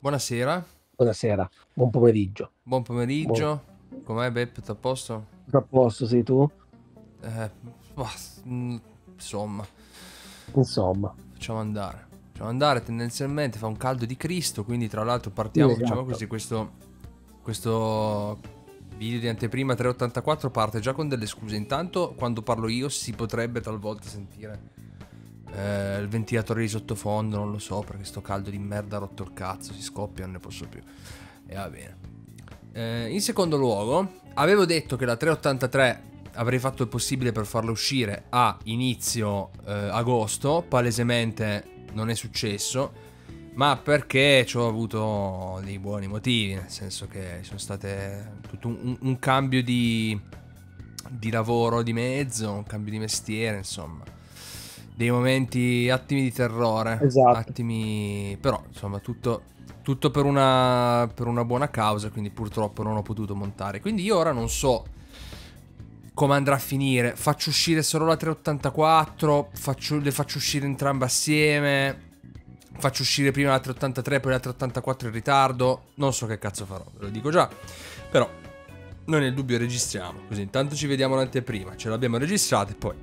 Buonasera. Buonasera, buon pomeriggio. Buon pomeriggio. Com'è Beppe? Tutto a posto? Tutto a posto, sei tu? Eh, bah, mm, insomma, Insomma, facciamo andare. Facciamo andare tendenzialmente, fa un caldo di Cristo, quindi tra l'altro partiamo, esatto. così, questo, questo video di anteprima 384 parte già con delle scuse. Intanto quando parlo io si potrebbe talvolta sentire eh, il ventilatore di sottofondo, non lo so, perché sto caldo di merda ha rotto il cazzo, si scoppia, non ne posso più. E va bene. Eh, in secondo luogo, avevo detto che la 383 avrei fatto il possibile per farla uscire a inizio eh, agosto, palesemente non è successo, ma perché ci ho avuto dei buoni motivi, nel senso che sono state tutto un, un- cambio di, di lavoro di mezzo, un cambio di mestiere, insomma. Dei momenti, attimi di terrore, Esatto. attimi, però insomma tutto, tutto per, una, per una buona causa, quindi purtroppo non ho potuto montare. Quindi io ora non so come andrà a finire. Faccio uscire solo la 384, faccio- le faccio uscire entrambe assieme. Faccio uscire prima la 383, poi la 384 in ritardo. Non so che cazzo farò, ve lo dico già. Però noi nel dubbio registriamo. Così intanto ci vediamo l'anteprima. Ce l'abbiamo registrata e poi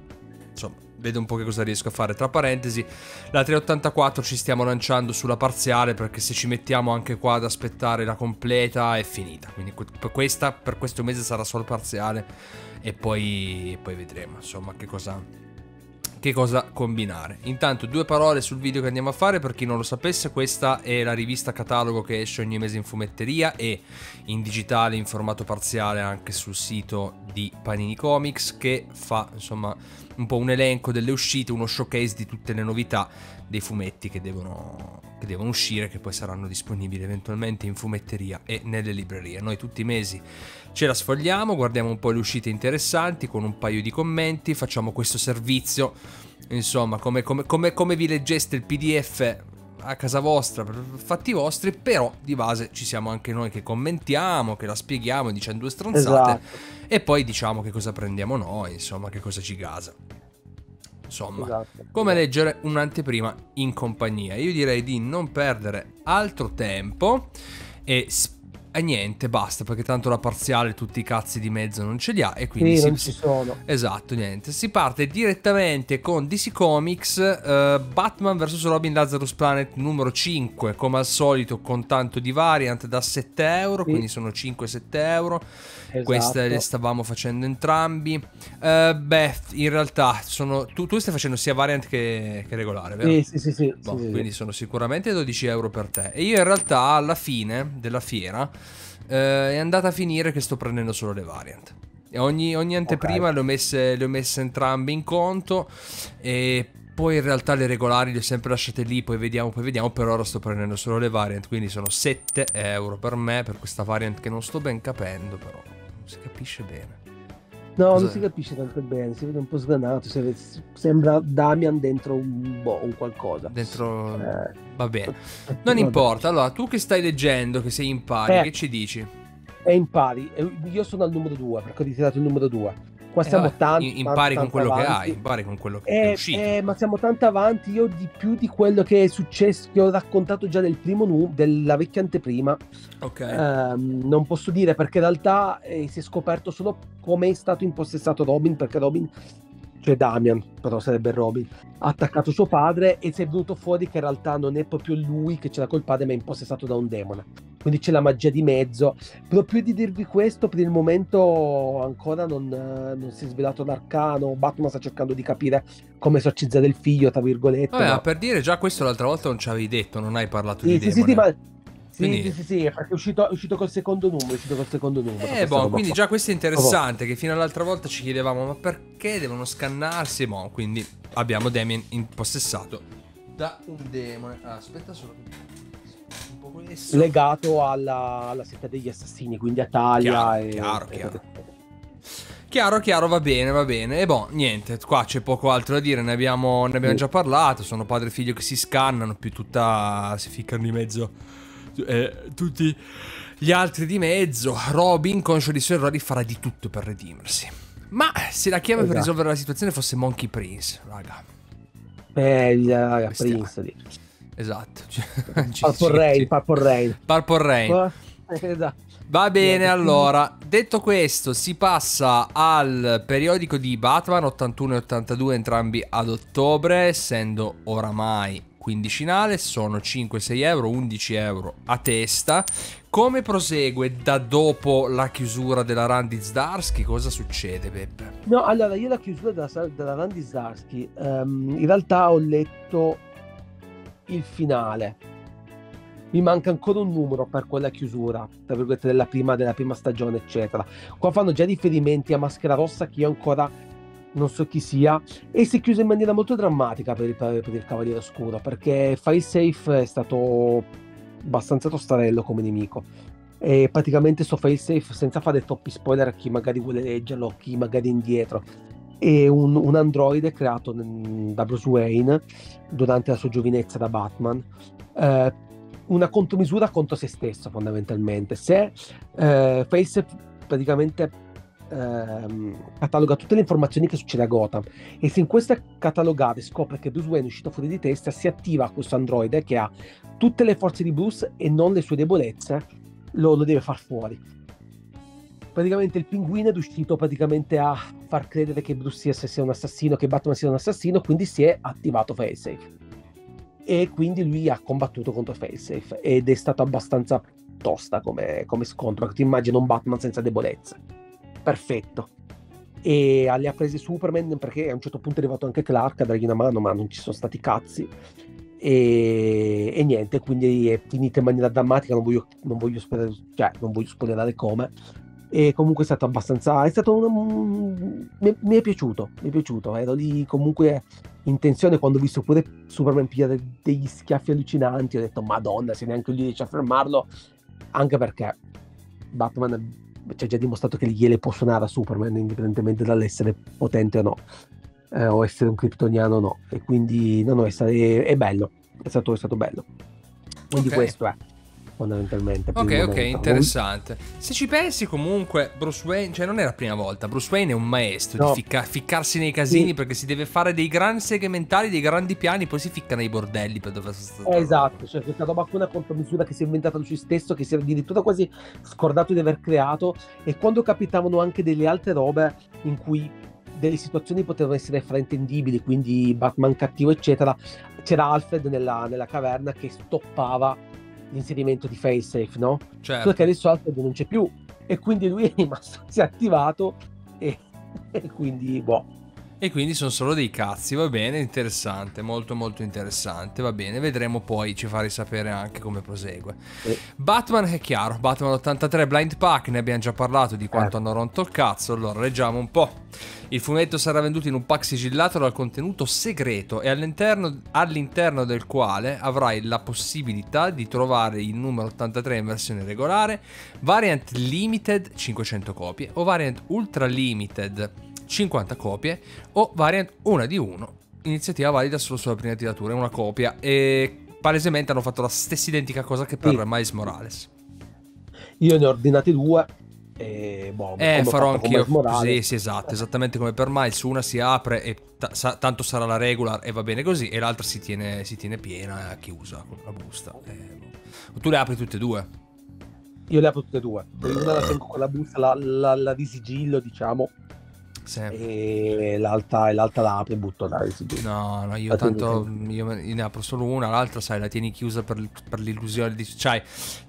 insomma vedo un po' che cosa riesco a fare. Tra parentesi, la 384 ci stiamo lanciando sulla parziale perché se ci mettiamo anche qua ad aspettare la completa è finita. Quindi per, questa, per questo mese sarà solo parziale e poi, poi vedremo insomma che cosa, che cosa combinare. Intanto due parole sul video che andiamo a fare per chi non lo sapesse, questa è la rivista catalogo che esce ogni mese in fumetteria e in digitale in formato parziale anche sul sito di Panini Comics che fa insomma un po' un elenco delle uscite, uno showcase di tutte le novità dei fumetti che devono, che devono uscire, che poi saranno disponibili eventualmente in fumetteria e nelle librerie. Noi tutti i mesi ce la sfogliamo, guardiamo un po' le uscite interessanti con un paio di commenti, facciamo questo servizio, insomma, come, come- come- come vi leggeste il PDF a casa vostra per fatti vostri, però di base ci siamo anche noi che commentiamo, che la spieghiamo dicendo due stronzate esatto. e poi diciamo che cosa prendiamo noi, insomma, che cosa ci gasa. Insomma, esatto. come leggere un'anteprima in compagnia. Io direi di non perdere altro tempo e, s- e niente, basta, perché tanto la parziale tutti i cazzi di mezzo non ce li ha e quindi Sì, si, non ci sono. Esatto, niente. Si parte direttamente con DC Comics, eh, Batman vs Robin Lazarus Planet numero 5, come al solito con tanto di variant da 7 euro, Sì. quindi sono 5-7 euro. Esatto. Queste le stavamo facendo entrambi. Eh, beh, in realtà sono, tu, tu stai facendo sia variant che, che regolare, vero? Sì, sì, sì, sì, Boh, sì, quindi sono sicuramente 12 euro per te. E io in realtà alla fine della fiera eh, è andata a finire che sto prendendo solo le variant. E ogni, ogni anteprima Ok. le, ho messe, le ho messe entrambe in conto e poi in realtà le regolari le ho sempre lasciate lì, poi vediamo, poi vediamo, per ora sto prendendo solo le variant, quindi sono 7 euro per me, per questa variant che non sto ben capendo, però non si capisce bene. No, Cosa- non si capisce tanto bene, si vede un po' sgranato, sembra Damian dentro un, boh, un qualcosa. Dentro... Eh, Va bene. Non importa, allora tu che stai leggendo, che sei in pari, Eh. che ci dici? È impari, e io sono al numero 2, perché ho ritirato il numero 2. Qua Eh, siamo vabbè, tanti. impari con quello che avanti. hai, impari con quello che è Eh, uscito. eh, ma siamo tanto avanti. Io di più di quello che è successo, che ho raccontato già del primo nu, della vecchia anteprima. ok. Ehm, non posso dire perché in realtà eh, si è scoperto solo come è stato impossessato Robin. Perché Robin, cioè Damian, però sarebbe Robin, ha attaccato suo padre e si è venuto fuori che in realtà non è proprio lui che ce l'ha col padre, ma è impossessato da un demone. Quindi c'è la magia di mezzo. Proprio di dirvi questo, per il momento ancora non, eh, non si è svelato l'arcano. Batman sta cercando di capire come esorcizzare il figlio, tra virgolette. Vabbè, ma- per dire già questo l'altra volta non ci avevi detto, non hai parlato Sì, di sì, sì, demone. sì, ma... Sì, Quindi- sì, sì, sì, perché è uscito, è uscito col secondo numero, è uscito col secondo numero. Eh, boh, quindi già questo è interessante, che fino all'altra volta ci chiedevamo, ma perché devono scannarsi? Boh, quindi abbiamo Damien impossessato da un demone. Ah, aspetta solo un po' questo. Legato alla, alla setta degli assassini, quindi a Talia Chiaro, e... chiaro, e- chiaro. Chiaro, chiaro, va bene, va bene. E boh, niente, qua c'è poco altro da dire, ne abbiamo, ne abbiamo già parlato, sono padre e figlio che si scannano, più tutta... si ficcano di mezzo eh, tutti gli altri di mezzo. Robin, conscio dei suoi errori, farà di tutto per redimersi. Ma se la chiave per Esatto. risolvere la situazione fosse Monkey Prince, raga. Eh, il, il Bestiale. Prince lì. Esatto. Purple Rain, Purple Rain. Purple Rain. Esatto. Va bene, allora, detto questo, si passa al periodico di Batman 81 e 82, entrambi ad ottobre, essendo oramai quindicinale, sono 5-6 euro, 11 euro a testa. Come prosegue da dopo la chiusura della Randy Zdarsky? Cosa succede, Peppe? No, allora, io la chiusura della, della Randy Zdarsky, um, in realtà ho letto il finale mi manca ancora un numero per quella chiusura, tra virgolette, della prima, della prima stagione, eccetera. Qua fanno già riferimenti a Maschera Rossa che io ancora non so chi sia, e si è chiusa in maniera molto drammatica per il, per il Cavaliere Oscuro, perché Failsafe è stato abbastanza tostarello come nemico. E praticamente sto Failsafe, senza fare troppi spoiler a chi magari vuole leggerlo, chi magari indietro, è un, un androide creato da Bruce Wayne durante la sua giovinezza da Batman eh, una contromisura contro se stesso fondamentalmente. Se eh, Face praticamente ehm, cataloga tutte le informazioni che succede a Gotham e se in queste catalogate scopre che Bruce Wayne è uscito fuori di testa, si attiva questo androide che ha tutte le forze di Bruce e non le sue debolezze, lo, lo deve far fuori. Praticamente il pinguino è riuscito praticamente a far credere che Bruce sia un assassino, che Batman sia un assassino, quindi si è attivato Failsafe e quindi lui ha combattuto contro Failsafe ed è stato abbastanza tosta come, come scontro. Ti immagini un Batman senza debolezze. Perfetto. E le ha prese Superman perché a un certo punto è arrivato anche Clark a dargli una mano, ma non ci sono stati cazzi. E, e niente, quindi è finita in maniera drammatica. Non voglio, non voglio, spoiler, cioè, non voglio spoilerare come. E comunque è stato abbastanza. È stato un, mi, mi, è piaciuto. Mi è piaciuto. Ero lì comunque intenzione quando ho visto pure Superman pigliare degli schiaffi allucinanti ho detto madonna se neanche lui riesce a fermarlo anche perché Batman ci ha già dimostrato che gliele può suonare a Superman indipendentemente dall'essere potente o no. Eh, o essere un kryptoniano o no. E quindi no, no, è, è bello. È stato, è stato bello. Quindi okay. questo è fondamentalmente. Ok, ok, interessante. Se ci pensi comunque, Bruce Wayne, cioè non è la prima volta, Bruce Wayne è un maestro no. di ficca, ficcarsi nei casini sì. perché si deve fare dei grandi segmentali, dei grandi piani, poi si ficca nei bordelli per dove sta eh, Esatto, cioè questa roba qui è una contromisura che si è inventata lui stesso, che si è addirittura quasi scordato di aver creato e quando capitavano anche delle altre robe in cui delle situazioni potevano essere fraintendibili, quindi Batman cattivo, eccetera. C'era Alfred nella, nella caverna che stoppava l'inserimento di failsafe, no? Certo. Perché adesso Alfred non c'è più e quindi lui è rimasto, si è attivato e, e quindi boh. E quindi sono solo dei cazzi, va bene, interessante, molto molto interessante, va bene, vedremo poi, ci farei sapere anche come prosegue. Sì. Batman è chiaro, Batman 83 Blind Pack, ne abbiamo già parlato di quanto eh. hanno rotto il cazzo, allora leggiamo un po'. Il fumetto sarà venduto in un pack sigillato dal contenuto segreto e all'interno, all'interno del quale avrai la possibilità di trovare il numero 83 in versione regolare, variant limited 500 copie o variant ultra limited 50 copie o variant una di uno. Iniziativa valida solo sulla prima tiratura, una copia e palesemente hanno fatto la stessa identica cosa che per sì. Miles Morales. Io ne ho ordinate due e boh, eh, farò anch'io così, sì, esatto, esattamente come per Miles, una si apre e t- sa- tanto sarà la regular e va bene così, e l'altra si tiene, si tiene piena e chiusa con la busta. Eh, boh. Tu le apri tutte e due? Io le apro tutte e due. Una la tengo con la busta, la, la, la di sigillo, diciamo, sì. E l'altra, e l'altra la apri e butto dai no no io la tanto io, ne apro solo una l'altra sai la tieni chiusa per, per l'illusione di cioè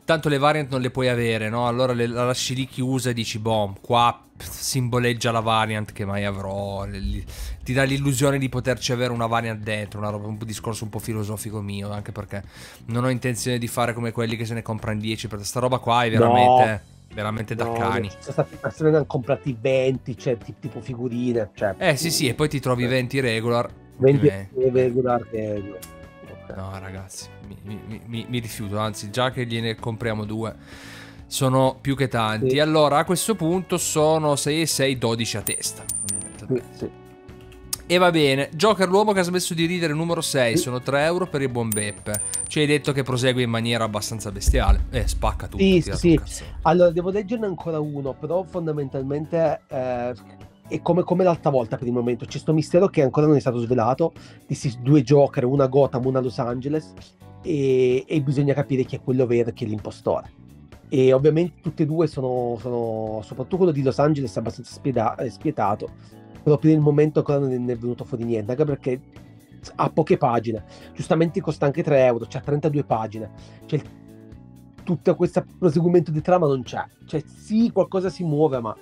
tanto le variant non le puoi avere no? Allora le, la lasci lì chiusa e dici boh qua simboleggia la variant che mai avrò. Le, ti dà l'illusione di poterci avere una variant dentro una roba, un discorso un po' filosofico mio anche perché non ho intenzione di fare come quelli che se ne comprano 10 per questa roba qua è veramente no veramente da no, cani. Sono state persone che hanno comprato 20, cioè tipo figurine. Cioè, eh sì sì, e poi ti trovi 20 regular. 20 regular che... Okay. No ragazzi, mi, mi, mi, mi, rifiuto, anzi già che gliene compriamo due sono più che tanti. Sì. Allora a questo punto sono 6 e 6, 12 a testa. Fondamentalmente. Sì, sì. E va bene, Joker l'uomo che ha smesso di ridere numero 6, sono 3 euro per il buon Beppe. Ci hai detto che prosegue in maniera abbastanza bestiale. Eh, spacca tutto. Sì, sì. Allora, devo leggerne ancora uno, però fondamentalmente eh, è come, come, l'altra volta per il momento. C'è questo mistero che ancora non è stato svelato di due Joker, una a Gotham, una a Los Angeles. e, e bisogna capire chi è quello vero e chi è l'impostore. E ovviamente tutte e due sono, sono soprattutto quello di Los Angeles è abbastanza spietato, per il momento ancora non è venuto fuori niente, anche perché ha poche pagine, giustamente costa anche 3 euro, c'ha 32 pagine, cioè tutto questo proseguimento di trama non c'è, cioè sì qualcosa si muove ma...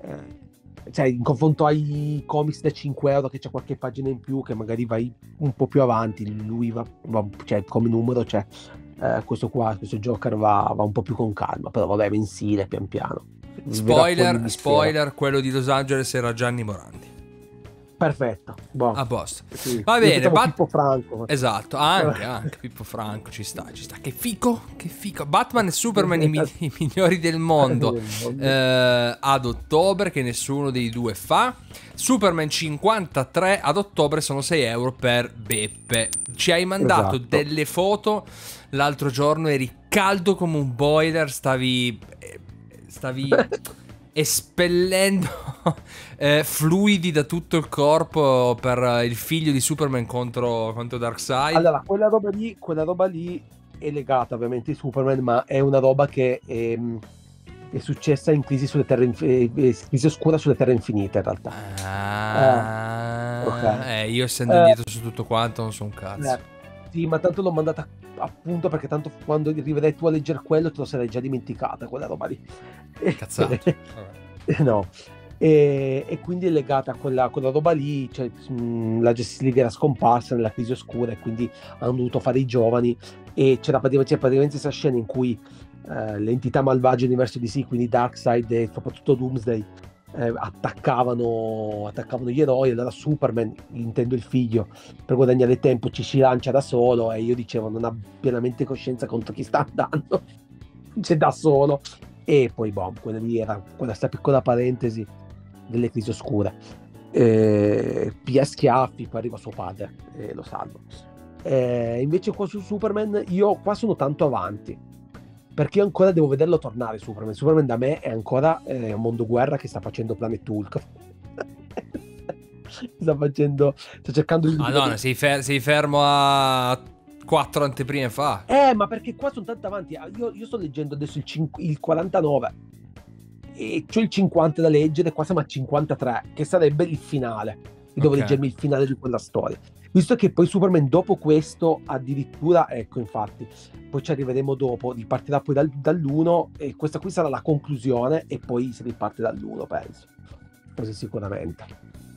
Eh, cioè, in confronto ai comics da 5 euro che c'è qualche pagina in più che magari vai un po' più avanti lui va, va cioè come numero c'è eh, questo qua questo Joker va, va, un po' più con calma però vabbè mensile pian piano spoiler spoiler quello di Los Angeles era Gianni Morandi Perfetto. Boh. A posto. Sì. Va bene. Bat- Pippo Franco. Esatto, anche, anche Pippo Franco ci sta, ci sta. Che fico, che fico. Batman e Superman i, mi- i migliori del mondo. Eh, ad ottobre, che nessuno dei due fa. Superman 53 ad ottobre sono 6 euro per Beppe. Ci hai mandato esatto. delle foto l'altro giorno, eri caldo come un boiler, stavi... Eh, stavi... espellendo eh, fluidi da tutto il corpo per il figlio di Superman contro, contro Darkseid. Allora, quella roba, lì, quella roba lì è legata ovviamente a Superman, ma è una roba che è, ehm, è successa in crisi, sulle terre, eh, eh, crisi oscura sulle terre infinite in realtà. Ah, eh, okay. eh, io essendo indietro su tutto quanto non so un cazzo. Eh, sì, ma tanto l'ho mandata appunto perché tanto quando arriverai tu a leggere quello te lo sarei già dimenticata quella roba lì. Cazzato. no. E, e, quindi è legata a quella, quella roba lì, cioè, mh, la Justice League era scomparsa nella crisi oscura e quindi hanno dovuto fare i giovani e c'era praticamente, c'era praticamente questa scena in cui eh, le entità malvagie dell'universo DC, quindi Darkseid e soprattutto Doomsday, eh, attaccavano, attaccavano, gli eroi, allora Superman, intendo il figlio, per guadagnare tempo ci si lancia da solo e io dicevo non ha pienamente coscienza contro chi sta andando, c'è da solo. E poi boh, quella lì era questa piccola parentesi delle crisi oscure. Eh, pia schiaffi, poi arriva suo padre e lo salvo. Eh, invece qua su Superman io qua sono tanto avanti perché io ancora devo vederlo tornare Superman. Superman da me è ancora eh, un mondo guerra che sta facendo Planet Hulk. sta facendo sta cercando di Madonna, sei, fer- sei fermo a quattro anteprime fa. Eh, ma perché qua sono tanto avanti. Ah, io, io sto leggendo adesso il, cin- il 49 e c'ho il 50 da leggere, qua siamo a 53, che sarebbe il finale. Devo okay. leggermi il finale di quella storia. Visto che poi Superman dopo questo addirittura, ecco infatti, poi ci arriveremo dopo, ripartirà poi dal, dall'1 e questa qui sarà la conclusione e poi si riparte dall'1 penso, così sicuramente.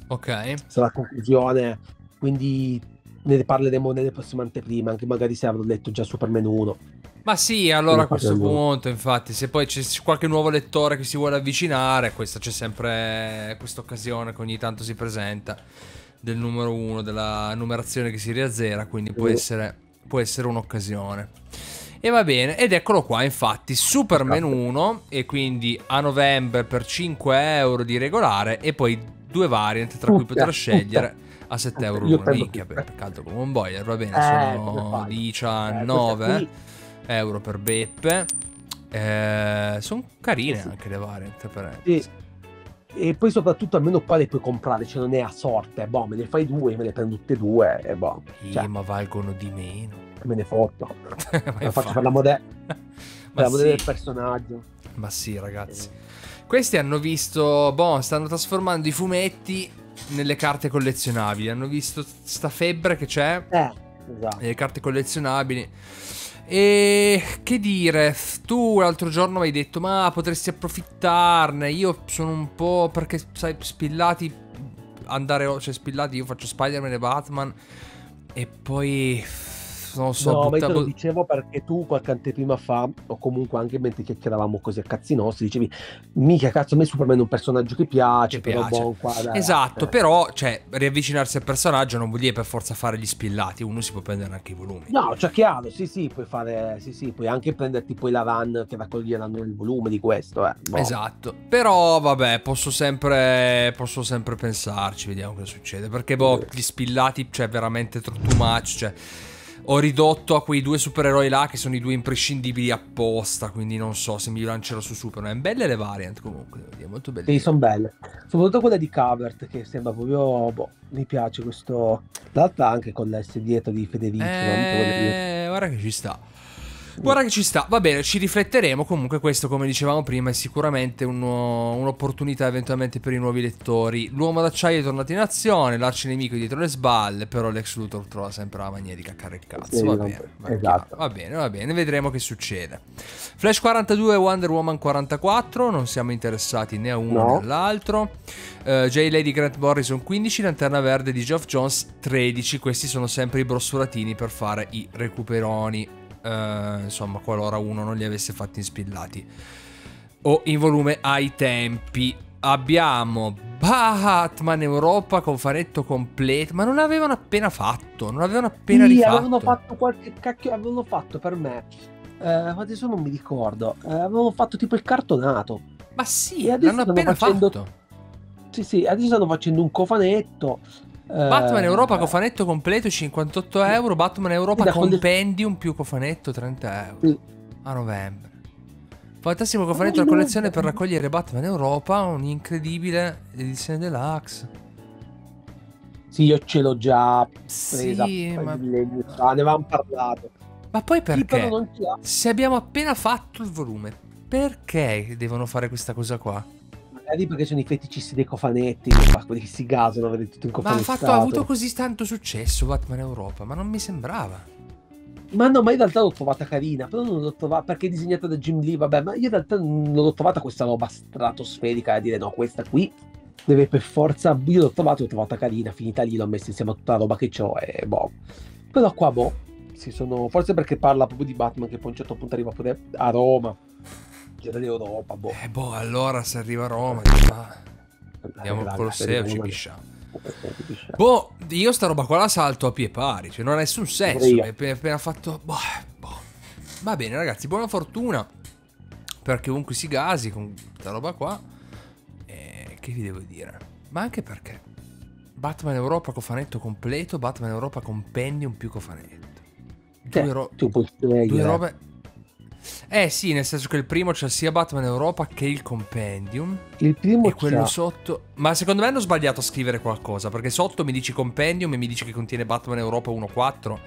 Ok. Sarà la conclusione, quindi ne parleremo nelle prossime anteprime, anche magari se avrò letto già Superman 1. Ma sì, allora a questo punto, infatti, se poi c'è qualche nuovo lettore che si vuole avvicinare, questa c'è sempre questa occasione che ogni tanto si presenta del numero 1, della numerazione che si riazzera, quindi può essere, può essere un'occasione. E va bene, ed eccolo qua infatti, Superman 1 e quindi a novembre per 5 euro di regolare e poi due variant tra cui potrò scegliere a 7 euro l'uno. Minchia, caldo come un boiler, va bene, eh, sono 19 eh, euro per Beppe. Eh, sono carine anche le variant per sì e poi soprattutto almeno qua le puoi comprare, cioè non è a sorte, boh, me ne fai due, me ne prendo tutte e due e boh. Cioè, ma valgono di meno. Me ne fotto. la faccio per la moda per sì. del personaggio. Ma sì, ragazzi. Questi hanno visto, boh, stanno trasformando i fumetti nelle carte collezionabili. Hanno visto sta febbre che c'è. Eh, esatto. Le carte collezionabili. E che dire, tu l'altro giorno mi hai detto, ma potresti approfittarne. Io sono un po' perché, sai, spillati. Andare, cioè, spillati. Io faccio Spider-Man e Batman. E poi non so. No, ma io lo dicevo perché tu qualche anteprima fa, o comunque anche mentre chiacchieravamo così a cazzi nostri, dicevi, mica cazzo, a me Superman è un personaggio che piace, che però piace. Buon, qua, dai, Esatto, eh. però, cioè, riavvicinarsi al personaggio non vuol dire per forza fare gli spillati, uno si può prendere anche i volumi. No, cioè chiaro, sì, sì, puoi fare, sì, sì, puoi anche prenderti poi la van che raccoglieranno il volume di questo, eh. Boh. Esatto, però vabbè, posso sempre, posso sempre pensarci, vediamo cosa succede, perché boh, gli spillati, cioè, veramente too much, cioè ho ridotto a quei due supereroi là che sono i due imprescindibili apposta, quindi non so se mi lancerò su Superman. Belle le variant comunque, devo dire, molto belle. Sì, sono belle. Soprattutto quella di Cavert che sembra proprio, boh, mi piace questo... L'altra anche con l'S dietro di Federico. Eh, guarda che ci sta. Guarda che ci sta, va bene, ci rifletteremo. Comunque, questo, come dicevamo prima, è sicuramente uno- un'opportunità eventualmente per i nuovi lettori. L'uomo d'acciaio è tornato in azione, l'arcinemico è dietro le sballe, però l'ex Luthor trova sempre la mania di caccare il cazzo. Va, bene, va, esatto. va bene, va bene, vedremo che succede. Flash 42 e Wonder Woman 44, non siamo interessati né a uno No. né all'altro. Eh, J. Lady Grant Morrison 15, Lanterna Verde di Geoff Jones 13. Questi sono sempre i brossuratini per fare i recuperoni. Eh, insomma, qualora uno non li avesse fatti inspillati. O in volume ai tempi. Abbiamo Batman Europa con faretto completo. Ma non l'avevano appena fatto. Non l'avevano appena Sì, rifatto. avevano fatto qualche cacchio, avevano fatto per me. Eh, adesso non mi ricordo. Eh, avevano fatto tipo il cartonato. Ma sì, adesso l'hanno appena facendo- fatto. Sì, sì, adesso stanno facendo un cofanetto. Batman Europa cofanetto completo 58 euro. Batman Europa Compendium più cofanetto 30 euro. A novembre. Fantastico cofanetto da no, collezione per raccogliere Batman Europa. Un'incredibile edizione deluxe. Sì, io ce l'ho già presa. Sì, ma, fa, ne avevamo parlato. ma poi perché? Se abbiamo appena fatto il volume, perché devono fare questa cosa qua? Magari perché sono i feticisti dei cofanetti, quelli che si gasano, avere tutto in Ma ha, fatto, ha avuto così tanto successo Batman Europa, ma non mi sembrava. Ma no, ma in realtà l'ho trovata carina, però non l'ho trovata perché è disegnata da Jim Lee, vabbè, ma io in realtà non l'ho trovata questa roba stratosferica da dire no, questa qui deve per forza, io l'ho trovata, l'ho trovata carina, finita lì, l'ho messa insieme a tutta la roba che ho e boh. Però qua boh, si sono, forse perché parla proprio di Batman che poi a un certo punto arriva pure a Roma, gira l'Europa, boh. Eh boh, allora se arriva a Roma, ah, andiamo al Colosseo, ci pisciamo. ci pisciamo. Boh, io sta roba qua la salto a pie pari, cioè non ha nessun senso. Mi appena, appena fatto. Boh, boh. Va bene, ragazzi, buona fortuna per chiunque si gasi con questa roba qua. E che vi devo dire? Ma anche perché Batman Europa cofanetto completo, Batman Europa compendium più cofanetto. Due, Cioè, ro- puoi scegliere. due robe. Eh sì, nel senso che il primo c'è sia Batman Europa che il compendium. Il primo E quello sotto. Ma secondo me hanno sbagliato a scrivere qualcosa. Perché sotto mi dici compendium e mi dici che contiene Batman Europa 1.4.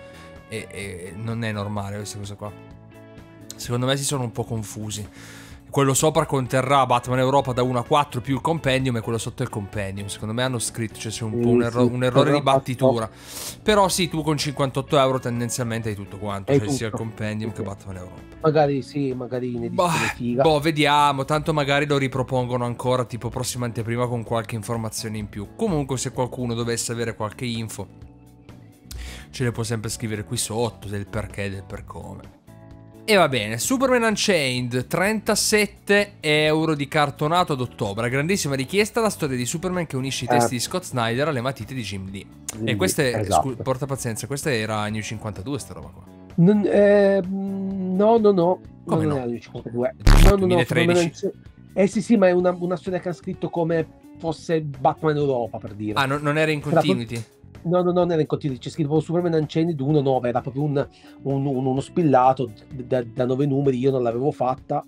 E, e non è normale questa cosa qua. Secondo me si sono un po' confusi. Quello sopra conterrà Batman Europa da 1 a 4 più il compendium e quello sotto è il compendium. Secondo me hanno scritto, cioè c'è un un, erro- un errore di battitura. Però sì, tu con 58 euro tendenzialmente hai tutto quanto. Hai Cioè sia il tutto. compendium Sì, che. Batman Europa. Magari sì, magari in Boh, figa. boh, vediamo. Tanto magari lo ripropongono ancora, tipo prossima anteprima, con qualche informazione in più. Comunque, se qualcuno dovesse avere qualche info, ce le può sempre scrivere qui sotto del perché e del per come. E va bene, Superman Unchained, 37 euro di cartonato ad ottobre. Grandissima richiesta la storia di Superman che unisce i Eh. testi di Scott Snyder alle matite di Jim Lee. E questa è, Esatto. porta pazienza, questa era New 52, sta roba qua. Non- eh, no, no, no. Come non no? è la 52. È del No, no, no. 2013. Superman- Eh sì, sì, ma è una, una storia che hanno scritto come fosse Batman Europa, per dire. Ah, no- non era in Era continuity? No, no, no, non era in continuity. C'è scritto Superman Unchained 1-9. Era proprio un, un- un- uno spillato da, da nove numeri. Io non l'avevo fatta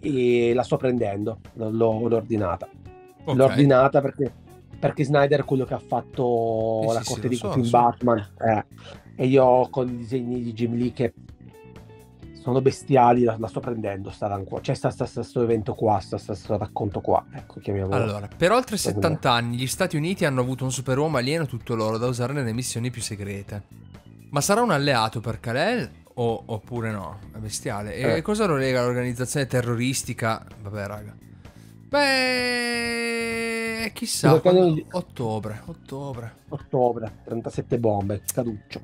e la sto prendendo. L'ho, l'ho ordinata. Ok. L'ho ordinata perché, perché Snyder è quello che ha fatto Sì, la sì, sì, corte lo di so, lo so. Batman. eh. E io con i disegni di Jim Lee che sono bestiali, la, la sto prendendo. Sta, ranco- cioè, sta, sta, sta, sto evento qua, sta, sta, racconto qua. Ecco, chiamiamolo. Allora, per oltre Vabbè. 70 anni gli Stati Uniti hanno avuto un superuomo alieno tutto loro da usare nelle missioni più segrete. Ma sarà un alleato per Kal-El o, oppure no? È bestiale. E Eh. cosa lo lega all'organizzazione terroristica? Vabbè, raga. Beh, chissà. Quando- Ottobre, ottobre. Ottobre, 37 bombe, caruccio.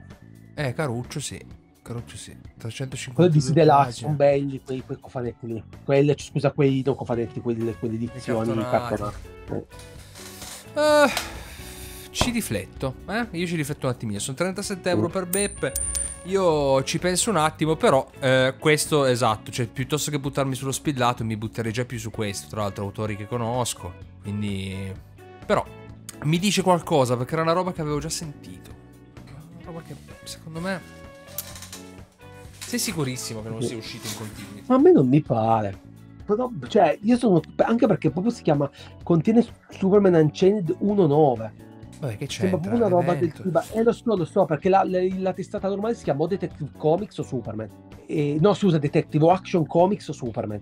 Eh, Caruccio sì. Caruccio sì. 350 Quello di Deluxe sono belli quei, quei cofanetti lì. Quelli, scusa, quei non cofanetti, quelli, quelle edizioni cartonati. cartonate. Eh, ci rifletto, eh? Io ci rifletto un attimino. Sono 37 euro per Beppe. Io ci penso un attimo, però eh, questo esatto. Cioè, piuttosto che buttarmi sullo spillato, mi butterei già più su questo. Tra l'altro, autori che conosco. Quindi, però, mi dice qualcosa perché era una roba che avevo già sentito. Una roba che secondo me. Sei sicurissimo che non sia uscito in continuity? Ma a me non mi pare. Però, cioè, io sono. Anche perché proprio si chiama. Contiene Superman Unchained 1.9. Vabbè, che c'è? Sembra proprio una roba del tipo. Eh, lo so, lo so, perché la, la, la, testata normale si chiama Detective Comics o Superman. E, no, scusa, Detective Action Comics o Superman.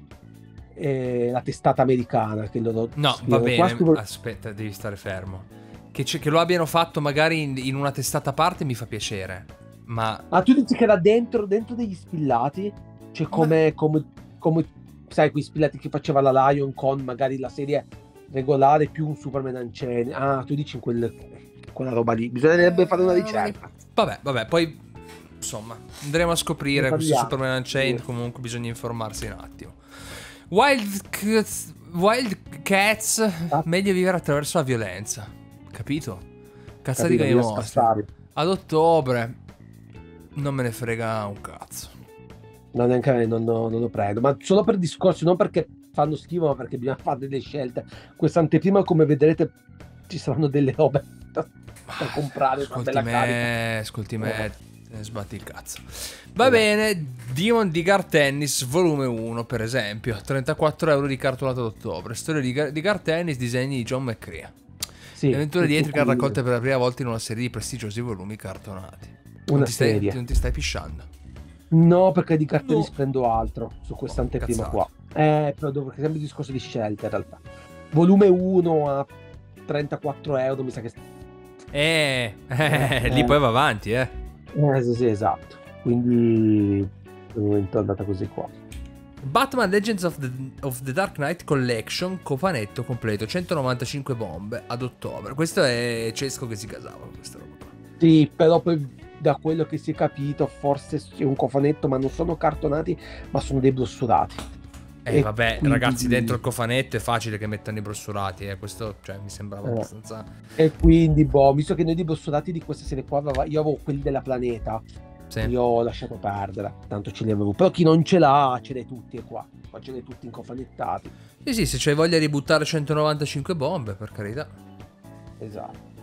E, la testata americana che loro No, va bene. Scrivono... Aspetta, devi stare fermo. Che, che, lo abbiano fatto magari in, in, una testata a parte mi fa piacere. Ma. Ah, tu dici che era dentro, dentro degli spillati? Cioè, come, ma... come, come, sai, quei spillati che faceva la Lion con magari la serie regolare più un Superman Unchained. Ah, tu dici in quel, quella roba lì. Bisognerebbe fare una ricerca. Vabbè, vabbè, poi insomma, andremo a scoprire questo Superman Unchained. Sì. Comunque bisogna informarsi un attimo. Wild, Wild Cats, ah. meglio vivere attraverso la violenza. Capito? Cazzatica di mostri. Ad ottobre non me ne frega un cazzo. No, neanche a me, non, non, non lo prendo. Ma solo per discorsi, non perché fanno schifo, ma perché bisogna fare delle scelte. Questa anteprima, come vedrete, ci saranno delle robe da, da comprare. Ascolti me, carica. ascolti me, oh. sbatti il cazzo. Va Vabbè. bene, Demon di Gar Tennis, volume 1, per esempio. 34 euro di cartolato d'ottobre. Storia di, Gar, di Gar Tennis, disegni di John McCrea. Sì, Le avventure di Etrica raccolte per la prima volta in una serie di prestigiosi volumi cartonati. Una non serie. Stai, non ti stai pisciando? No, perché di cartoni no. prendo altro su oh, anteprima qua. Eh, però perché sempre il discorso di scelta in realtà. Volume 1 a 34 euro, mi sa che... Eh, eh, eh lì poi va avanti, eh. Eh, sì, sì, esatto. Quindi al momento è andata così qua. Batman Legends of the, of the, Dark Knight Collection, cofanetto completo, 195 bombe ad ottobre. Questo è Cesco che si casava con questa roba qua. Sì, però poi da quello che si è capito, forse è un cofanetto, ma non sono cartonati, ma sono dei brossurati. Eh, e vabbè, quindi... ragazzi, dentro il cofanetto è facile che mettano i brossurati, eh. questo cioè, mi sembrava eh. abbastanza. E quindi, boh, visto che noi di brossurati di questa serie qua, io avevo quelli della planeta, sì. io ho lasciato perdere, tanto ce li avevo. Però chi non ce l'ha, ce l'hai tutti qua, ma ce l'hai tutti incofanettati. Sì, sì, se c'hai voglia di buttare 195 bombe, per carità. Esatto.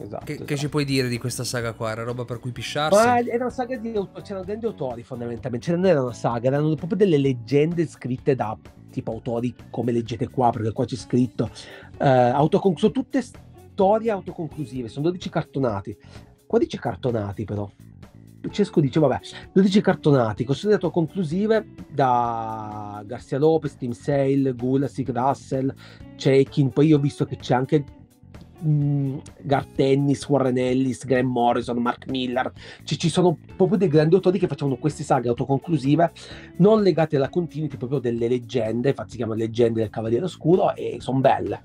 Esatto, che, esatto. che, ci puoi dire di questa saga qua? Era roba per cui pisciarsi? Ma era una saga di c'erano degli autori fondamentalmente, cioè non era una saga, erano proprio delle leggende scritte da tipo autori come leggete qua, perché qua c'è scritto eh, autoconclu- sono tutte storie autoconclusive, sono 12 cartonati. Qua dice cartonati però. Cesco dice, vabbè, 12 cartonati, considerate autoconclusive da Garcia Lopez, Tim Sale, Gulasik, Russell, Cekin, poi io ho visto che c'è anche mh, Garth Tennis, Warren Ellis, Graham Morrison, Mark Miller, ci, ci sono proprio dei grandi autori che facevano queste saghe autoconclusive non legate alla continuity, proprio delle leggende, infatti si chiamano leggende del Cavaliere Oscuro e sono belle,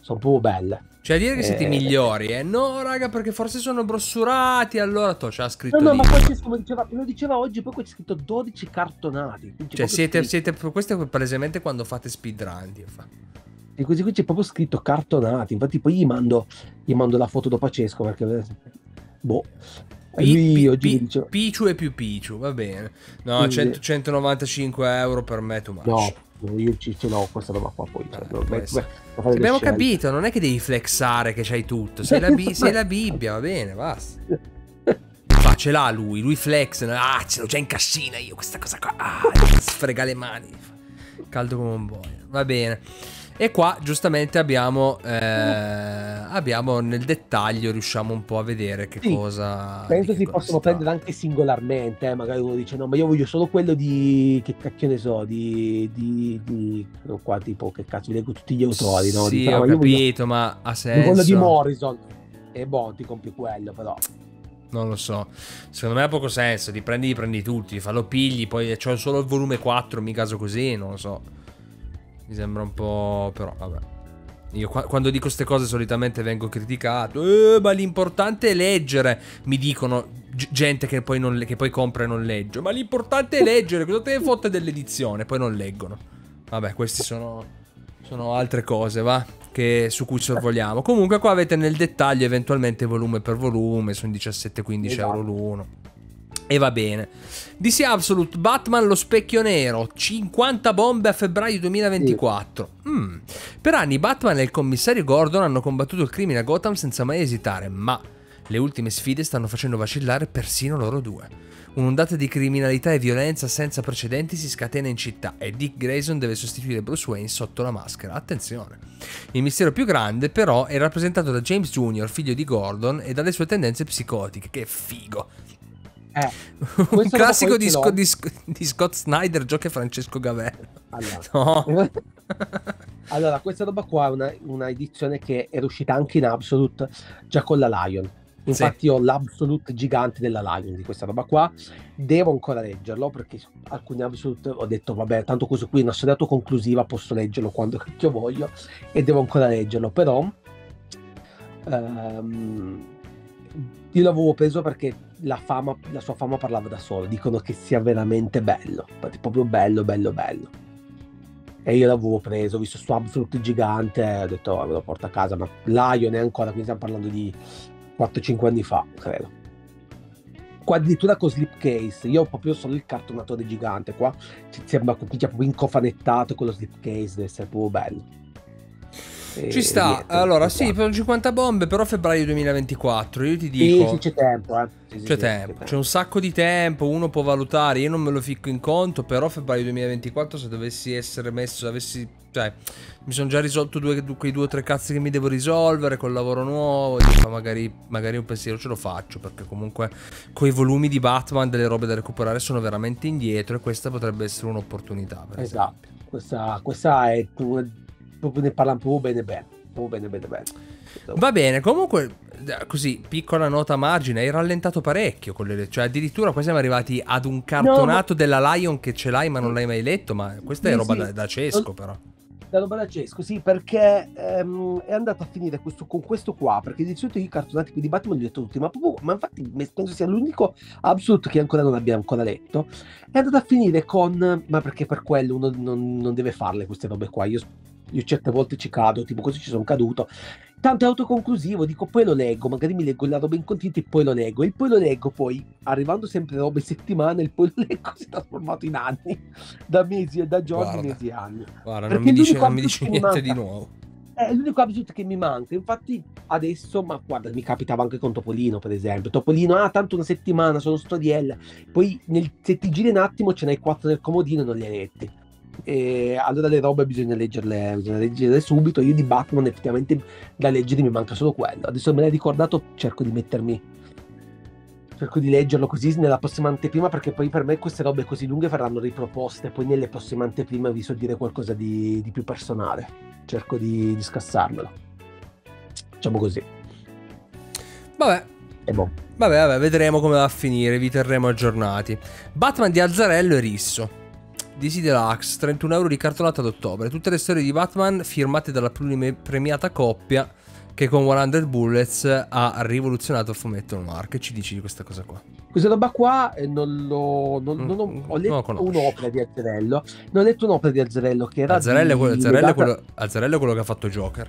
sono proprio belle. Cioè dire che siete i eh. migliori, eh? No, raga, perché forse sono brossurati. Allora, to, c'ha scritto. No, no, lì. ma poi come diceva, lo diceva oggi, poi c'è scritto 12 cartonati. Cioè, siete, siete, questo è palesemente quando fate speedrun. Fa. E così qui c'è proprio scritto cartonati. Infatti, poi gli mando, gli mando la foto dopo a Cesco perché. Boh. Lui P- oggi P- dice... Picciu e più Picciu, va bene. No, Quindi... 100, 195 euro per me much. No, io ci ce l'ho questa roba qua poi. Cioè, ah, beh, beh, abbiamo capito, non è che devi flexare che c'hai tutto. Sei la, bi- sei la Bibbia, va bene, basta. Fa, ce l'ha lui, lui flex. Ah, ce l'ho già in cassina io questa cosa qua. Ah, sfrega le mani. Caldo come un boia. Va bene. E qua giustamente abbiamo, eh, abbiamo nel dettaglio, riusciamo un po' a vedere che sì, cosa... Penso si possono prendere anche singolarmente, eh? magari uno dice no, ma io voglio solo quello di... che cacchio ne so, di... di, di qua tipo che cazzo, leggo tutti gli autori, no? Sì, Dice, ho capito, voglio... ma ha senso. Quello di Morrison. E boh, ti compri quello però non lo so. Secondo me ha poco senso. Ti prendi, li prendi tutti, fallo pigli, poi c'ho solo il volume 4, mi caso così, non lo so. Mi sembra un po'... però vabbè. Io quando dico queste cose solitamente vengo criticato. Eh, ma l'importante è leggere. Mi dicono gente che poi, non, che poi compra e non legge. Ma l'importante è leggere. Cosa te ne fotte dell'edizione? Poi non leggono. Vabbè, queste sono, sono altre cose, va? Che, su cui sorvoliamo. Comunque qua avete nel dettaglio eventualmente volume per volume. Sono 17-15 esatto. euro l'uno. E va bene. DC Absolute Batman lo specchio nero, 50 bombe a febbraio 2024. Mm. Per anni Batman e il commissario Gordon hanno combattuto il crimine a Gotham senza mai esitare, ma le ultime sfide stanno facendo vacillare persino loro due. Un'ondata di criminalità e violenza senza precedenti si scatena in città e Dick Grayson deve sostituire Bruce Wayne sotto la maschera. Attenzione. Il mistero più grande, però, è rappresentato da James Jr., figlio di Gordon, e dalle sue tendenze psicotiche. Che figo. Eh, Un classico di, Sco- di Sc- di Scott Snyder, gioca Francesco Gavello. Allora. No. Allora, questa roba qua è una, una edizione che era uscita anche in Absolute già con la Lion. Infatti ho l'Absolute gigante della Lion di questa roba qua. Devo ancora leggerlo perché alcuni Absolute ho detto vabbè, tanto questo qui è una storia autoconclusiva, posso leggerlo quando cacchio voglio e devo ancora leggerlo, però ehm, io l'avevo preso perché la, fama, la sua fama parlava da sola, dicono che sia veramente bello, proprio bello, bello, bello. E io l'avevo preso, ho visto su Absolute gigante, ho detto "Oh, me lo porto a casa, ma Lion è ancora, quindi stiamo parlando di 4-5 anni fa, credo. Qua addirittura con slipcase, io ho proprio solo il cartonatore gigante, qua ci sembra proprio incofanettato con lo slipcase, deve essere proprio bello. E Ci sta. niente, allora, sì, qua. per 50 bombe, però febbraio 2024. Io ti dico... sì, c'è tempo, eh. Sì, C'è tempo, c'è un sacco di tempo, uno può valutare, io non me lo ficco in conto, però febbraio 2024 se dovessi essere messo, se avessi, cioè, mi sono già risolto due, quei due o tre cazzi che mi devo risolvere col lavoro nuovo, dico, magari, magari un pensiero ce lo faccio, perché comunque coi volumi di Batman delle robe da recuperare sono veramente indietro e questa potrebbe essere un'opportunità. Per Esatto, questa, questa è proprio ne parlano proprio bene bene, proprio bene bene bene. Va bene, comunque, così, piccola nota a margine, hai rallentato parecchio con le... Cioè, addirittura qua siamo arrivati ad un cartonato della Lion che ce l'hai ma non l'hai mai letto, ma questa è Sì, roba sì. da, da cesco però. Da roba da Cesco, sì, perché ehm, è andato a finire questo, con questo qua, perché di solito i cartonati qui di Batman li ho letto tutti, ma proprio, ma infatti penso sia l'unico Absolute che ancora non abbiamo ancora letto, è andato a finire con, ma perché per quello uno non, non deve farle queste robe qua, io, io certe volte ci cado, tipo così ci sono caduto, tanto è autoconclusivo, dico poi lo leggo, magari mi leggo la roba in continti e poi lo leggo, e poi lo leggo, poi arrivando sempre robe settimane, il poi lo leggo si è trasformato in anni, da mesi e da giorni, Guarda. mesi e anni. Guarda, non mi l'unico non mi mi niente di nuovo. È l'unico absolute che mi manca. Infatti, adesso, ma guarda, mi capitava anche con Topolino, per esempio. Topolino, ah, tanto una settimana, sono storielle. Poi, nel- se ti giri un attimo, ce n'hai quattro nel comodino e non li hai letti. E allora le robe bisogna leggerle, bisogna leggerle subito. Io di Batman, effettivamente, da leggere mi manca solo quello. Adesso me l'hai ricordato, cerco di mettermi. Cerco di leggerlo così nella prossima anteprima perché poi per me queste robe così lunghe verranno riproposte. Poi nelle prossime anteprime vi so dire qualcosa di, di più personale. Cerco di, di scassarmelo. Facciamo così. Vabbè, E boh. vabbè, vabbè, vedremo come va a finire, vi terremo aggiornati. Batman di Azzarello e Risso. DC Deluxe, 31 euro di cartonata ad ottobre. Tutte le storie di Batman firmate dalla premiata coppia che con 100 Bullets ha rivoluzionato il fumetto noir. Che ci dici di questa cosa qua? Questa roba qua eh, non l'ho. Non, Mm, non ho, ho letto conosci. un'opera di Azzarello. Non ho letto un'opera di Azzarello che era. Azzarello è, di- quello, Azzarello è legata- quello- Azzarello è quello che ha fatto Joker.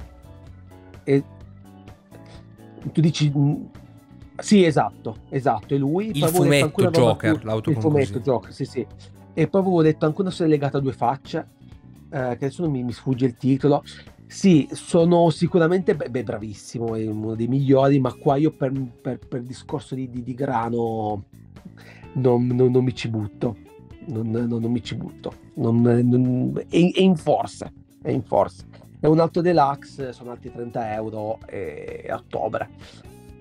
e- Tu dici. mm, Sì, esatto, esatto, è lui. Il fumetto Joker, più- Il l'autoconclusivo. fumetto Joker, sì, sì. E poi avevo letto anche una storia legata a due facce, eh, che adesso non mi, mi sfugge il titolo. Sì, sono sicuramente beh, bravissimo, è uno dei migliori, ma qua io per, per- per discorso di, di- di grano non, non- non mi ci butto. Non, non- mi ci butto. È, è in forza, è in forza. È un altro deluxe, sono altri 30 euro e a ottobre.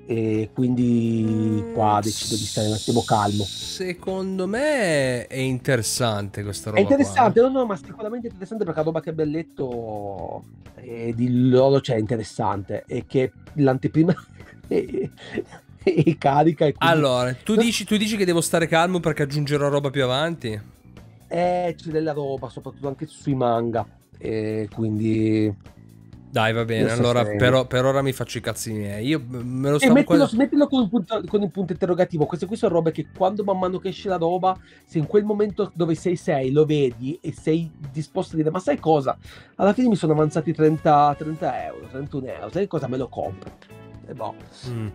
E quindi qua decido di stare un attimo calmo. Secondo me è interessante questa È roba. qua. interessante, no, no, ma sicuramente interessante perché la roba che abbiamo letto eh, di loro c'è interessante e che l'anteprima è, è carica e quindi Allora, tu dici, tu dici che devo stare calmo perché aggiungerò roba più avanti? eh, c'è della roba, soprattutto anche sui manga. E quindi Dai, va bene. Allora, per, per ora mi faccio i cazzi miei. Io me lo E stavo mettilo, quasi- mettilo con, un punto, con un punto interrogativo. Queste qui sono robe che quando man mano che esce la roba, se in quel momento dove sei sei lo vedi e sei disposto a dire ma sai cosa? Alla fine mi sono avanzati 30, 30 euro, 31 euro, sai cosa me lo compro? E boh. Mm.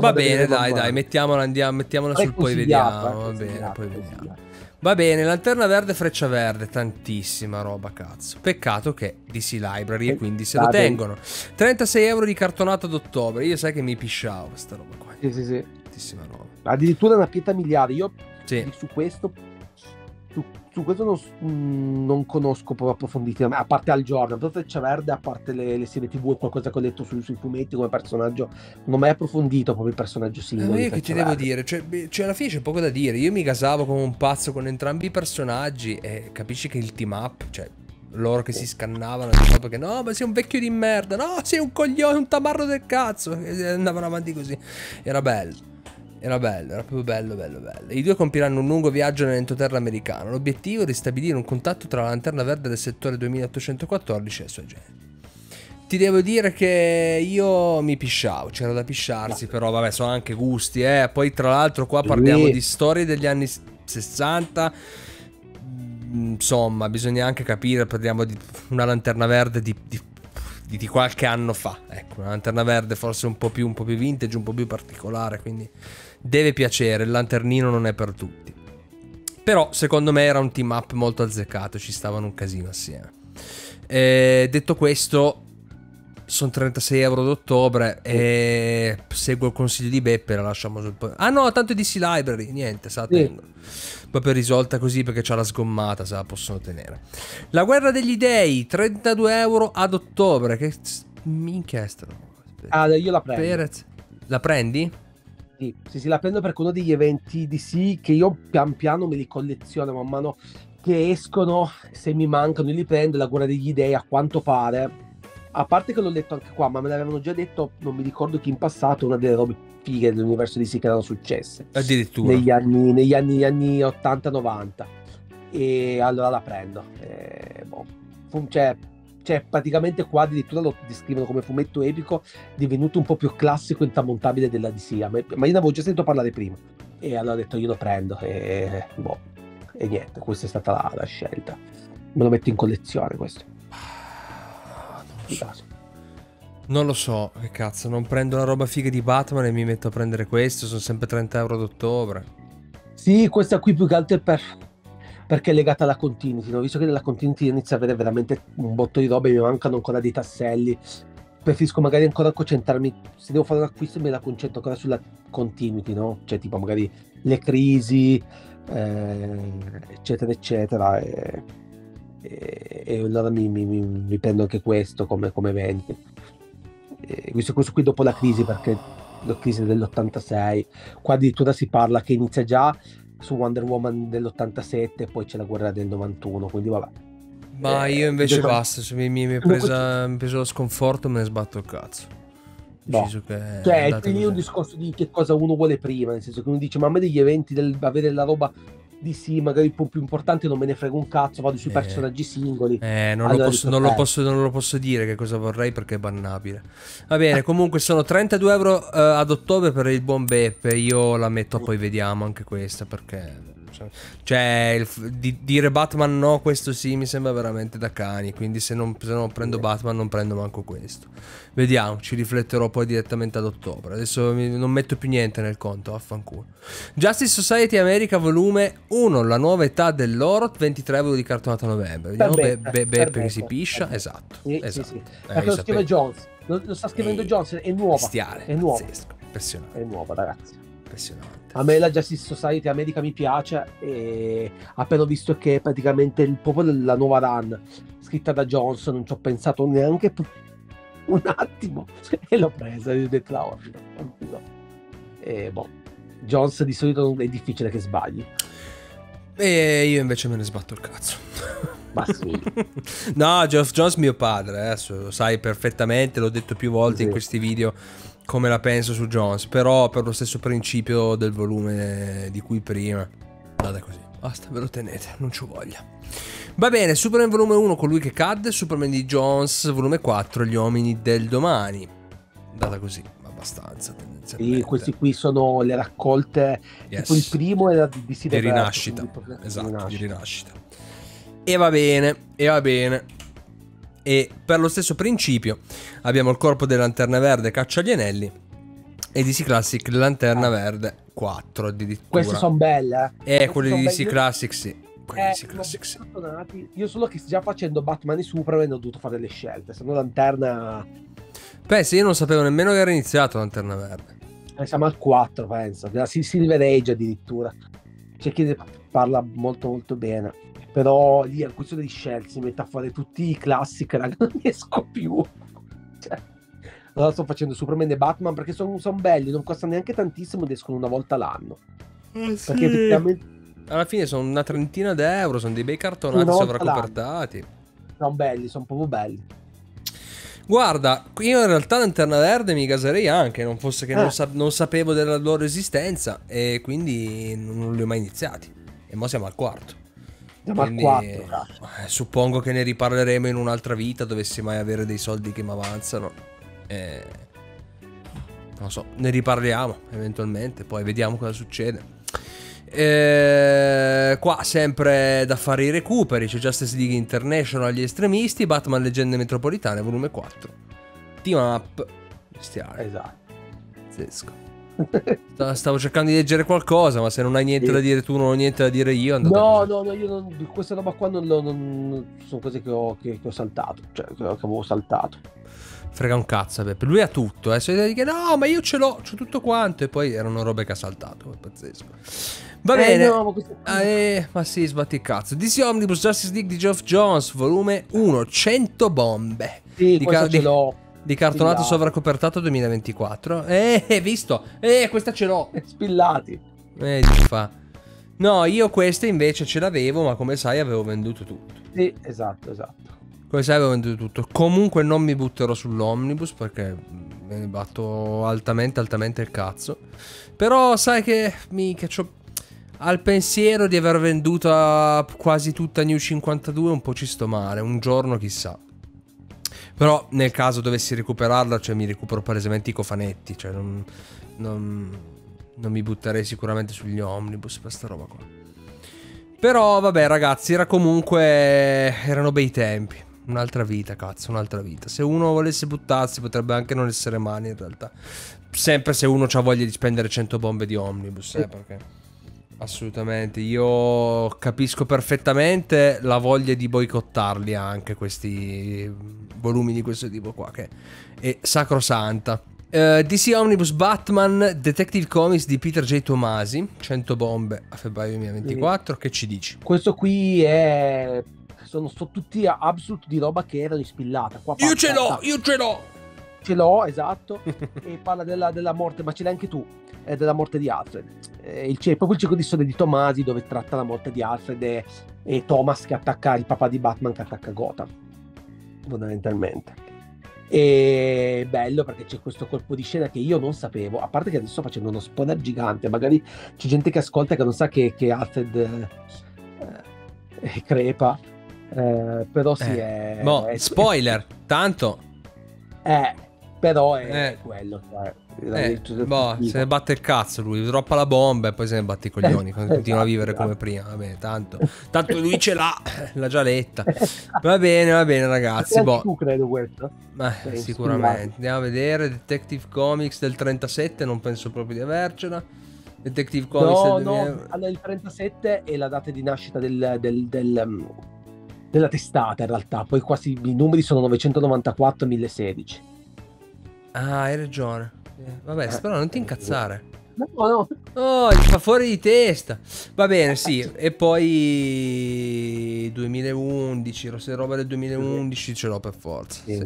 Va bene, dai, dai, mettiamola, andiamo, mettiamola sul poi vediamo. Va bene, poi vediamo. Va bene, lanterna verde, freccia verde, tantissima roba, cazzo. Peccato che DC Library e quindi se lo tengono. 36 euro di cartonato d'ottobre. Io sai che mi pisciavo questa roba qua. Sì, sì, sì. Tantissima roba. Addirittura una pietra miliare. Io Sì. Su questo, su, su questo non, mh, non conosco proprio approfonditamente, a parte Al Jordan, però Freccia Verde, a parte le, le serie tv e qualcosa che ho letto su- sui fumetti come personaggio, non ho mai approfondito proprio il personaggio singolo. ma io che ti devo dire? Cioè, cioè, alla fine c'è poco da dire. Io mi gasavo come un pazzo con entrambi i personaggi e capisci che il team up, cioè loro che si scannavano perché no, ma sei un vecchio di merda, no, sei un coglione, un tamarro del cazzo. E andavano avanti così. Era bello. Era bello, era proprio bello, bello, bello. I due compiranno un lungo viaggio nell'entroterra americano. L'obiettivo è ristabilire un contatto tra la lanterna verde del settore 2814 e i suoi agenti. Ti devo dire che io mi pisciavo, c'era da pisciarsi, però vabbè, sono anche gusti, eh. Poi tra l'altro qua parliamo Sì. di storie degli anni s- 60. Mm, Insomma, bisogna anche capire, parliamo di una lanterna verde di, di- di- qualche anno fa. Ecco, una lanterna verde forse un po' più, un po' più vintage, un po' più particolare, quindi deve piacere, il lanternino non è per tutti. Però secondo me era un team up molto azzeccato, ci stavano un casino assieme. Eh, detto questo, sono 36 euro d'ottobre e seguo il consiglio di Beppe, la lasciamo sul... Ah no, tanto è DC Library, niente, Sì. tengono. Proprio risolta così perché c'ha la sgommata, se la possono tenere. La guerra degli dei, 32 euro ad ottobre, che minchia è roba? Ah, io la prendo. Perez. La prendi? Sì, sì, sì, la prendo perché uno degli eventi DC che io pian piano me li colleziono man mano che escono, se mi mancano li prendo, la guerra degli dei a quanto pare. A parte che l'ho letto anche qua, ma me l'avevano già detto, non mi ricordo chi in passato, una delle robe fighe dell'universo DC che erano successe Addirittura. negli anni, negli anni, anni 80-90. E allora la prendo. E, boh, cioè, cioè, praticamente qua addirittura lo descrivono come fumetto epico, divenuto un po' più classico e intramontabile della DC. A me- Ma io ne avevo già sentito parlare prima. E allora ho detto io lo prendo. E, boh. e niente, questa è stata la, la scelta. Me lo metto in collezione questo. Ah, Non lo so. che cazzo, non prendo la roba figa di Batman e mi metto a prendere questo, sono sempre 30 euro d'ottobre. Sì, questa qui più che altro è per... perché è legata alla continuity. No? Visto che nella continuity inizia a avere veramente un botto di robe, mi mancano ancora dei tasselli. Preferisco magari ancora concentrarmi. Se devo fare un acquisto, me la concentro ancora sulla continuity, no? Cioè, tipo magari le crisi, eh, eccetera, eccetera. E, e- e allora mi, mi- mi- prendo anche questo come, come. E questo, questo qui dopo la crisi, perché la crisi dell'86, qua addirittura si parla che inizia già su Wonder Woman dell'87 e poi c'è la guerra del 91, quindi vabbè. Ma Eh, io invece gioca- basta, se mi, mi, mi è presa, mi è preso lo sconforto me ne sbatto il cazzo. No. Cioè, è lì un così. discorso di che cosa uno vuole prima, nel senso che uno dice, ma a me degli eventi, del, avere la roba di sì, magari un po' più importante, non me ne frega un cazzo, vado sui Eh. personaggi singoli. Eh, non, Allora lo posso, non, lo posso, non lo posso dire che cosa vorrei perché è bannabile. Va bene, comunque sono 32 euro eh, ad ottobre per il buon Beppe. Io la metto, poi vediamo anche questa perché. Cioè- Cioè, il di- dire Batman no, questo sì, mi sembra veramente da cani. Quindi, se non, se non prendo Batman, non prendo manco questo. Vediamo, ci rifletterò poi direttamente ad ottobre. Adesso mi- non metto più niente nel conto, vaffanculo. Justice Society America, volume 1, la nuova età dell'oro, 23 euro di cartonata a novembre. Vediamo Be- Beppe, Be- per Beppe che si piscia. Esatto. Sì, sì, esatto. sì. Eh, Perché io lo scrive. Jones, lo, lo sta scrivendo Ehi, Jones, è nuova. Bestiale, È nuova. pazzesco, impressionante, È nuova, ragazzi. impressionante. A me la Justice Society America mi piace e appena ho visto che è praticamente il, proprio la nuova run scritta da Johnson non ci ho pensato neanche un attimo e l'ho presa e ho detto la ordine. tranquillo. E boh, Jones di solito è difficile che sbagli. E io invece me ne sbatto il cazzo. Ma sì. no, Geoff Jones mio padre, adesso lo sai perfettamente, l'ho detto più volte Sì. in questi video come la penso su Jones, però per lo stesso principio del volume di cui prima. Andate così. Basta, ve lo tenete, non ci voglia. Va bene, Superman volume 1, colui che cadde, Superman di Jones, volume 4, gli uomini del domani. Andata così, abbastanza tendenzialmente. Sì, questi qui sono le raccolte. Yes. Tipo il primo era di, di, di rinascita. quindi- Esatto, di rinascita. E va bene, e va bene. E per lo stesso principio abbiamo il corpo della lanterna verde caccia agli anelli e DC Classic lanterna Ah. verde 4 addirittura. Queste sono belle. eh. E son di DC belle. Classic sì. Eh, Classic sì. Io solo che già facendo Batman e Superman ho dovuto fare le scelte. Se no lanterna. Pensa, io non sapevo nemmeno che era iniziato lanterna verde. eh, siamo al 4, penso. Della Sil- Silver Age addirittura. c'è chi parla molto molto bene. Però lì è questione di scelte, si mette a fare tutti i classic, raga, non riesco più. Cioè, allora sto facendo Superman e Batman perché sono son belli, non costano neanche tantissimo ed escono una volta l'anno. Eh, Perché effettivamente Alla fine sono una trentina d'euro, sono dei bei cartonati sovracopertati. sono belli, sono proprio belli. Guarda, io in realtà Lanterna Verde mi caserei anche, non fosse che non, Eh. sa- non sapevo della loro esistenza e quindi non li ho mai iniziati. E mo siamo al quarto. Quindi, al 4, cazzo. eh, suppongo che ne riparleremo in un'altra vita, dovessi mai avere dei soldi che mi avanzano. E... Non so, ne riparliamo eventualmente, poi vediamo cosa succede. Eh, qua sempre da fare i recuperi, c'è Justice League International agli estremisti, Batman Leggende Metropolitane volume 4. Team up. Bestiale, Esatto. pazzesco. Sta- Stavo cercando di leggere qualcosa, ma se non hai niente Sì. da dire tu, non ho niente da dire io. No, no, no, io non, questa roba qua non, non- non- sono cose che ho, che- che ho saltato, cioè che, avevo saltato. Frega un cazzo, Peppe. Lui ha tutto, eh. Se dice no, ma io ce l'ho, c'ho tutto quanto. E poi erano robe che ha saltato. È pazzesco. Va Eh, bene. no, ma questo- Ah, eh, ma sì, sbatti il cazzo. DC Omnibus Justice League di Geoff Jones, volume 1, 100 bombe. Sì, di questo ca- ce l'ho. Di cartonato Spillato. sovracopertato 2024. Eh, hai visto? Eh, questa ce l'ho. Spillati. Eh, di fa. No, io queste invece ce l'avevo, ma come sai avevo venduto tutto. Sì, esatto, esatto. Come sai avevo venduto tutto. Comunque non mi butterò sull'omnibus perché me ne batto altamente, altamente il cazzo. Però sai che mica c'ho... Al pensiero di aver venduto quasi tutta New 52 un po' ci sto male. Un giorno chissà. Però nel caso dovessi recuperarla, cioè mi recupero palesemente i cofanetti. Cioè non, non, non mi butterei sicuramente sugli omnibus per sta roba qua. Però vabbè ragazzi, era comunque... erano bei tempi. Un'altra vita, cazzo, un'altra vita. Se uno volesse buttarsi potrebbe anche non essere male in realtà. Sempre se uno ha voglia di spendere 100 bombe di omnibus, eh, perché... Assolutamente, io capisco perfettamente la voglia di boicottarli anche questi volumi di questo tipo qua, che è sacrosanta. Eh, DC Omnibus Batman Detective Comics di Peter J. Tomasi, 100 bombe a febbraio 2024, che ci dici? Questo qui è... Sono, sono tutti absolute di roba che erano ispillata. Qua Io ce l'ho, io ce l'ho! Ce l'ho, esatto. e parla della, della morte, ma ce l'hai anche tu, eh, della morte di Alfred. Eh, il- c'è proprio il ciclo di storia di Tomasi dove tratta la morte di Alfred e, e Thomas che attacca il papà di Batman che attacca Gotham, fondamentalmente. E bello perché c'è questo colpo di scena che io non sapevo, a parte che adesso sto facendo uno spoiler gigante, magari c'è gente che ascolta che non sa che, che Alfred eh, eh, crepa, eh, però sì, Eh, è, Mo, è- spoiler, tanto... eh, però è Eh. quello. Cioè, Eh, boh, se ne batte il cazzo lui, droppa la bomba e poi se ne batte i coglioni, Eh, continua a esatto, vivere come esatto. prima, vabbè, tanto, tanto lui ce l'ha, l'ha già letta. Va bene, va bene ragazzi, boh, tu credo questo. eh, sicuramente. Andiamo a vedere, Detective Comics del 37, non penso proprio di avercela. Detective Comics No, del no, 2000 allora il 37 è la data di nascita del, del- del, um, della testata in realtà, poi quasi i numeri sono 994 1016. Ah, hai ragione. Eh, Vabbè, Eh. però non ti incazzare. No, no, Oh, gli fa fuori di testa. Va bene, sì. E poi 2011, se roba del 2011 ce l'ho per forza. Sì.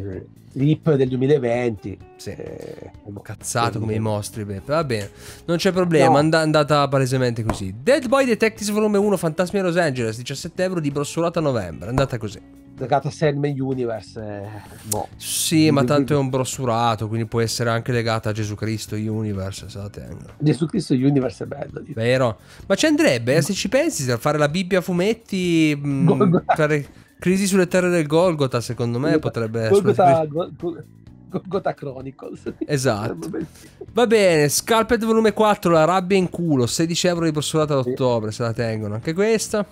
Rip del 2020. Sì. eh, Cazzato come i mostri, Beppe. Va bene, non c'è problema. No. and- andata palesemente così. Dead Boy Detectives Volume 1 Fantasmi a Los Angeles, 17 euro di brossolata a novembre. Andata così. Legata a Sandman Universe. eh, boh. Sì, ma tanto è un brossurato, quindi può essere anche legata a Gesù Cristo Universe, se la tengo. Gesù Cristo Universe è bello. dico. Vero? Ma ci andrebbe, eh, se ci pensi, a fare la Bibbia a fumetti, mh, Golgotha. fare crisi sulle terre del Golgotha, secondo me potrebbe... Golgotha, Gol- Gol- Golgotha Chronicles. Esatto. Va bene, Scalped volume 4, la rabbia in culo, 16 euro di brossolata ad ottobre, se la tengono anche questa.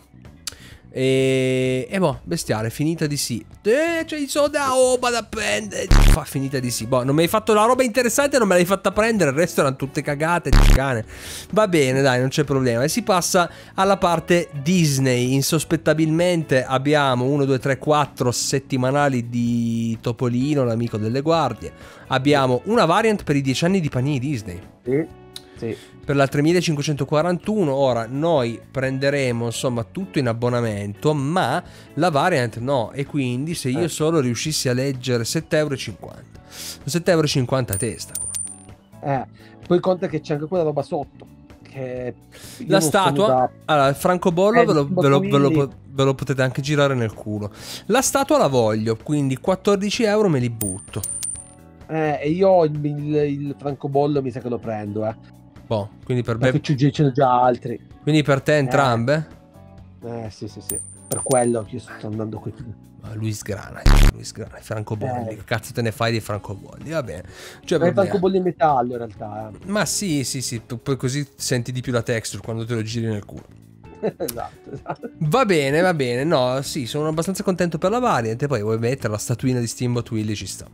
E, e boh, bestiale, finita di sì. Eh, c'è i soda roba da prendere. Fa finita di sì. Boh, non mi hai fatto la roba interessante, non me l'hai fatta prendere. Il resto erano tutte cagate cane. Va bene, dai, non c'è problema. E si passa alla parte Disney. Insospettabilmente abbiamo 1, 2, 3, 4 settimanali di Topolino, l'amico delle guardie. Abbiamo una variant per i 10 anni di panini Disney. Sì. Sì. per la 3541. Ora noi prenderemo insomma tutto in abbonamento, ma la variant no. E quindi se io Eh. solo riuscissi a leggere 7,50 euro, 7,50 euro a testa. Eh, poi conta che c'è anche quella roba sotto. La statua, da- allora, il francobollo Eh, ve, lo, ve lo- ve lo ve lo potete anche girare nel culo. La statua la voglio, quindi 14 euro me li butto. Eh, e io il, il, il francobollo mi sa che lo prendo, eh. Boh, quindi per, Perché me, ci sono già altri. quindi per te entrambe? Eh, sì, sì, sì. Per quello che io sto andando qui. Luis Grana, Luis Grana, i francobolli. Eh. Che cazzo te ne fai dei francobolli? Va bene. Cioè, Ma il vabbè. francobollo in metallo in realtà, Ma sì, sì, sì, poi così senti di più la texture quando te lo giri nel culo. eh. esatto, esatto. Va bene, va bene. No, sì, sono abbastanza contento per la variant. E poi vuoi mettere la statuina di Steamboat Willy ci sta.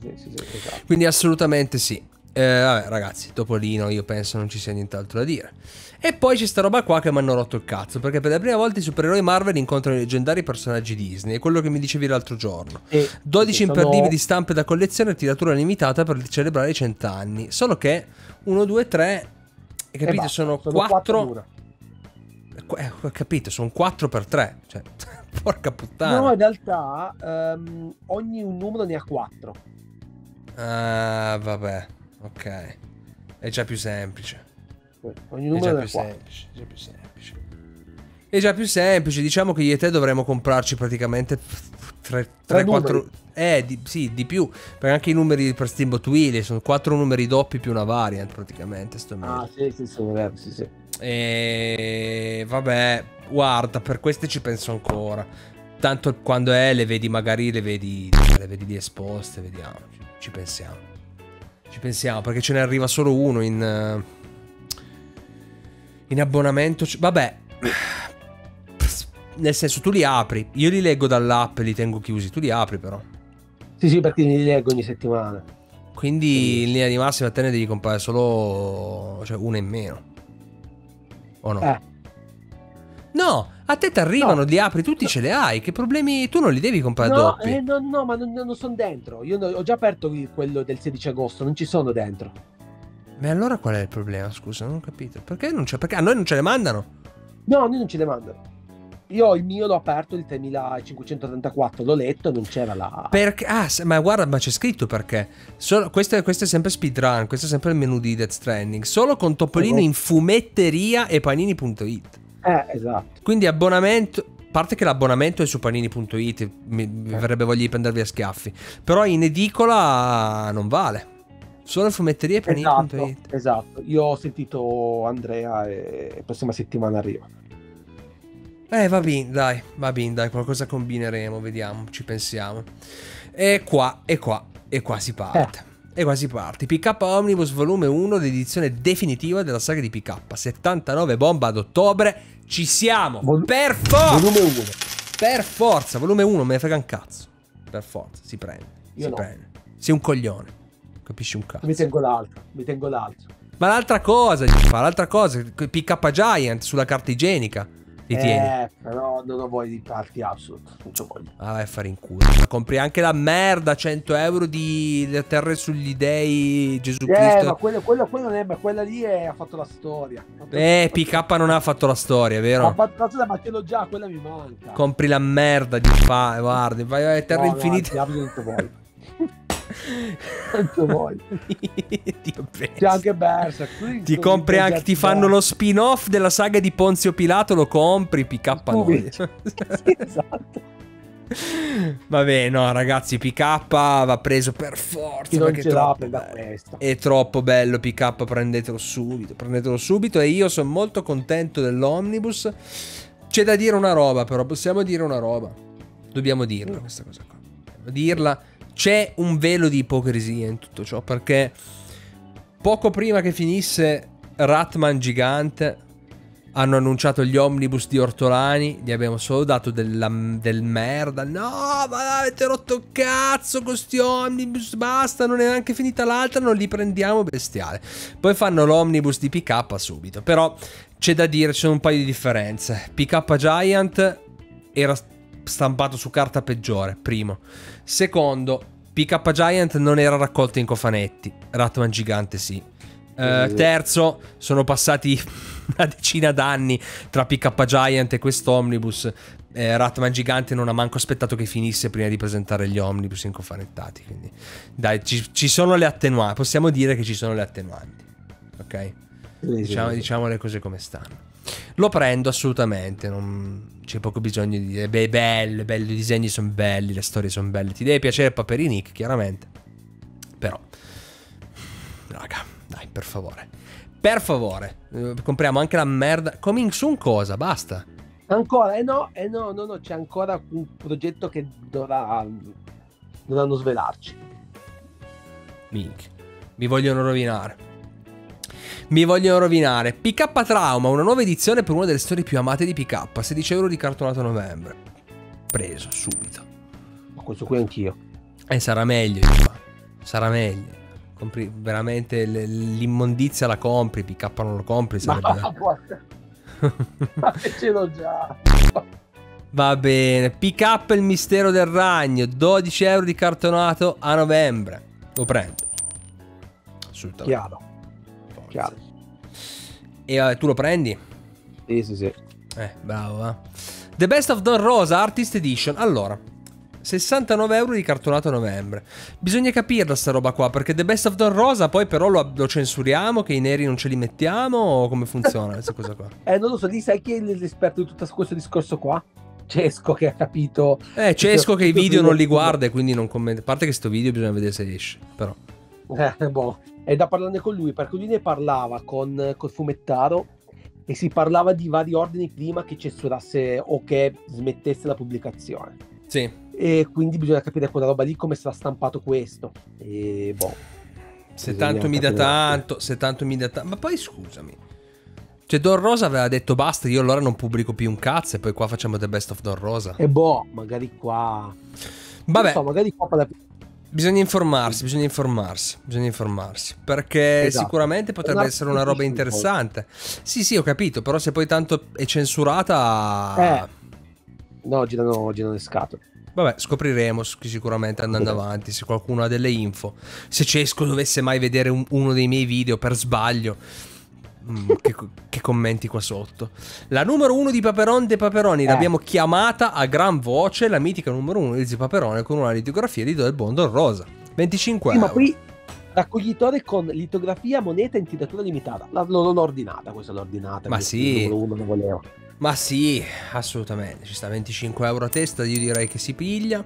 Sì, sì, sì, esatto. Quindi assolutamente sì. Eh, vabbè, ragazzi, Topolino io penso non ci sia nient'altro da dire. E poi c'è sta roba qua che mi hanno rotto il cazzo. Perché per la prima volta i supereroi Marvel incontrano i leggendari personaggi Disney. È quello che mi dicevi l'altro giorno. E 12 sì, sono- imperdibili di stampe da collezione e tiratura limitata per celebrare i cent'anni. Solo che 1, 2, 3. Hai e capito? basta, sono quattro 4. mura. Eh, ho capito, sono 4 per 3. Cioè, porca puttana. No, in realtà ehm, ogni numero ne ha quattro. Ah, vabbè. Ok. È già più semplice. Ogni È numero già ne più semplice. È già più semplice. È già più semplice. Diciamo che io e te dovremmo comprarci praticamente 3, Tre 4. numeri. Eh, di- sì, di più. Perché anche i numeri per Steamboat Willy sono 4 numeri doppi più una variant praticamente. Sto Ah, sì, sì, sono vero, sì, sì. E vabbè, guarda, per queste ci penso ancora. Tanto quando è, le vedi, magari le vedi, le vedi lì esposte, vediamo. Ci pensiamo. Ci pensiamo, perché ce ne arriva solo uno in. eh, In abbonamento. Vabbè. Nel senso, tu li apri. Io li leggo dall'app e li tengo chiusi. Tu li apri, però. Sì, sì, perché li leggo ogni settimana. Quindi in linea di massima te ne devi comprare solo. Cioè, una in meno. O no? Eh, No, a te ti arrivano, No. li apri tutti, ce li hai. Che problemi? Tu non li devi comprare no, doppi. eh, no, no, ma non, non sono dentro. Io no- ho già aperto quello del 16 agosto, non ci sono dentro. Ma allora qual è il problema? Scusa, non ho capito. Perché non c'è? Perché a noi non ce le mandano? No, noi non ce le mandano. Io il mio l'ho aperto il 3534, l'ho letto e non c'era la... Perché? Ah, ma guarda, ma c'è scritto perché. Solo- questo, è, questo è sempre speedrun, questo è sempre il menu di Death Stranding. Solo con Topolino Oh. in fumetteria e panini.it. Eh, esatto. Quindi abbonamento. A parte che l'abbonamento è su panini.it, mi, Eh. verrebbe voglia di prendervi a schiaffi. Però in edicola non vale. Solo in fumetteria e Esatto, panini.it. esatto. Io ho sentito Andrea e la prossima settimana arriva. Eh, va bene, dai, va bene, dai, qualcosa combineremo, vediamo, ci pensiamo. E qua, e qua, e qua si parte. E qua si parte. PK Omnibus volume 1, l'edizione definitiva della saga di PK. 79 bomba ad ottobre. Ci siamo! Vol- per forza! Volume 1. Per forza! Volume 1, me ne frega un cazzo. Per forza, si prende. Io si no. prende. Sei un coglione. Capisci un cazzo. Mi tengo l'altro, mi tengo l'altro. Ma l'altra cosa, fa, l'altra cosa, PK Giant sulla carta igienica. Li tieni. Eh, però non ho voglia di parti absolute. Non c'ho voglia. Ah, vai a fare in culo. Ma compri anche la merda, 100 euro di terre sugli dei Gesù Eh, ma Cristo. quello, quello, quello non è, ma quella lì è- ha fatto la storia. Eh, PK non ha fatto la storia, Ha vero? fatto la storia, ma ce l'ho già, quella mi manca. Compri la merda di fa, guarda, vai a terre No, no, infinite. apri quanto vuoi. C'è anche Berserk. Ti compri anche, ti fanno lo spin-off della saga di Ponzio Pilato, lo compri, PK noi. Subito. Sì, esatto. Vabbè, no, ragazzi, PK va preso per forza. Chi non perché ce è l'ha. È troppo bello PK, prendetelo subito, prendetelo subito e io sono molto contento dell'omnibus. C'è da dire una roba, però possiamo dire una roba. Dobbiamo dirla questa cosa qua. Dobbiamo dirla. C'è un velo di ipocrisia in tutto ciò, perché poco prima che finisse Ratman gigante hanno annunciato gli omnibus di Ortolani, gli abbiamo solo dato della, del merda. No, ma avete rotto cazzo con sti omnibus, basta, non è neanche finita l'altra, non li prendiamo bestiale. Poi fanno l'omnibus di PK subito, però c'è da dire, ci sono un paio di differenze. PK Giant era stampato su carta peggiore, primo. Secondo, PK Giant non era raccolto in cofanetti, Ratman gigante sì. Eh, Sì. terzo, sono passati una decina d'anni tra PK Giant e quest'omnibus. Eh, Ratman Gigante non ha manco aspettato che finisse prima di presentare gli omnibus incofanettati. Quindi, dai, ci, ci sono le attenuanti. Possiamo dire che ci sono le attenuanti. Ok? Diciamo, diciamo le cose come stanno. Lo prendo assolutamente. Non... C'è poco bisogno di dire. Beh, è bello, bello, i disegni sono belli, le storie sono belle. Ti deve piacere Paperinik, chiaramente. Però, raga, dai, per favore. Per favore, eh, compriamo anche la merda. Coming soon cosa? Basta. Ancora, eh no, eh no, no, no, c'è ancora un progetto che dovrà dovranno svelarci. Minchia. Mi vogliono rovinare. Mi vogliono rovinare. PK Trauma, una nuova edizione per una delle storie più amate di PK. 16 euro di cartonato a novembre. Preso subito. Ma questo qui anch'io. E sarà meglio. io qua. Sarà meglio. Compri veramente l'immondizia la compri. PK non lo compri. Ma Sarebbe... guarda, ma ce l'ho già. Va bene. Pick up il mistero del ragno. 12 euro di cartonato a novembre. Lo prendo. Assolutamente. Chiaro. Chiaro. E eh, tu lo prendi? Sì, sì, sì. Eh, bravo, va. The Best of Don Rosa Artist Edition. Allora, 69 euro di cartonato a novembre. Bisogna capirla sta roba qua, perché The Best of Don Rosa poi però lo, lo censuriamo, che i neri non ce li mettiamo, o come funziona questa cosa qua? Eh, non lo so, lì sai chi è l'esperto di tutto questo discorso qua? Cesco che ha capito. Eh, Cesco che i video non li guarda e quindi non commenta. A parte che sto video bisogna vedere se esce, però. Eh, boh, è da parlarne con lui perché lui ne parlava con col fumettaro e si parlava di vari ordini prima che censurasse o che smettesse la pubblicazione. Sì. E quindi bisogna capire quella roba lì come sarà stampato questo. E boh. Se tanto mi dà tanto, se tanto mi dà tanto. Ma poi scusami. Cioè, Don Rosa aveva detto basta, io allora non pubblico più un cazzo e poi qua facciamo The Best of Don Rosa. E boh, magari qua. Vabbè, Non so, magari qua parla- bisogna informarsi, bisogna informarsi, bisogna informarsi. Perché Esatto. sicuramente potrebbe Un essere una roba interessante. Sì, sì, ho capito, però se poi tanto è censurata... Eh. No, girano, girano le scatole. Vabbè, scopriremo sicuramente andando avanti se qualcuno ha delle info. Se Cesco dovesse mai vedere un- uno dei miei video per sbaglio, mm, che, che commenti qua sotto. La numero uno di Paperon de Paperoni Eh. l'abbiamo chiamata a gran voce la mitica numero uno di Zio Paperone con una litografia di Del Bondo Rosa. 25 Sì, ma euro. poi raccoglitore con litografia, moneta in tiratura limitata. La- non l'ho ordinata, questa l'ho ordinata. Ma sì. il numero uno volevo. Ma sì, assolutamente. Ci sta 25 euro a testa, io direi che si piglia.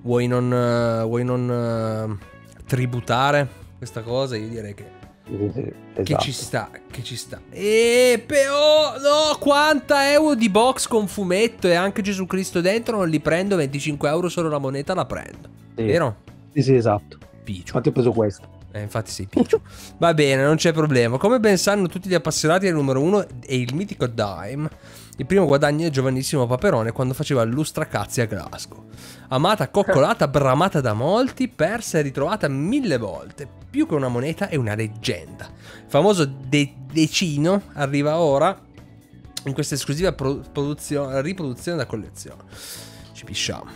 Vuoi non, eh, vuoi non eh, tributare questa cosa? Io direi che Sì, sì, Che esatto. ci sta, che ci sta. E però, no, 40 euro di box con fumetto e anche Gesù Cristo dentro non li prendo, 25 euro solo la moneta la prendo. Sì. Vero? Sì, sì, esatto. Piccio. Infatti ho preso questo. Eh, infatti sei piccio. Va bene, non c'è problema. Come ben sanno tutti gli appassionati del numero 1 e il mitico Dime, il primo guadagno del giovanissimo Paperone quando faceva lustracazzi a Glasgow. Amata, coccolata, bramata da molti, persa e ritrovata mille volte. Più che una moneta è una leggenda. Il famoso de- decino arriva ora in questa esclusiva pro- produzio- riproduzione da collezione. Ci pisciamo.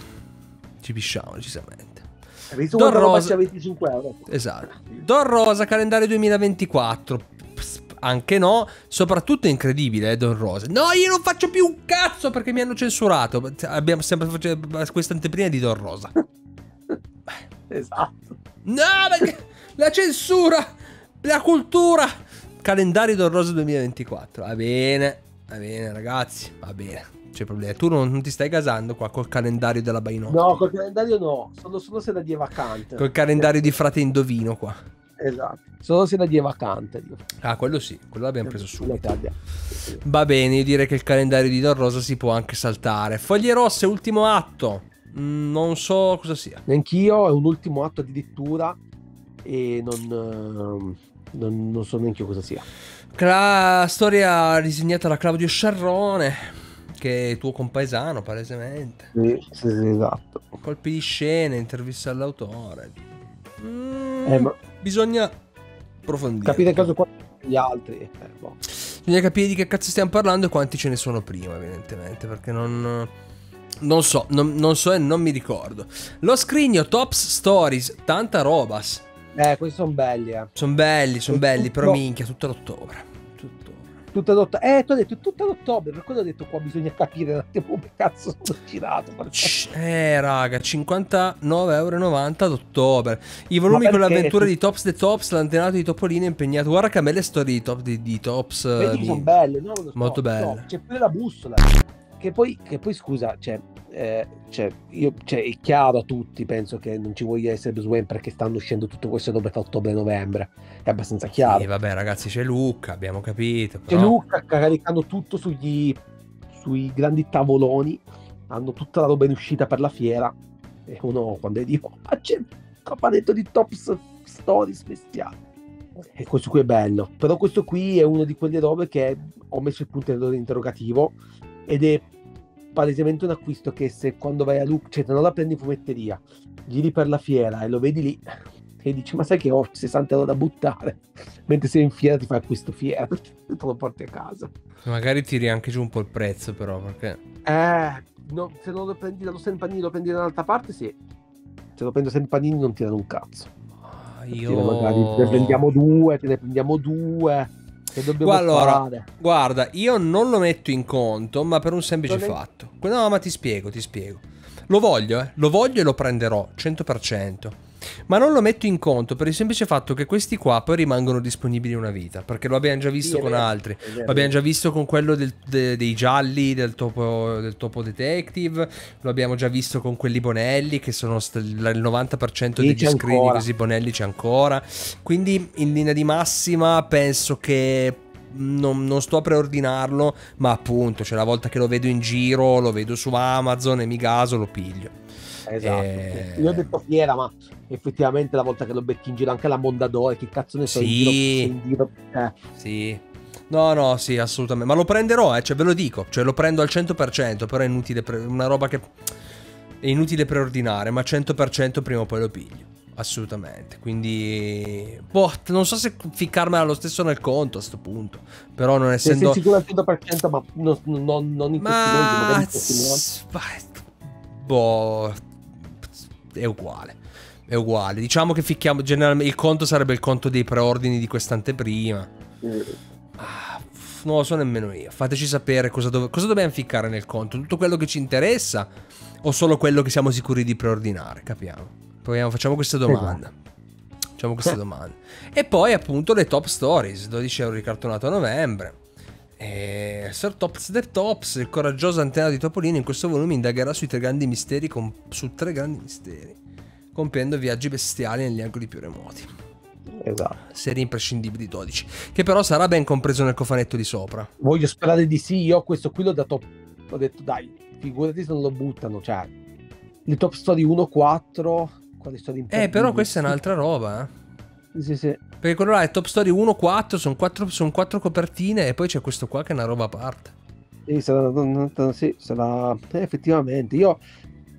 Ci pisciamo decisamente. Don Rosa- c'è a 25 euro? Esatto. Don Rosa, calendario 2024. Anche no, soprattutto incredibile, eh, Don Rosa. No, io non faccio più un cazzo perché mi hanno censurato. Abbiamo sempre fatto questa anteprima di Don Rosa. Esatto. No, perché la censura, la cultura. Calendario Don Rosa 2024. Va bene, va bene, ragazzi, va bene. C'è problema. Tu non, non ti stai gasando qua col calendario della Bainotti. No, col calendario no, solo, solo se la die vacante. Col calendario di frate Indovino qua. Esatto. Solo se la die vacante. Ah, quello sì, quello l'abbiamo preso subito. Va bene, io direi che il calendario di Don Rosa si può anche saltare. Foglie rosse, ultimo atto. Mm, non so cosa sia. Neanch'io, è un ultimo atto addirittura e non, ehm, non, non so neanche io cosa sia. La storia disegnata da Claudio Sciarrone, che è tuo compaesano, palesemente. Sì, sì, sì, esatto. Colpi di scena, intervista all'autore. Mm, Eh, ma Bisogna approfondire. capire caso qua gli altri. eh, boh. Bisogna capire di che cazzo stiamo parlando e quanti ce ne sono prima, evidentemente, perché non... Non so, non, non so e non mi ricordo. Lo scrigno Tops Stories, tanta robas. Eh, questi sono belli, eh. Sono belli, sono belli, però minchia, tutto l'ottobre. Tutta l'ottobre. Eh, tu hai detto tutta l'ottobre, per quello ho detto qua bisogna capire un attimo come cazzo sono girato. perché- Eh, raga, 59,90€ ad ottobre. I volumi con avventure tu- di Tops the Tops, l'antenato di Topolino è impegnato. Guarda che a me le storie di, Top- di- di Tops. eh, Vedi che mi- sono belle, no? Molto belle. C'è pure la bussola. Che poi, che poi scusa, cioè, eh, cioè, io, cioè, è chiaro a tutti, penso che non ci voglia essere Bruce Wayne perché stanno uscendo tutte queste robe tra ottobre e novembre. È abbastanza chiaro. Sì, vabbè, ragazzi, c'è Luca, abbiamo capito. C'è però- Luca caricando tutto sugli, sui grandi tavoloni, hanno tutta la roba in uscita per la fiera. E uno quando dico, ma c'è il cofanetto di Tops Stories bestiale. E questo qui è bello. Però questo qui è uno di quelle robe che ho messo il punto interrogativo ed è palesemente un acquisto che se quando vai a Luca, cioè se non la prendi in fumetteria, giri per la fiera e lo vedi lì e dici ma sai che ho 60 euro da buttare mentre sei in fiera ti fai acquisto fiera te lo porti a casa Magari tiri anche giù un po' il prezzo, però, perché. eh no, se non lo prendi dallo San Panini lo prendi da un'altra parte sì se lo prendo San Panini non tirano un cazzo ah, Io. magari ne prendiamo due te ne prendiamo due che dobbiamo Guarda, allora, fare Guarda, io non lo metto in conto, ma per un semplice è- fatto. No, ma ti spiego, ti spiego. Lo voglio, eh. Lo voglio e lo prenderò, 100%. Ma non lo metto in conto per il semplice fatto che questi qua poi rimangono disponibili una vita. Perché lo abbiamo già visto Sì, con vero, altri. è vero. L'abbiamo già visto con quello del- de- dei gialli del topo, del topo detective. Lo abbiamo già visto con quelli Bonelli, che sono st- il 90% Sì, degli screen ancora. così Bonelli c'è ancora. Quindi in linea di massima penso che non, non sto a preordinarlo, ma appunto, cioè la volta che lo vedo in giro, lo vedo su Amazon e mi gaso, lo piglio. Esatto Eh, io ho detto fiera ma effettivamente la volta che lo becchi in giro anche la Mondadori che cazzo ne so in Sì. giro, sei in giro eh, Sì. No, no, sì, assolutamente. Ma lo prenderò, eh, cioè ve lo dico, cioè lo prendo al 100%, però è inutile, pre- una roba che è inutile preordinare, ma 100% prima o poi lo piglio. Assolutamente. Quindi, boh, non so se ficcarmela lo stesso nel conto a sto punto. Però non se sei essendo... sicuro al 100% ma non, non, non in questi mesi Ma... magari in questi mesi. Boh... È uguale. È uguale. Diciamo che ficchiamo... Generalmente il conto sarebbe il conto dei preordini di quest'anteprima. Ah, f- non lo so nemmeno io. Fateci sapere cosa, dove- cosa dobbiamo ficcare nel conto. Tutto quello che ci interessa o solo quello che siamo sicuri di preordinare? Capiamo. Proviamo, facciamo questa domanda. Facciamo questa domanda. E poi appunto le top stories. 12 euro ricartonato a novembre. E Sir Tops the Tops, il coraggioso antennato di Topolino, in questo volume indagherà sui tre grandi misteri, com- su tre grandi misteri, compiendo viaggi bestiali negli angoli più remoti Esatto. serie imprescindibili 12 che però sarà ben compreso nel cofanetto di sopra Voglio sperare di sì. Io questo qui l'ho dato. Ho detto, dai, figurati se non lo buttano. Cioè, le top story 1-4. Quali sono eh però questa è un'altra roba eh. Sì, sì. Perché quello là è Top Story 1-4 sono quattro, son quattro copertine e poi c'è questo qua che è una roba a parte Sì, sarà, sì, sarà eh, effettivamente. Io,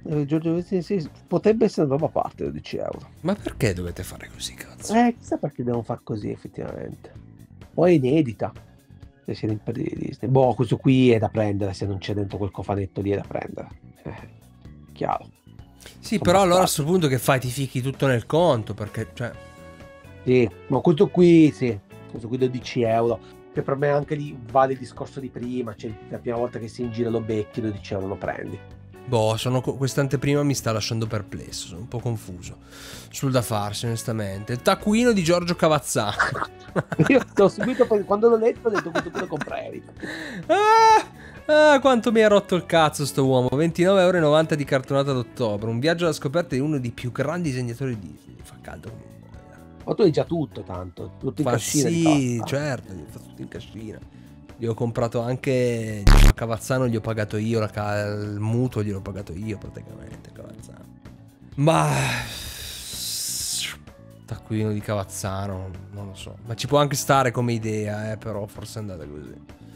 eh, Giorgio, sì, sì, potrebbe essere una roba a parte 12 euro. ma perché dovete fare così cazzo Eh, chissà perché devono far così, effettivamente. Poi è inedita. Le serie in di Disney. Boh, questo qui è da prendere. Se non c'è dentro quel cofanetto lì è da prendere. Eh, chiaro. sì sono però allora a questo punto che fai ti fichi tutto nel conto perché cioè Sì, ma questo qui, sì. Questo qui 12 euro. Che per me anche lì vale il discorso di prima. Cioè, la prima volta che si in giro lo becchi, 12 euro lo prendi. boh sono quest'anteprima mi sta lasciando perplesso sono un po' confuso sul da farsi onestamente il taccuino di Giorgio Cavazzano Io l'ho subito, quando l'ho letto, ho detto questo qui lo comprerei. Ah, ah, quanto mi ha rotto il cazzo sto uomo 29,90€ di cartonata d'ottobre Un viaggio alla scoperta di uno dei più grandi disegnatori Disney Fa caldo come un boia Ma tu hai già tutto, tanto. Tutto in Fa cascina. sì, certo, gli fa tutto in cascina Gli ho comprato anche a Cavazzano gli ho pagato io la ca- Il mutuo gliel'ho pagato io praticamente Cavazzano Ma Taccuino di Cavazzano Non lo so Ma ci può anche stare come idea eh, Però forse è andata così Sì,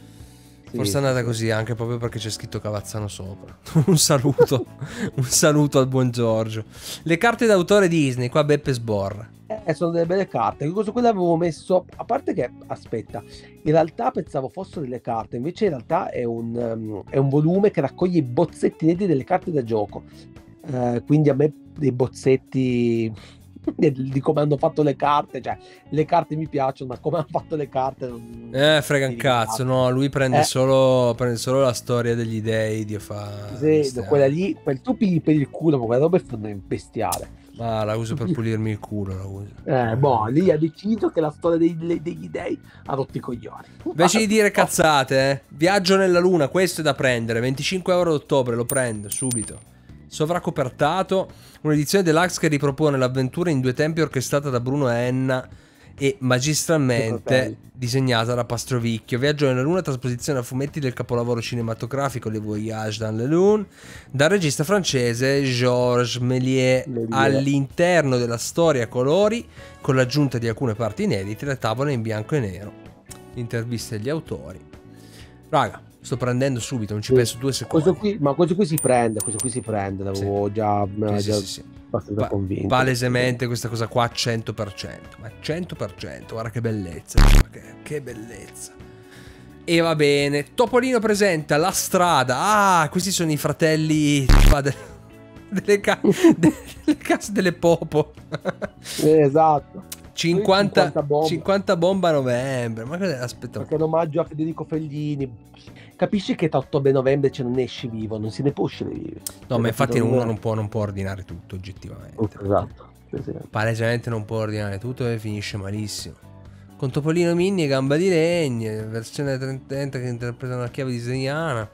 Forse è andata sì. così anche proprio perché c'è scritto Cavazzano sopra. un saluto, un saluto al buon Giorgio. Le carte d'autore Disney, qua Beppe sborra. Eh, sono delle belle carte. Questo qui l'avevo messo. A parte che, aspetta, in realtà pensavo fossero delle carte, invece in realtà è un, um, è un volume che raccoglie i bozzetti delle carte da gioco. Eh, quindi a me dei bozzetti di, come hanno fatto le carte. Cioè, le carte mi piacciono, ma come hanno fatto le carte. Non, Eh, frega un cazzo, no, lui prende, Eh. solo, prende solo la storia degli dei, Dio fa... Sì, quella lì, quel tu pigli per il culo, ma quella roba è bestiale. Ma la uso per pulirmi il culo, la uso. Eh, boh, lì ha deciso che la storia dei- degli dei ha rotto i coglioni. Invece di dire cazzate, eh, viaggio nella luna, questo è da prendere, 25 euro d'ottobre, lo prendo subito. Sovracopertato, un'edizione deluxe che ripropone l'avventura in due tempi orchestrata da Bruno Enna e magistralmente disegnata da Pastrovicchio. Viaggio nella luna, trasposizione a fumetti del capolavoro cinematografico Le Voyage dans la Lune, dal regista francese Georges Méliès, all'interno della storia a colori, con l'aggiunta di alcune parti inedite, le tavole in bianco e nero. Interviste agli autori. Raga, sto prendendo subito, non ci Sì. penso due secondi. Questo qui, ma questo qui si prende, questo qui si prende, l'avevo già, me l'ha Sì, già sì, sì, sì. abbastanza Pa- convinto. palesemente questa cosa qua 100%, ma 100%, guarda che bellezza, che, che bellezza. E va bene, Topolino presenta La Strada. Ah, questi sono i fratelli delle, ca- delle case delle Popo. Esatto, 50, 50 bombe. 50 bomba a novembre. Ma cos'è? Aspetta, perché è un omaggio a Federico Fellini. Capisci che tra ottobre-novembre ce ne esci vivo, non se ne può uscire vivi. no, ma infatti Non- uno non può, non può ordinare tutto, oggettivamente. Esatto. sì, sì. Palesemente non può ordinare tutto e finisce malissimo. Con Topolino Mini e Gamba di Legno, versione 30 che interpreta una chiave disneyana.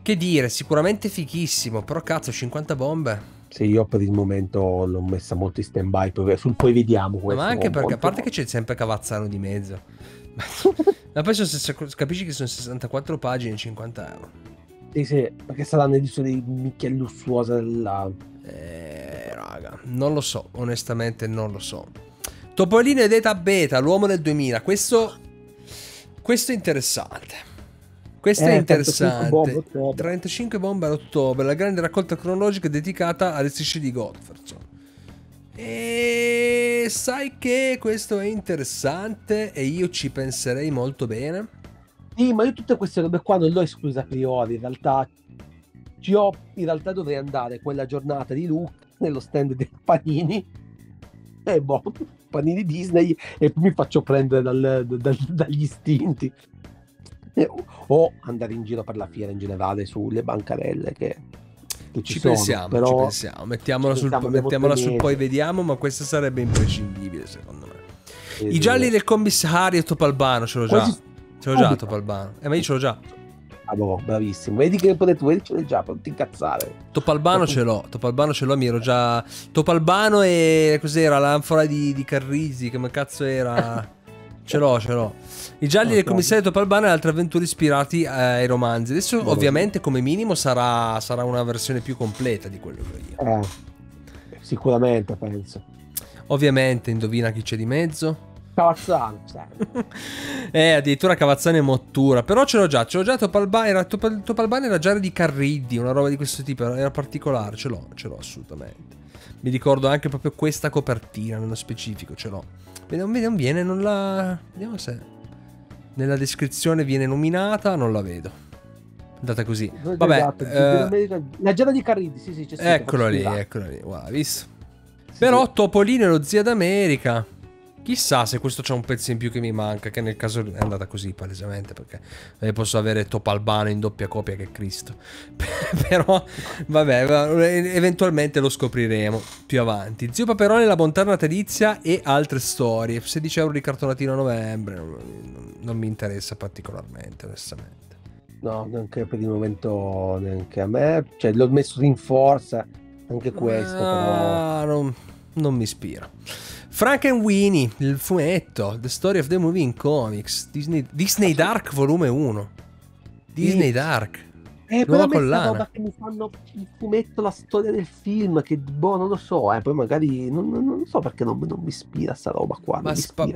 Che dire, sicuramente fichissimo, però cazzo, 50 bombe. Sì, io per il momento l'ho messa molto in stand by, poi, sul poi vediamo questo. Ma anche perché, a parte che c'è sempre Cavazzano di mezzo. Ma poi sono capisci che sono 64 pagine e 50 euro. Sì, sì, perché sarà un'edizione di micchia lussuosa della... Eh, raga, non lo so, onestamente non lo so. Topolino ed Eta Beta, l'uomo del 2000. Questo, questo è interessante. Questo è Eh, 35 interessante. bombe, ottobre. 35 bombe ad ottobre, la grande raccolta cronologica dedicata alle strisce di Godfrey. E sai che questo è interessante e io ci penserei molto bene. Sì, ma io tutte queste robe qua non le ho escluse a priori, in realtà ci in realtà dovrei andare quella giornata di Luke nello stand dei panini e boh, panini Disney e mi faccio prendere dal- dal- dagli istinti o andare in giro per la fiera in generale sulle bancarelle che, che ci, Ci, sono, pensiamo, però ci pensiamo. Mettiamola, sul, mettiamola sul poi vediamo, ma questa sarebbe imprescindibile secondo me. eh, I gialli del commissario Topalbano ce l'ho già. quasi- Ce l'ho già. Topalbano. Eh, ma io ce l'ho già. Ah, boh, bravissimo vedi che pure tu vedi ce l'hai già per non ti incazzare Topalbano ce l'ho. Topalbano ce l'ho, mi ero già. Topalbano e. Cos'era? L'anfora di, di Carrisi. Come cazzo era? ce l'ho, ce l'ho. I gialli del Ok. commissario Topalbano e altre avventure ispirati eh, ai romanzi. Adesso, Boh. ovviamente, come minimo, sarà, sarà una versione più completa di quello che ho io. eh, sicuramente penso Ovviamente, indovina chi c'è di mezzo. Cavazzano. Eh, addirittura Cavazzano e Mottura. Però ce l'ho già, ce l'ho già. Topalbano era, Topal- era già di Carriddi, una roba di questo tipo. Era particolare, ce l'ho, ce l'ho assolutamente. Mi ricordo anche proprio questa copertina, nello specifico, ce l'ho. Vediamo, vediamo, viene, non la... Vediamo se... Nella descrizione viene nominata, non la vedo. Andata così. Vabbè, Esatto, eh, la giada di Carridi sì sì c'è eccolo lì, eccolo lì. Guarda, visto? Sì, Però sì. Topolino e lo zia d'America. Chissà se questo c'è un pezzo in più che mi manca, che nel caso è andata così palesemente, perché eh, posso avere Topalbano in doppia copia che Cristo. Però, vabbè, va- eventualmente lo scopriremo più avanti. Zio Paperone, la bontà natalizia e altre storie. 16 euro di cartonatina a novembre, non, mi interessa particolarmente, onestamente. no neanche per il momento neanche a me cioè l'ho messo in forza anche questo però Ah, non, non mi ispira. Frankenweenie, il fumetto, The Story of the Movie in Comics, Disney, Disney Dark volume 1. Disney Sì. Dark. eh, però collana. roba che mi fanno il fumetto la storia del film che boh non lo so eh, poi magari non, non- non so perché non, non mi ispira sta roba qua Ma non spa-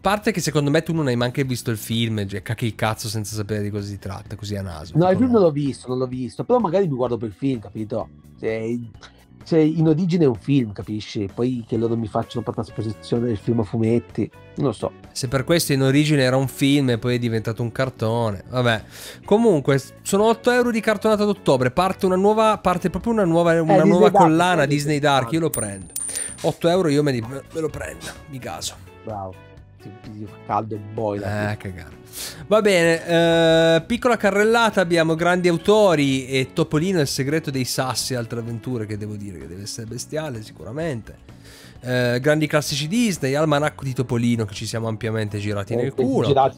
Parte che secondo me tu non hai neanche visto il film, cioè cacchi il cazzo senza sapere di cosa si tratta, così a naso. no il film non l'ho visto non l'ho visto però magari mi guardo per il film capito se, se in origine è un film capisci poi che loro mi facciano per trasposizione del film a fumetti non lo so Se per questo in origine era un film e poi è diventato un cartone. Vabbè. Comunque, sono 8 euro di cartonata d'ottobre. Parte una nuova. Parte proprio una nuova, una Disney nuova Dark, collana eh, Disney Disney Dark. Dark. Io lo prendo. 8 euro io me, li, me lo prendo, mi caso. Bravo. Ti, ti fa caldo e boila. Eh, cagare. Va bene, eh, piccola carrellata, abbiamo grandi autori e Topolino il segreto dei sassi, altre avventure che devo dire che deve essere bestiale sicuramente. Eh, grandi classici Disney, Almanacco di Topolino che ci siamo ampiamente girati nel Eh, culo. girati.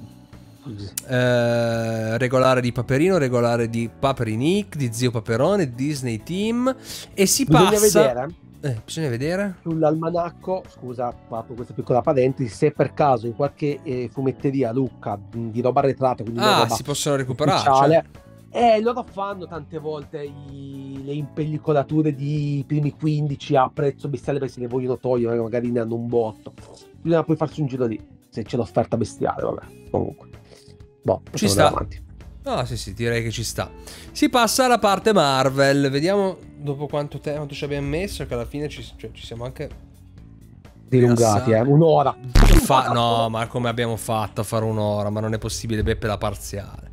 Eh, regolare di Paperino, regolare di Paperinic, di Zio Paperone, Disney Team e si Bisogna passa... vedere Eh, bisogna vedere. sull'almanacco, scusa, apro questa piccola parentesi, se per caso in qualche eh, fumetteria Lucca di roba arretrata, quindi Ah, si possono recuperare. cioè. eh, loro fanno tante volte i- le impellicolature di primi 15 a prezzo bestiale perché se ne vogliono togliere, magari ne hanno un botto. Bisogna poi farsi un giro lì, se c'è l'offerta bestiale, vabbè, comunque. Boh, Ci sta. avanti. Ah, sì, sì, direi che ci sta. Si passa alla parte Marvel. Vediamo dopo quanto tempo ci abbiamo messo. Che alla fine ci, cioè, ci siamo anche. Dilungati, eh, un'ora. Fa- no, ma come abbiamo fatto a fare un'ora? Ma non è possibile, Beppe, la parziale.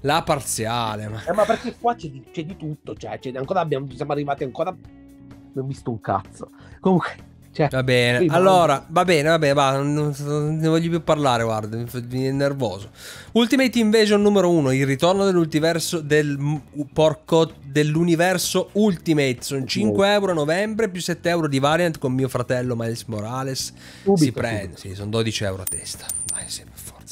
La parziale, ma. Eh, ma perché qua c'è di, c'è di tutto, cioè, c'è- ancora abbiamo, siamo arrivati ancora... Non ho visto un cazzo. Comunque, cioè, Va bene, Prima- allora, va bene, va bene, va, non, ne voglio più parlare, guarda, mi, mi viene nervoso. Ultimate Invasion numero 1, il ritorno dell'universo del porco dell'universo Ultimate, sono 5 euro a novembre più 7 euro di variant con mio fratello Miles Morales. subito, si prende, sì, sono 12 euro a testa. Dai, per forza.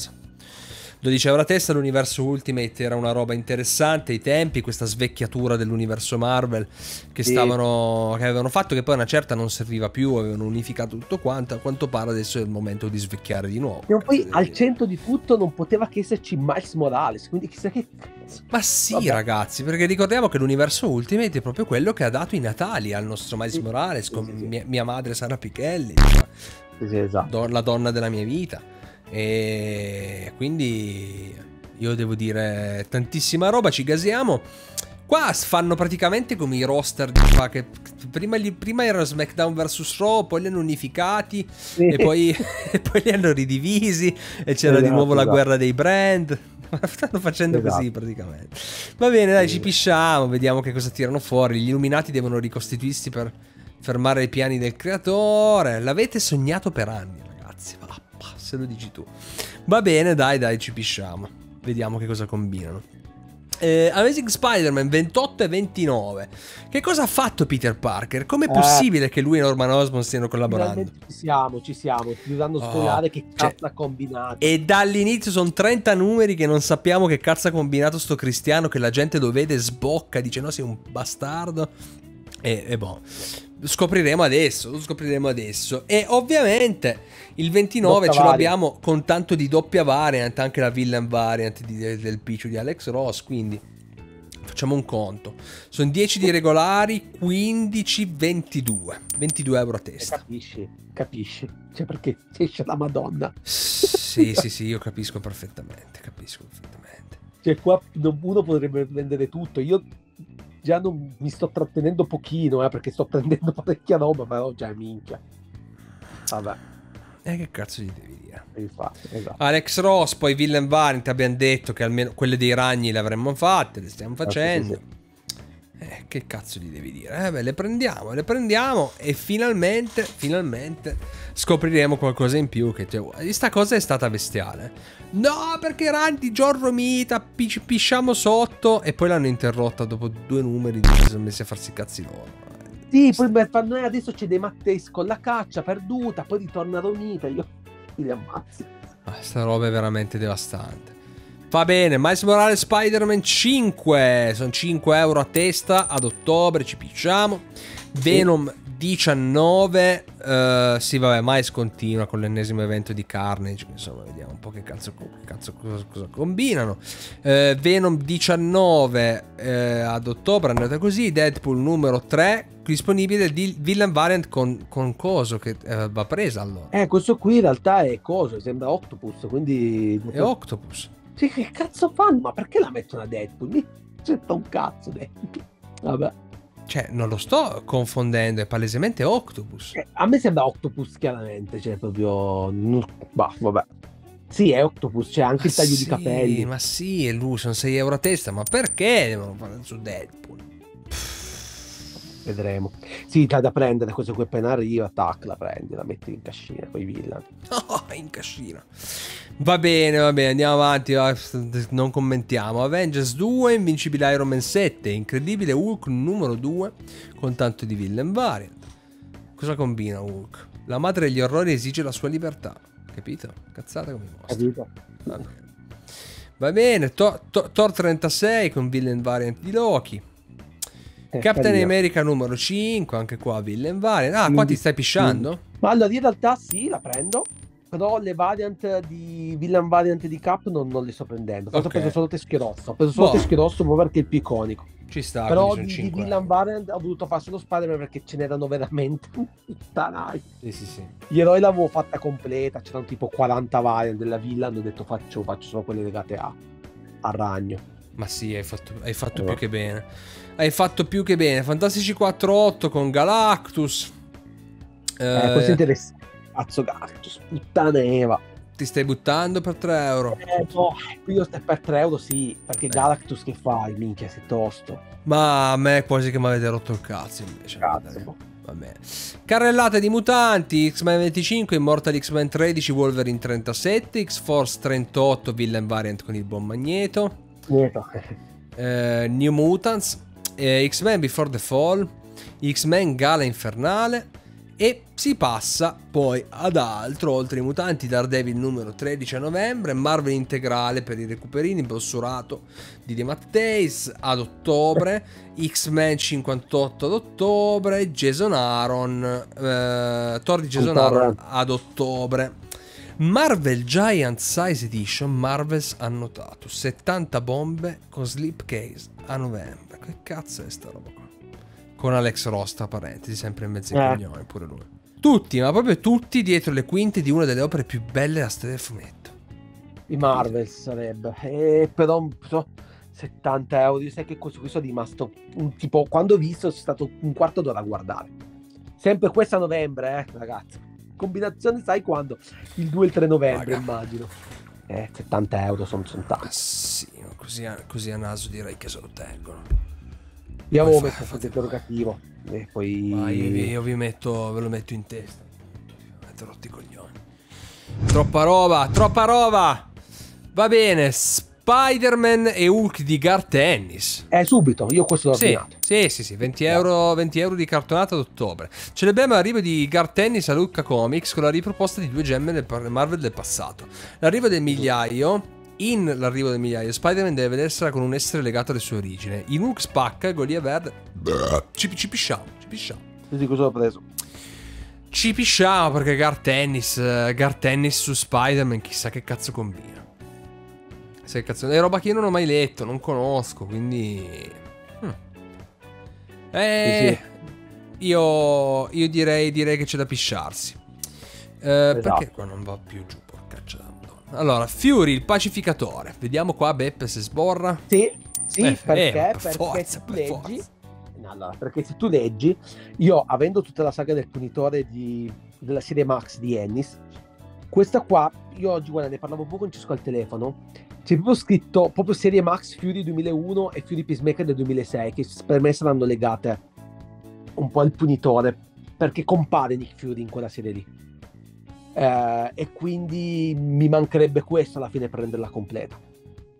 12 euro a testa, l'universo Ultimate era una roba interessante ai tempi, questa svecchiatura dell'universo Marvel che stavano che avevano fatto che poi una certa non serviva più, avevano unificato tutto quanto, a quanto pare adesso è il momento di svecchiare di nuovo. E poi al centro di tutto non poteva che esserci Miles Morales, quindi chissà che. Ma sì, Vabbè. ragazzi, perché ricordiamo che l'universo Ultimate è proprio quello che ha dato i Natali al nostro Miles Sì. Morales con Sì, sì, sì. Mia, mia madre Sara Pichelli, cioè, esatto. la donna della mia vita. E quindi io devo dire tantissima roba, ci gasiamo. Qua fanno praticamente come i roster di qua che prima, gli- prima era SmackDown vs Raw, poi li hanno unificati e poi, e poi li hanno ridivisi e c'era di Esatto, nuovo la esatto. guerra dei brand. Stanno facendo così Esatto. praticamente. Va bene, dai, Sì. ci pisciamo, vediamo che cosa tirano fuori. Gli illuminati devono ricostituirsi per fermare i piani del creatore. L'avete sognato per anni, se lo dici tu. Va bene, dai, dai, ci pisciamo. Vediamo che cosa combinano. Eh, Amazing Spider-Man 28 e 29. Che cosa ha fatto Peter Parker? Com'è Eh. possibile che lui e Norman Osborn stiano collaborando? Ci siamo, ci siamo. Ti dovranno Oh, spoilerare che cioè- cazzo ha combinato. E dall'inizio sono 30 numeri che non sappiamo che cazzo ha combinato sto cristiano che la gente lo vede, sbocca, dice no sei un bastardo. E, e boh, scopriremo adesso, lo scopriremo adesso. E ovviamente il 29 Doppia ce lo variant. abbiamo con tanto di doppia variant, anche la villain variant di- del, piccio di Alex Ross, quindi facciamo un conto. Sono 10 di regolari, 15, 22. 22 euro a testa. capisci, capisci. Cioè, perché esce la Madonna. Sì, sì, sì, io capisco perfettamente, capisco perfettamente. Cioè, qua uno potrebbe prendere tutto. Io già non mi sto trattenendo pochino, eh, perché sto prendendo parecchia roba, però già minchia. Vabbè, E che cazzo gli devi dire? infatti, esatto. Alex Ross, poi Villain Variant, abbiamo detto che almeno quelle dei ragni le avremmo fatte, le stiamo facendo. sì, Eh, che cazzo gli devi dire? Eh beh, le prendiamo, le prendiamo e finalmente, finalmente scopriremo qualcosa in più che cioè, sta cosa è stata bestiale. No, perché Randy, John Romita, pi- pisciamo sotto e poi l'hanno interrotta dopo due numeri, si sono messi a farsi i cazzi loro. Sì, poi fa- noi adesso c'è dei Matteis con la caccia perduta, poi ritorna Romita, io li ammazzo. Ah, sta roba è veramente devastante. Va bene, Miles Morales Spider-Man 5. Sono 5 euro a testa ad ottobre, ci picciamo. Venom 19. eh, sì, vabbè, Miles continua con l'ennesimo evento di Carnage. Insomma, vediamo un po' che cazzo, che cazzo cosa, cosa combinano. Eh, Venom 19 eh, ad ottobre, è andata così. Deadpool numero 3. Disponibile di Villain Variant con, con Coso che eh, va presa allora. Eh, questo qui in realtà è cosa? Sembra Octopus, quindi... E Octopus. Sì, che cazzo fanno? Ma perché la mettono a Deadpool? Mi c'entra un cazzo Deadpool. Vabbè. Cioè, non lo sto confondendo, è palesemente Octopus. Eh, a me sembra Octopus chiaramente, cioè proprio... no, Bah, vabbè. Sì, è Octopus, c'è anche il taglio Ma sì, di capelli. Ma sì, e lui sono 6 euro a testa, ma perché devono fare su Deadpool? Vedremo. Sì, dai da prendere, questo qui appena arriva, tac, la prendi, la metti in cascina con i villain. Oh, in cascina. Va bene, va bene, andiamo avanti, non commentiamo. Avengers 2, Invincibile Iron Man 7, Incredibile Hulk numero 2, con tanto di villain variant. Cosa combina Hulk? La madre degli orrori esige la sua libertà. Capito? Cazzata come mostra. Capito? Va bene. Va bene, Thor, Thor 36 con villain variant di Loki. Eh, Captain. America numero 5, anche qua villain variant. Ah, qua Quindi- ti stai pisciando? Ma allora in realtà sì, la prendo. Però le variant di villain variant di Cap non, non le sto prendendo. Forse Ok. ho preso solo Teschio Rosso. Ho preso solo Boh. Teschio Rosso proprio perché è il più iconico. Ci sta, Però di, di 5 villain variant ho voluto fare solo Spider-Man perché ce n'erano veramente puttanai. Sì, sì, sì. Gli eroi l'avevo fatta completa, c'erano tipo 40 variant della villain, ho detto faccio, faccio solo quelle legate a, a Ragno. Ma sì, hai fatto, hai fatto Eh. più che bene. Hai fatto più che bene. Fantastici 4-8 con Galactus. Eh, Eh, questo è interessante. Cazzo Galactus, puttaneva. ti stai buttando per 3 euro. Eh no, io per 3 euro sì, perché Galactus che fai, minchia, sei tosto. Ma a me è quasi che mi avete rotto il cazzo invece. Cazzo. Va bene. Carrellate di mutanti, X-Men 25, Immortal X-Men 13, Wolverine 37, X-Force 38, Villain Variant con il buon Magneto, Niente. eh, New Mutants, eh, X-Men Before the Fall, X-Men Gala Infernale e si passa poi ad altro, oltre ai mutanti, Daredevil numero 13 a novembre, Marvel integrale per i recuperini, Bossurato di De Matteis ad ottobre, X-Men 58 ad ottobre, Jason Aaron, eh, Thor di Jason. Aaron ad ottobre. Marvel Giant Size Edition, Marvels annotato, 70 bombe con slipcase a novembre. Che cazzo è sta roba qua? Con Alex Ross, tra parentesi, sempre in mezzo ai Eh. cognome, pure lui. Tutti, ma proprio tutti dietro le quinte di una delle opere più belle della storia del fumetto. I Marvel sarebbe. Eh, però so, 70 euro. Io sai che questo qui sono rimasto un tipo. Quando ho visto, sono stato un quarto d'ora a guardare. Sempre questa novembre, eh, ragazzi. Combinazione, sai quando? Il 2 e il 3 novembre, Raga. immagino. Eh, 70 euro sono son tanti. sì, no, così, a, così a naso direi che se lo tengono. Io avevo messo fa- questo interrogativo. E poi. Ma io, vi- io vi metto, ve lo metto in testa. Avete rotto i coglioni. Troppa roba, troppa roba. Va bene, Spider-Man e Hulk di Garth Ennis. Eh, subito, io questo l'ho Sì, ordinato. sì, sì, sì, 20 euro, 20 euro di cartonata ad ottobre. Celebriamo l'arrivo di Garth Ennis a Lucca Comics con la riproposta di due gemme del Marvel del passato. L'arrivo del migliaio. In l'arrivo del migliaio, Spider-Man deve vedersela con un essere legato alle sue origini. In Hulk spacca e Golia Verde. Ci, ci pisciamo, ci pisciamo. Così cosa ho preso? Ci pisciamo perché Gar Tennis, eh, Gar Tennis su Spider-Man, chissà che cazzo combina. Se che cazzo, è roba che io non ho mai letto, non conosco, quindi... Hmm. Eh, Io, io direi, direi che c'è da pisciarsi. Eh, Esatto. Perché qua non va più giù. Allora, Fury, il pacificatore. Vediamo qua Beppe se sborra. Sì, sì, Eh, perché? eh, per perché forza, se tu per leggi. forza. No, allora, perché se tu leggi, io avendo tutta la saga del punitore di- della serie Max di Ennis, questa qua, io oggi guarda, ne parlavo poco con Cesco al telefono. C'è proprio scritto proprio serie Max Fury 2001 e Fury Peacemaker del 2006, che per me saranno legate un po' al punitore, perché compare Nick Fury in quella serie lì. Eh, e quindi mi mancherebbe questo alla fine per renderla completa.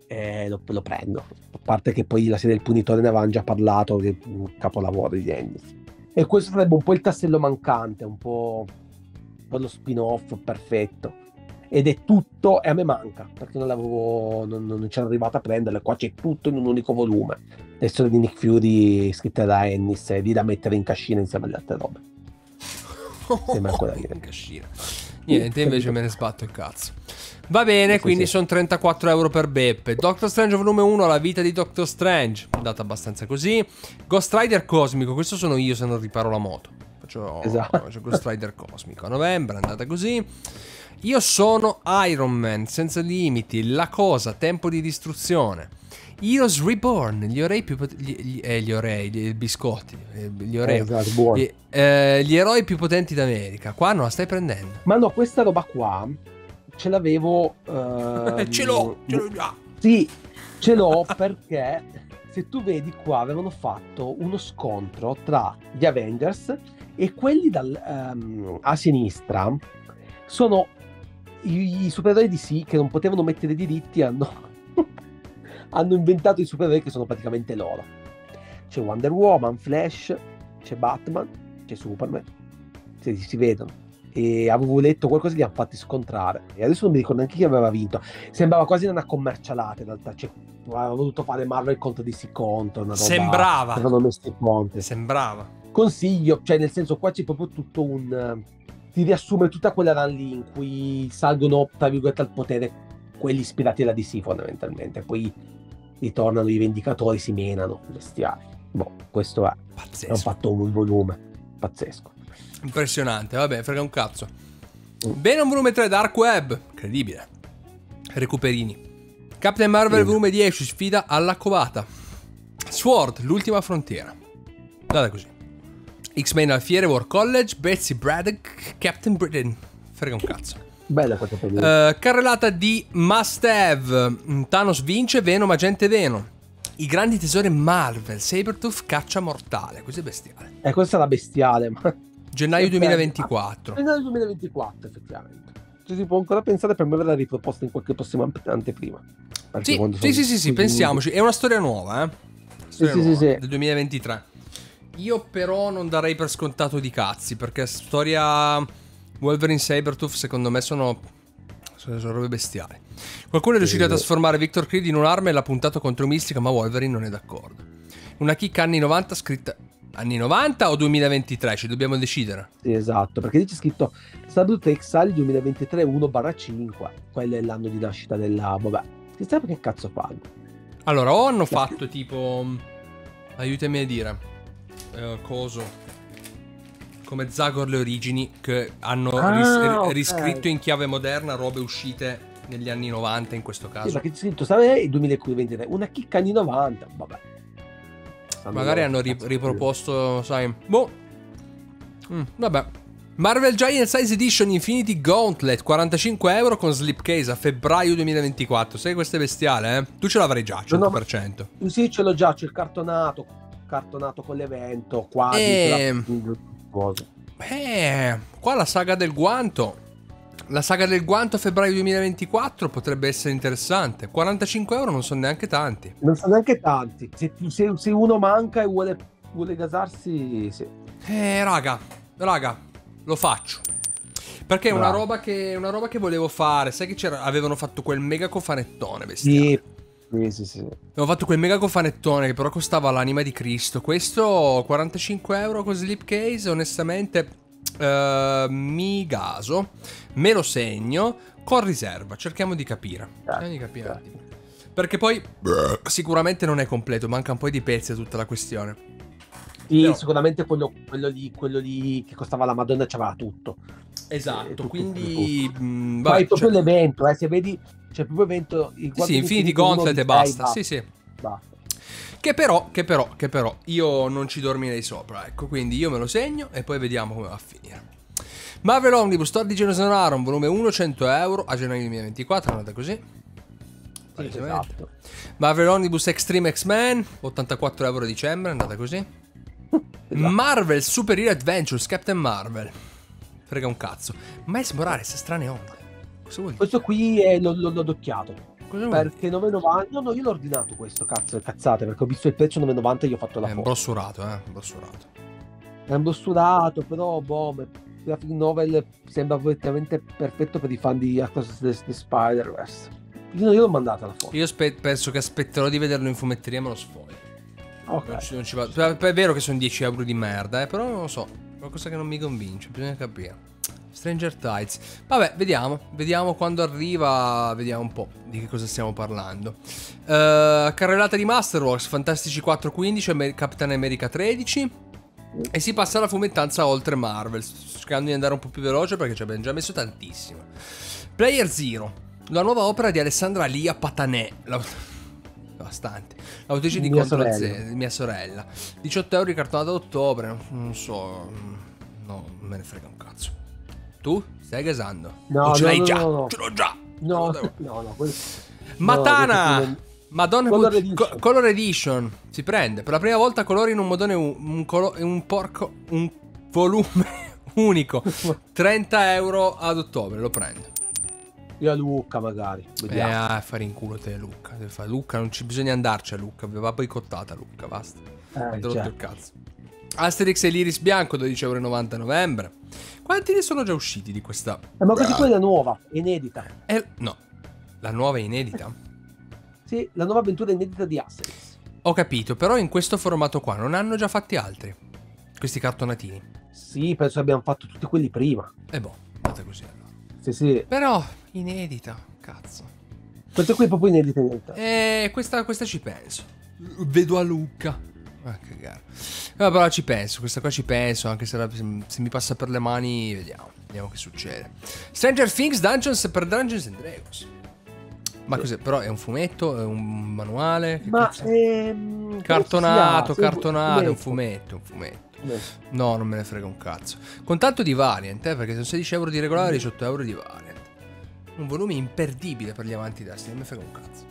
E lo, lo prendo. A parte che poi la serie del punitore ne avevamo già parlato, del capolavoro di Ennis. E questo sarebbe un po' il tassello mancante, un po', un po' lo spin-off perfetto. Ed è tutto, e a me manca, perché non l'avevo, non, non c'ero arrivato a prenderlo. Qua c'è tutto in un unico volume. Le storie di Nick Fury scritte da Ennis e lì da mettere in cascina insieme alle altre robe. Sembra ancora dire. In cascina. Niente, invece me ne sbatto il cazzo. Va bene, quindi sono 34 euro per Beppe. Doctor Strange volume 1, la vita di Doctor Strange. Andata abbastanza così. Ghost Rider Cosmico, questo sono io se non riparo la moto. Faccio, Esatto. faccio Ghost Rider Cosmico a novembre, è andata così. Io sono Iron Man, senza limiti, la cosa, tempo di distruzione. Heroes Reborn, gli orei più pot- gli, eh, gli orei, gli biscotti, eh, gli orei. Esatto, buono. Gli, eh, gli eroi più potenti d'America. Qua non la stai prendendo. Ma no, questa roba qua ce l'avevo. ehm, ce l'ho, ce l'ho già. Sì, ce l'ho perché se tu vedi qua avevano fatto uno scontro tra gli Avengers e quelli dal, ehm, a sinistra sono i, i supereroi di sì che non potevano mettere diritti hanno, hanno inventato i supereroi che sono praticamente loro. C'è Wonder Woman, Flash c'è Batman, c'è Superman si, si vedono. E avevo letto qualcosa li hanno fatti scontrare. E adesso non mi ricordo neanche chi aveva vinto. Sembrava quasi una commercialata in realtà. Cioè, aveva voluto fare Marvel contro DC contro una roba, Sembrava. avevano messo il ponte Sembrava. consiglio cioè nel senso qua c'è proprio tutto un eh, ti riassume tutta quella run lì in cui salgono tra virgolette al potere quelli ispirati alla DC fondamentalmente. Poi ritornano i vendicatori si menano bestiali boh questo è Pazzesco. fatto un volume pazzesco Impressionante, vabbè, frega un cazzo. Venom volume 3 Dark Web, incredibile. Recuperini. Captain Marvel Sì. volume 10 sfida alla covata. Sword, l'ultima frontiera. Guarda così. X-Men Alfiere War College, Betsy Braddock, Captain Britain. Frega un cazzo. Bella questa pellicola Eh, carrellata di Must Have. Thanos vince, Venom agente Venom. I grandi tesori Marvel, Sabertooth caccia mortale. Questo è bestiale. Eh, questa è la bestiale, ma... Gennaio Che bello. 2024. È nel 2024, effettivamente. Ci si può ancora pensare per me verrà riproposta in qualche prossima ante- anteprima. Sì, sì, sì, sì, sì, pensiamoci. È una storia nuova, eh. Storia sì, sì, nuova, sì. Del 2023. Io però non darei per scontato di cazzi, perché storia Wolverine Sabertooth secondo me sono... sono robe bestiali. Qualcuno è riuscito a trasformare Victor Creed in un'arma e l'ha puntato contro Mystica, ma Wolverine non è d'accordo. Una chicca anni 90 scritta... Anni 90 o 2023? Ci dobbiamo decidere. Sì, esatto, perché lì c'è scritto Statuto Exile 2023 1-5. Quello è l'anno di nascita della... Vabbè, si sa che cazzo fanno. Allora, o hanno fatto tipo. Aiutami a dire. eh, coso. Come Zagor le origini, che hanno Ah, ris- ok. riscritto in chiave moderna robe uscite negli anni 90 in questo Sì, caso. perché c'è scritto, sai, il 2023, una chicca anni 90. Vabbè. Sanno Magari hanno che ri- riproposto, sai. Boh. Mm, vabbè. Marvel Giant Size Edition Infinity Gauntlet 45 euro con slipcase a febbraio 2024. Sai queste bestiale, eh? Tu ce l'avrai già, No, no, 100%. dire. Sì, ce l'ho già, c'è il cartonato. Cartonato con l'evento, quasi. Ehm. Quella- cosa. Eh, qua la saga del guanto. La saga del guanto a febbraio 2024 potrebbe essere interessante. 45 euro non sono neanche tanti. Non sono neanche tanti. Se, se- se uno manca e vuole, vuole gasarsi, sì. Eh, raga, raga, lo faccio. Perché è una roba, che, una roba che volevo fare. Sai che c'era, avevano fatto quel mega cofanettone, bestiale. Sì, sì, sì. sì. Avevo fatto quel mega cofanettone che però costava l'anima di Cristo. Questo 45 euro con slipcase, onestamente eh, mi gaso, me lo segno con riserva. Cerchiamo di capire. Cerchiamo di capire. un attimo. Perché poi sicuramente non è completo, manca un po' di pezzi a tutta la questione. Sì, Però- sicuramente quello, quello lì, quello lì che costava la Madonna c'aveva tutto. Esatto, quindi... mh, vabbè, è proprio cioè- l'evento, eh, se vedi, c'è proprio evento. Il sì, sì, Infinity Gauntlet e basta. Sì, sì. basta. Che però, che però, che però, io non ci dormirei sopra, ecco, quindi io me lo segno e poi vediamo come va a finire. Marvel Omnibus, Thor di Jason Aaron, volume 1, 100 euro, a gennaio 2024, è andata così. Sì, esatto. Marvel Omnibus Extreme X-Men, 84 euro a dicembre, è andata così. Esatto. Marvel Super Hero Adventures, Captain Marvel. Frega un cazzo. Miles Morales, strane onde. Cosa vuol dire? Questo qui è, l'ho, l'ho, l'ho docchiato. Cosa? Perché 9,90. No, no, io l'ho ordinato questo, cazzo, cazzate, perché ho visto il prezzo 9,90 e gli ho fatto la È un foto. brossurato, eh, un brossurato. È imbosturato, però, boh, graphic novel sembra veramente perfetto per i fan di Across the, the Spider-Verse. Io, io l'ho mandata la foto. Io aspe- penso che aspetterò di vederlo in fumetteria e me lo sfoglio. Ok. Non ci- non ci È vero che sono 10 euro di merda, eh, però non lo so. Qualcosa che non mi convince, bisogna capire. Stranger Tides. Vabbè, vediamo. Vediamo quando arriva. Vediamo un po' di che cosa stiamo parlando. Eh, carrellata di Masterworks, Fantastici 415, Amer- Capitan America 13. E si passa alla fumettanza oltre Marvel. Sto cercando di andare un po' più veloce perché ci abbiamo già messo tantissimo. Player Zero, la nuova opera di Alessandra Lia Patanè. La... Bastante. L'autrice di Mia sorella. Z, mia sorella. 18 euro ricartonata a ottobre. Non so. No, non me ne frega un cazzo. Tu stai gasando? No, O ce no, l'hai no, già? no. Ce l'ho già. No, no, no. quello- Matana! no, Madonna, Color put- Edition. co- Color Edition si prende per la prima volta colori in un modone un, un, colo- un porco un volume unico 30 euro ad ottobre lo prendo Io a Lucca magari. eh, Vediamo. ah, fare in culo te Luca Deve fare- Luca non ci bisogna andarci a Luca va boicottata Luca basta Eh, rotto il cazzo Asterix e l'Iris bianco 12,90 euro novembre quanti ne sono già usciti di questa Eh, ma questa è la nuova, inedita. Eh, no la nuova è inedita Sì, la nuova avventura inedita di Asterix. ho capito però in questo formato qua non hanno già fatti altri questi cartonatini Sì, penso abbiamo fatto tutti quelli prima. e boh andate così allora Sì, sì. Però inedita, cazzo. Questa qui è proprio inedita inedita. Eh, questa, questa ci penso. Vedo a Luca. Ah, cagare. No, però ci penso, questa qua ci penso, anche se, la- se mi passa per le mani, vediamo, vediamo che succede. Stranger Things Dungeons per Dungeons and Dragons. Ma cos'è? Però è un fumetto, è un manuale? Che Ma è? ehm, Cartonato, cartonato, è un fumetto. un fumetto. Fumetto. No, non me ne frega un cazzo. Con tanto di variant, eh, perché sono 16 euro di regolare, 18 euro di variant. Un volume imperdibile per gli amanti destri, non ne frega un cazzo.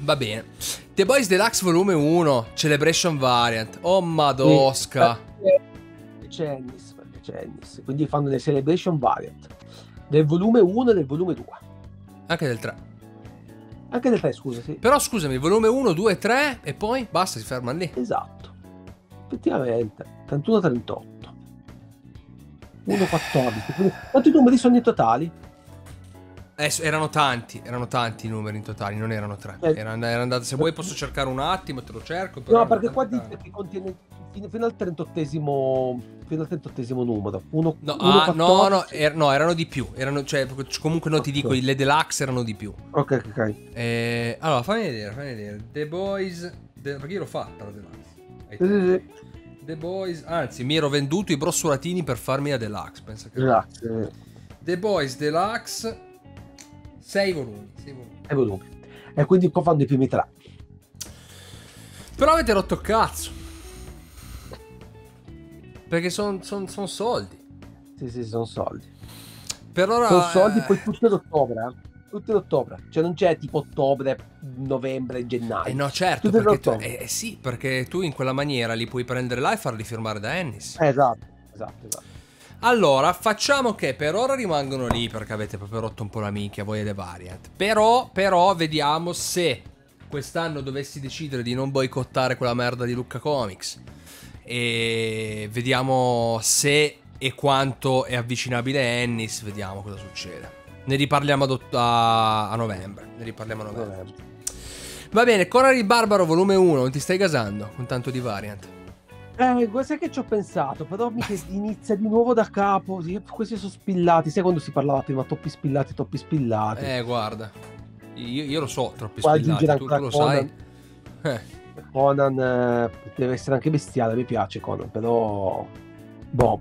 Va bene. The Boys Deluxe volume 1, Celebration Variant. Oh madosca. Eh, C'è Ennis, perché c'è Ennis. Quindi fanno le celebration variant. Del volume 1 e del volume 2. Anche del 3. Anche del 3, scusa, sì. Però scusami, volume 1, 2, 3 e poi basta, si ferma lì. Esatto. Effettivamente. 31-38. 1-14. Quindi- Quanti numeri sono in totali? Eh, erano tanti, erano tanti i numeri in totale, non erano tre. Eh. Erano, erano andati- se vuoi posso cercare un attimo, te lo cerco. No, perché qua dice che contiene fino, al 38esimo fino al 38esimo numero. Uno, No, uno ah, no, no, 14. er- no, erano di più. Erano, cioè, comunque no, ti dico, le deluxe erano di più. Ok, ok. Eh, allora, fammi vedere, fammi vedere. The Boys. The- perché io l'ho fatta la deluxe. Sì, sì. The Boys. Anzi, mi ero venduto i brossolatini per farmi la deluxe. Pensa che. Grazie. The Boys Deluxe. 6 volumi. sei volumi. E volumi. E quindi qua fanno i primi tre. Però avete rotto il cazzo. Perché sono soldi. Sì, sì, sono soldi. Per ora. Sono soldi eh, poi tutti ad ottobre, eh. Tutti ad ottobre. Cioè non c'è tipo ottobre, novembre, gennaio. Eh no, certo, Tutti perché tu, ottobre. eh, sì, perché tu in quella maniera li puoi prendere là e farli firmare da Ennis. Eh, esatto, esatto, esatto. Allora, facciamo che per ora rimangono lì perché avete proprio rotto un po' la minchia voi e le variant. Però, però, vediamo se quest'anno dovessi decidere di non boicottare quella merda di Lucca Comics. E vediamo se e quanto è avvicinabile Ennis. Vediamo cosa succede. Ne riparliamo ad a, a novembre. Ne riparliamo a novembre. Va bene, Conan il Barbaro volume 1. Non ti stai gasando con tanto di variant. Eh, guarda che ci ho pensato, però mi che inizia di nuovo da capo. Questi sono spillati. Sai quando si parlava prima toppi spillati, toppi spillati. Eh, guarda. Io, io lo so, troppi Qua spillati. Tu, tu lo sai. Conan. Eh. Conan eh, deve essere anche bestiale, mi piace Conan, però boh,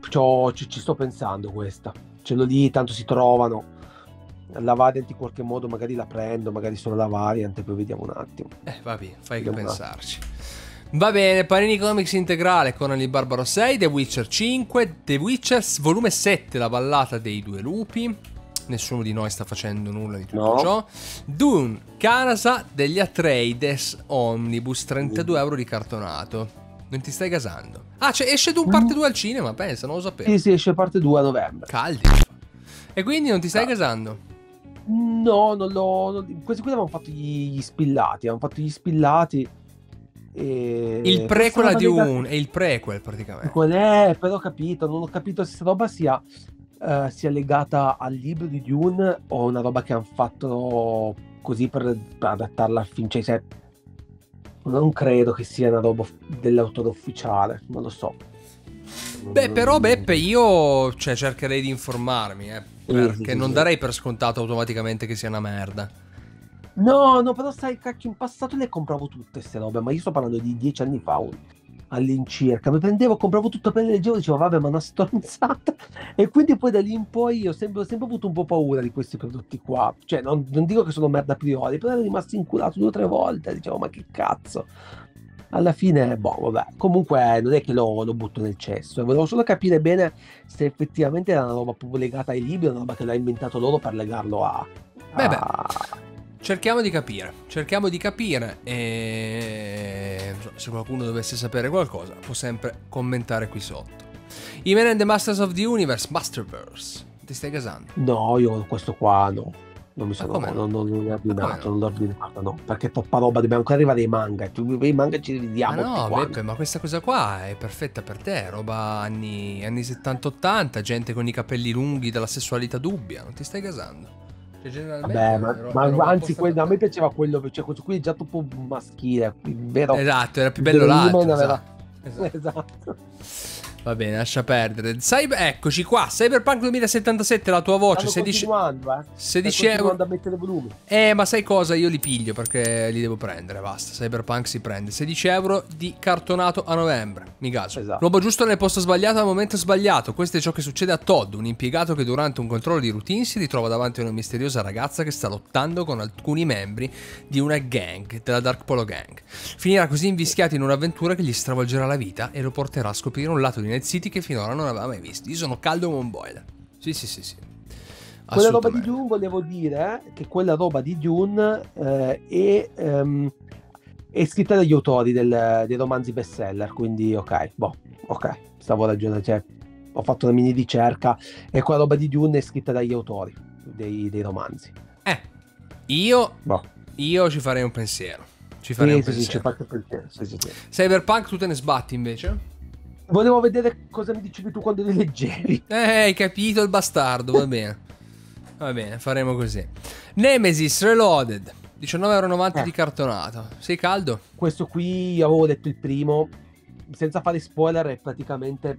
ci, ci sto pensando questa. Ce l'ho lì, tanto si trovano. La variant in qualche modo magari la prendo, magari solo la variant poi vediamo un attimo. Eh, va bene, fai che Vediamo un pensarci. Va bene, Panini Comics integrale con il Barbaro 6, The Witcher 5, The Witcher volume 7, la ballata dei due lupi. Nessuno di noi sta facendo nulla di tutto No. ciò. Dune, Canasa degli Atreides Omnibus, 32 euro di cartonato. Non ti stai gasando? Ah, c'è, esce Dune parte 2 al cinema, pensa, non lo sapevo. Sì, sì, esce parte 2 a novembre. Caldi. E quindi non ti stai Ah. gasando? No, non l'ho. non- Questi qui avevamo fatto gli, gli spillati. Avevamo fatto gli spillati. E... Il prequel roba Dune, è il prequel praticamente. Qual è? Però ho capito, non ho capito se questa roba sia, eh, sia legata al libro di Dune o una roba che hanno fatto così per, per adattarla al film. Cioè, se- non credo che sia una roba dell'autore ufficiale, non lo so. Beh, però Beppe, io cioè, cercherei di informarmi, eh, perché sì, sì, non sì. darei per scontato automaticamente che sia una merda. No, no, però sai, cacchio, in passato le compravo tutte queste robe, ma io sto parlando di dieci anni fa, un- all'incirca. Mi prendevo, compravo tutto per leggevo, dicevo, vabbè, ma una stronzata. E quindi poi da lì in poi io ho sempre, sempre avuto un po' paura di questi prodotti qua. Cioè, non, non dico che sono merda a priori, però ero rimasto inculato due o tre volte. Dicevo, ma che cazzo. Alla fine, boh, vabbè. Comunque, non è che lo, lo butto nel cesso. eh. Volevo solo capire bene se effettivamente era una roba proprio legata ai libri, una roba che l'ha inventato loro per legarlo a. Beh, beh. Cerchiamo di capire, cerchiamo di capire e se qualcuno dovesse sapere qualcosa può sempre commentare qui sotto. Imen and the Masters of the Universe, Masterverse. Ti stai casando? No, io questo qua no. Non mi sono. no? Non, non, non l'ho ordinato, no? non l'ho ordinato, no. Perché troppa roba, dobbiamo ancora arrivare ai manga. Tu i manga ci Ma ridiamo. no, tutti quanti. Beppe, ma questa cosa qua è perfetta per te, roba anni, anni 70-80, gente con i capelli lunghi della sessualità dubbia, non ti stai casando? Cioè, generalmente Vabbè, ma, ro- ma roba anzi, per a me piaceva quello, cioè questo qui è già troppo maschile, vero? Esatto, era più bello l'altro. Aveva- esatto. Esatto. Va bene, lascia perdere. Cyber- eccoci qua, Cyberpunk 2077, la tua voce, Stanno 16, continuando, eh. 16 Stanno euro. a mettere volumi. Eh, ma sai cosa? Io li piglio perché li devo prendere, basta. Cyberpunk si prende 16 euro di cartonato a novembre. Mi caso. Esatto. L'uomo giusto nel posto sbagliato al momento sbagliato. Questo è ciò che succede a Todd, un impiegato che durante un controllo di routine si ritrova davanti a una misteriosa ragazza che sta lottando con alcuni membri di una gang, della Dark Polo Gang. Finirà così invischiato in un'avventura che gli stravolgerà la vita e lo porterà a scoprire un lato di Night City che finora non aveva mai visto. Io sono caldo come un boiler. Sì, sì, sì, sì. Quella roba di. Dune volevo dire che quella roba di Dune eh, è, ehm, è scritta dagli autori del- dei romanzi bestseller, quindi ok, boh, ok, stavo ragionando, cioè, ho fatto una mini ricerca e quella roba di Dune è scritta dagli autori dei, dei romanzi. Eh, io, Boh. io ci farei un pensiero. Ci farei un Sì, sì, sì, pensiero. pensiero, sì, sì. Cyberpunk tu te ne sbatti invece? Volevo vedere cosa mi dicevi tu quando li leggevi. Eh, hai capito il bastardo, va bene. Va bene, faremo così. Nemesis Reloaded, 19,90€ Eh. di cartonato. Sei caldo? Questo qui io avevo detto il primo, senza fare spoiler, è praticamente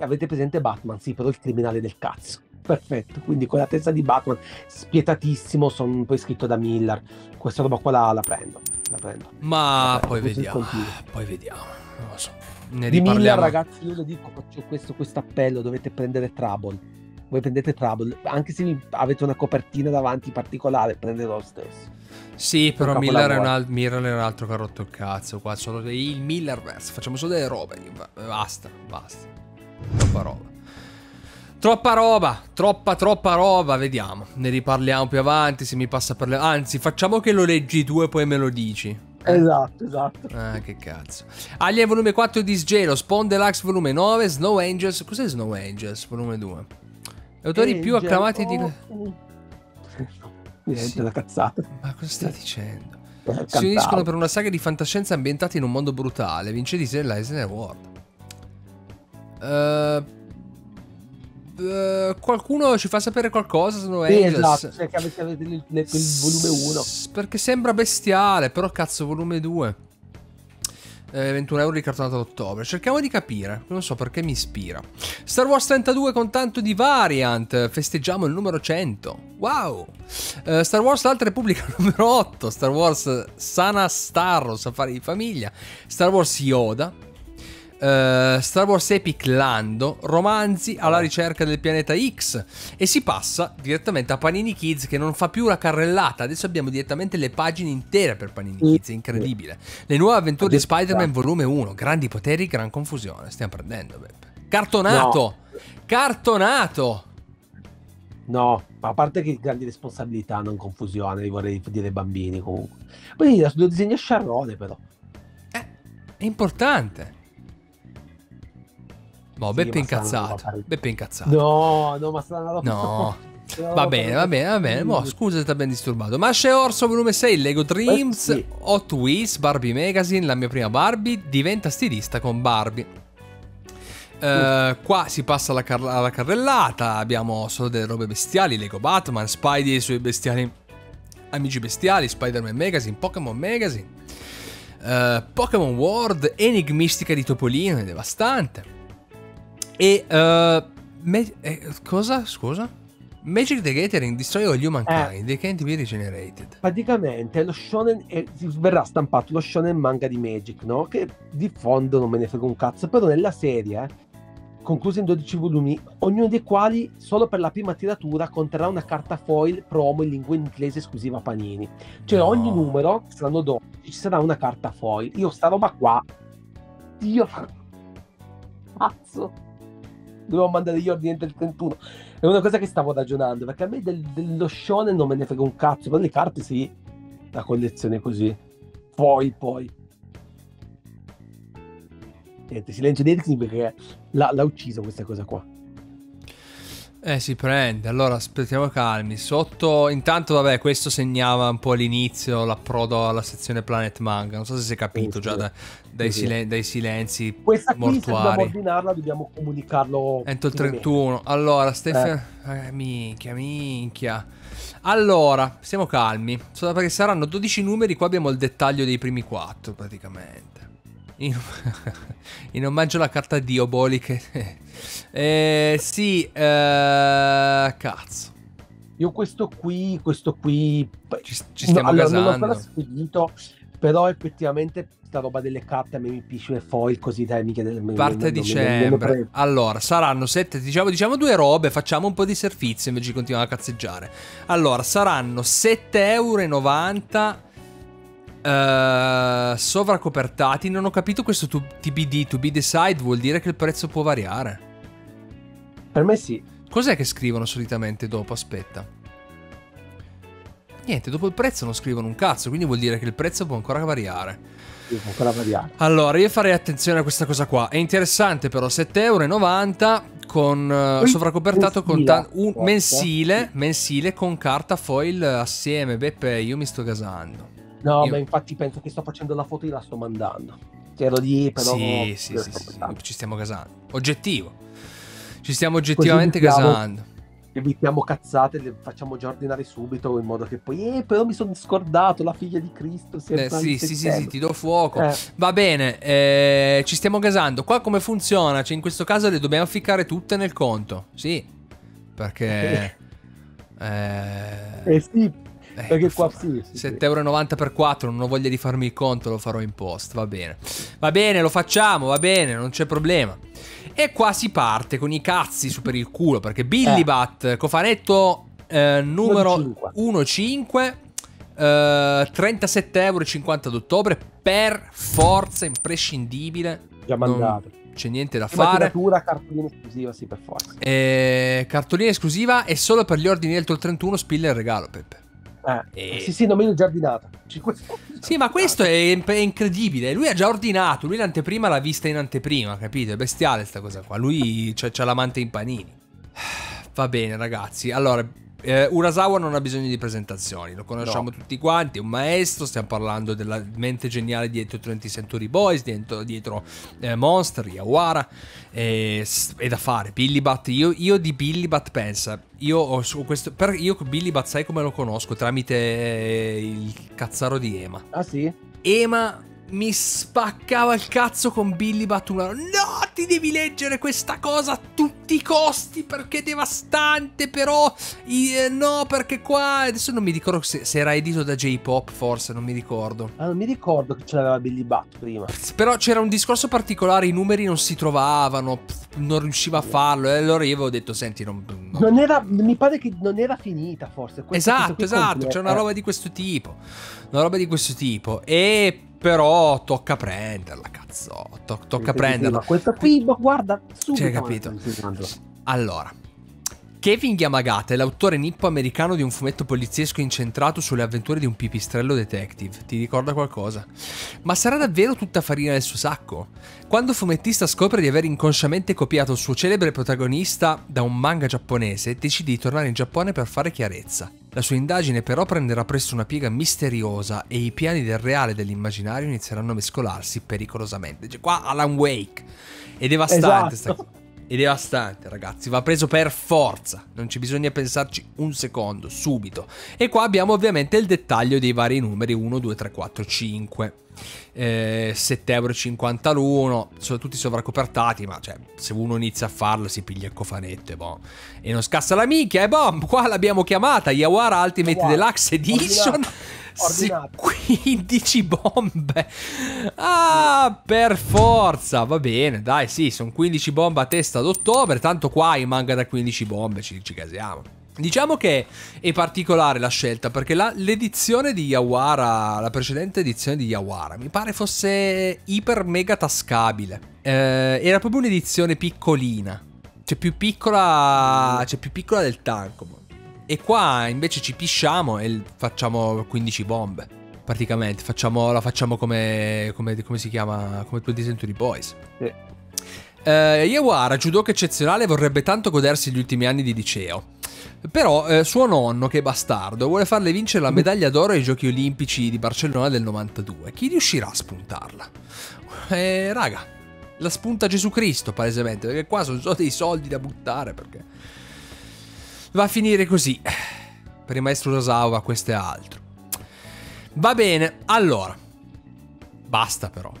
avete presente Batman? Sì, però il criminale del cazzo. Perfetto, quindi con la testa di Batman, spietatissimo, sono poi scritto da Miller. Questa roba qua la, la prendo, la prendo. Ma Vabbè, poi così vediamo. Poi vediamo. Non lo so. Ne Di Miller, ragazzi, io lo dico, faccio questo, questo appello, dovete prendere Trouble. Voi prendete Trouble, anche se avete una copertina davanti particolare, prendete lo stesso. Sì, però Miller è, al- Miller è un altro che ha rotto il cazzo. Qua solo il Millerverse. Facciamo solo delle robe. Basta, basta. Troppa roba. Troppa roba, troppa, troppa roba. Vediamo. Ne riparliamo più avanti. Se mi passa per le. Anzi, facciamo che lo leggi tu e poi me lo dici. Eh? Esatto, esatto. Ah, che cazzo. Alien volume 4 di Sgelo, Spawn Deluxe volume 9, Snow Angels. Cos'è Snow Angels volume 2? Gli autori più Angel, acclamati di. oh. Niente, Sì. una cazzata. Ma cosa sta dicendo? Eh, Si uniscono per una saga di fantascienza ambientata in un mondo brutale. Vince di l'Eisner Award. Eh, eh, qualcuno ci fa sapere qualcosa? Snow Sì, Angels? esatto, cioè che avete, avete il volume 1. S- Perché sembra bestiale, però cazzo, volume 2. Eh, 21 euro di cartonato ad ottobre. Cerchiamo di capire. Non so perché mi ispira. Star Wars 32 con tanto di variant. Festeggiamo il numero 100. Wow. Eh, Star Wars L'Alta Repubblica numero 8. Star Wars Sana Star, Safari di famiglia. Star Wars Yoda. Eh, Star Wars Epic Lando, romanzi alla ricerca del pianeta X e si passa direttamente a Panini Kids che non fa più la carrellata, adesso abbiamo direttamente le pagine intere per Panini. Kids, è incredibile. Le nuove avventure di Spider-Man volume 1, grandi poteri, gran confusione, stiamo prendendo. Beppe. Cartonato! Cartonato! No, a parte che grandi responsabilità, non confusione, li vorrei dire ai bambini comunque. Poi lo disegna Sciarrone però. Eh, è importante. No, Sì, Beppe una incazzato. Beppe incazzato. No, no, ma roba... No. una Va bene, va bene, va bene. Mo, scusa se ti abbiamo disturbato. Masce Orso volume 6, Lego Dreams, sì. Hot Wheels, Barbie Magazine, la mia prima Barbie, diventa stilista con Barbie. Eh, qua si passa alla, car- alla carrellata, abbiamo solo delle robe bestiali, Lego Batman, Spidey e i suoi bestiali amici bestiali, Spider-Man Magazine, Pokémon Magazine, eh, Pokémon World, enigmistica di Topolino, è devastante. E eh, me- eh, cosa? Scusa? Magic the Gathering Destroy all Humankind, they can't be regenerated. Praticamente lo shonen è- verrà stampato lo shonen manga di Magic, no? Che di fondo non me ne frega un cazzo, però nella serie, eh, conclusa in 12 volumi, ognuno dei quali solo per la prima tiratura conterrà una carta foil promo in lingua inglese esclusiva Panini. Cioè No. ogni numero, saranno 12, ci sarà una carta foil. Io sta roba qua, Dio, cazzo, dovevo mandare gli ordini del 31. È una cosa che stavo ragionando, perché a me del- dello shonen non me ne frega un cazzo, però le carte sì. la collezione così. Poi, poi. Niente, silenzio di Ericsson perché l'ha, l'ha ucciso questa cosa qua. Eh, si prende. Allora, aspettiamo calmi. Sotto, intanto, vabbè, questo segnava un po' all'inizio l'approdo alla sezione Planet Manga. Non so se si è capito Sì, già sì. da- dai, Sì. silen- dai silenzi Questa qui, se dobbiamo mortuari. ordinarla, dobbiamo comunicarlo. Entro il come me. 31. Allora, Stefano. Eh, minchia, minchia. Allora, stiamo calmi. Solo perché saranno 12 numeri. Qua abbiamo il dettaglio dei primi 4, praticamente. In, in omaggio alla carta diaboliche. eh, sì, eh, cazzo. Io questo qui, questo qui... Ci, ci stiamo no, allora, non l'ho spedito, però effettivamente sta roba delle carte a me mi pisce le foil così dai mica del Parte dicembre. Allora, saranno sette, diciamo, diciamo due robe, facciamo un po' di servizio invece di continuare a cazzeggiare. Allora, saranno 7,90 euro eh, sovracopertati. Non ho capito questo to- TBD, to be decide, vuol dire che il prezzo può variare. Per me sì. Cos'è che scrivono solitamente dopo? Aspetta. Niente, dopo il prezzo non scrivono un cazzo, quindi vuol dire che il prezzo può ancora variare. Io può ancora variare. Allora, io farei attenzione a questa cosa qua. È interessante però, 7,90€ con Poi sovracopertato con un mensile, mensile con carta foil assieme. Beppe, io mi sto gasando. No, Io- ma infatti penso che sto facendo la foto e la sto mandando. Ero lì, però... sì, sì, sì, sì, ci stiamo gasando. Oggettivo. Ci stiamo oggettivamente evitiamo- gasando. Evitiamo cazzate, le facciamo già ordinare subito in modo che poi... Eh, però mi sono scordato, la figlia di Cristo. si è Eh, sì, sì, sì, sì, ti do fuoco. Eh, Va bene, eh, ci stiamo gasando. Qua come funziona? Cioè, in questo caso le dobbiamo ficcare tutte nel conto. Sì, perché... eh, eh sì, eh, perché qua sì. sì, sì. 7,90€ per 4, non ho voglia di farmi il conto, lo farò in post, va bene. Va bene, lo facciamo, va bene, non c'è problema. E qua si parte con i cazzi su per il culo, perché Billy Eh. Bat, cofanetto eh, numero 1,5, eh, 37,50€ ad ottobre, per forza imprescindibile, Già non mandato. c'è niente da Prima fare. tiratura, cartolina esclusiva, sì, per forza. Eh, cartolina esclusiva e solo per gli ordini entro il 31 spilla il regalo, Peppe. Eh, Eh. Sì, sì, l'ho già ordinata. Sì, ma questo è, è incredibile. Lui ha già ordinato. Lui l'anteprima l'ha vista in anteprima, capito? È bestiale sta cosa qua. Lui c'ha, c'ha l'amante in panini. Va bene, ragazzi. Allora, eh, Urasawa non ha bisogno di presentazioni. Lo conosciamo tutti quanti. È un maestro. Stiamo parlando della mente geniale dietro 20 Century Boys, dietro, dietro eh, Monster, Yawara. E, è da fare. Billy Bat. Io, io di Billy Bat pensa. Io ho su questo. Per, io Billy Bat, sai come lo conosco? Tramite eh, il cazzaro di Ema. Ah, sì? Ema mi spaccava il cazzo con Billy Battunaro. No, ti devi leggere questa cosa a tutti i costi perché è devastante. Però, eh, no, perché qua. Adesso non mi ricordo se, se era edito da J-Pop, forse, non mi ricordo. Ah, non mi ricordo che ce l'aveva Billy Bat prima. Però c'era un discorso particolare, i numeri non si trovavano, non riusciva a farlo. E allora io avevo detto, senti, non. non- Non era, mi pare che non era finita, forse. Questo- Esatto, esatto, c'è una eh. roba di questo tipo. Una roba di questo tipo. E però tocca prenderla, cazzo. To- tocca prenderla. Ma questa qui, ma guarda, subito. Cioè, capito? Allora, Kevin Yamagata è l'autore nippo-americano di un fumetto poliziesco incentrato sulle avventure di un pipistrello detective. Ti ricorda qualcosa? Ma sarà davvero tutta farina nel suo sacco? Quando il fumettista scopre di aver inconsciamente copiato il suo celebre protagonista da un manga giapponese, decide di tornare in Giappone per fare chiarezza. La sua indagine però prenderà presto una piega misteriosa e i piani del reale e dell'immaginario inizieranno a mescolarsi pericolosamente. Cioè, qua Alan Wake. È devastante sta Esatto. cosa. È devastante, ragazzi. Va preso per forza. Non ci bisogna pensarci un secondo, subito. E qua abbiamo ovviamente il dettaglio dei vari numeri: 1, 2, 3, 4, 5. Eh, 7,50 euro l'uno. Sono tutti sovracopertati. Ma cioè, se uno inizia a farlo, si piglia il cofanetto e boh. E non scassa la minchia. E boh, qua l'abbiamo chiamata Yawara Ultimate Guarda, Deluxe Edition. ordinata. Ordinata. 15 bombe. Ah, per forza. Va bene, dai, sì, sono 15 bombe a testa ad ottobre. Tanto qua i manga da 15 bombe, ci, ci casiamo. Diciamo che è particolare la scelta perché l'edizione di Yawara, la precedente edizione di Yawara, mi pare fosse iper mega tascabile. Eh, era proprio un'edizione piccolina. Cioè più piccola, cioè più piccola del Tankomo. E qua invece ci pisciamo e facciamo 15 bombe. Praticamente, facciamo, la facciamo come, come, come si chiama, come 20 Century Boys. Sì. Eh, Yawara, judoka eccezionale, vorrebbe tanto godersi gli ultimi anni di liceo. Però eh, suo nonno, che è bastardo, vuole farle vincere la medaglia d'oro ai giochi olimpici di Barcellona del 92. Chi riuscirà a spuntarla? Eh, raga, la spunta Gesù Cristo, palesemente, perché qua sono solo dei soldi da buttare, perché... Va a finire così. Per il maestro Rosawa questo è altro. Va bene, allora. Basta però.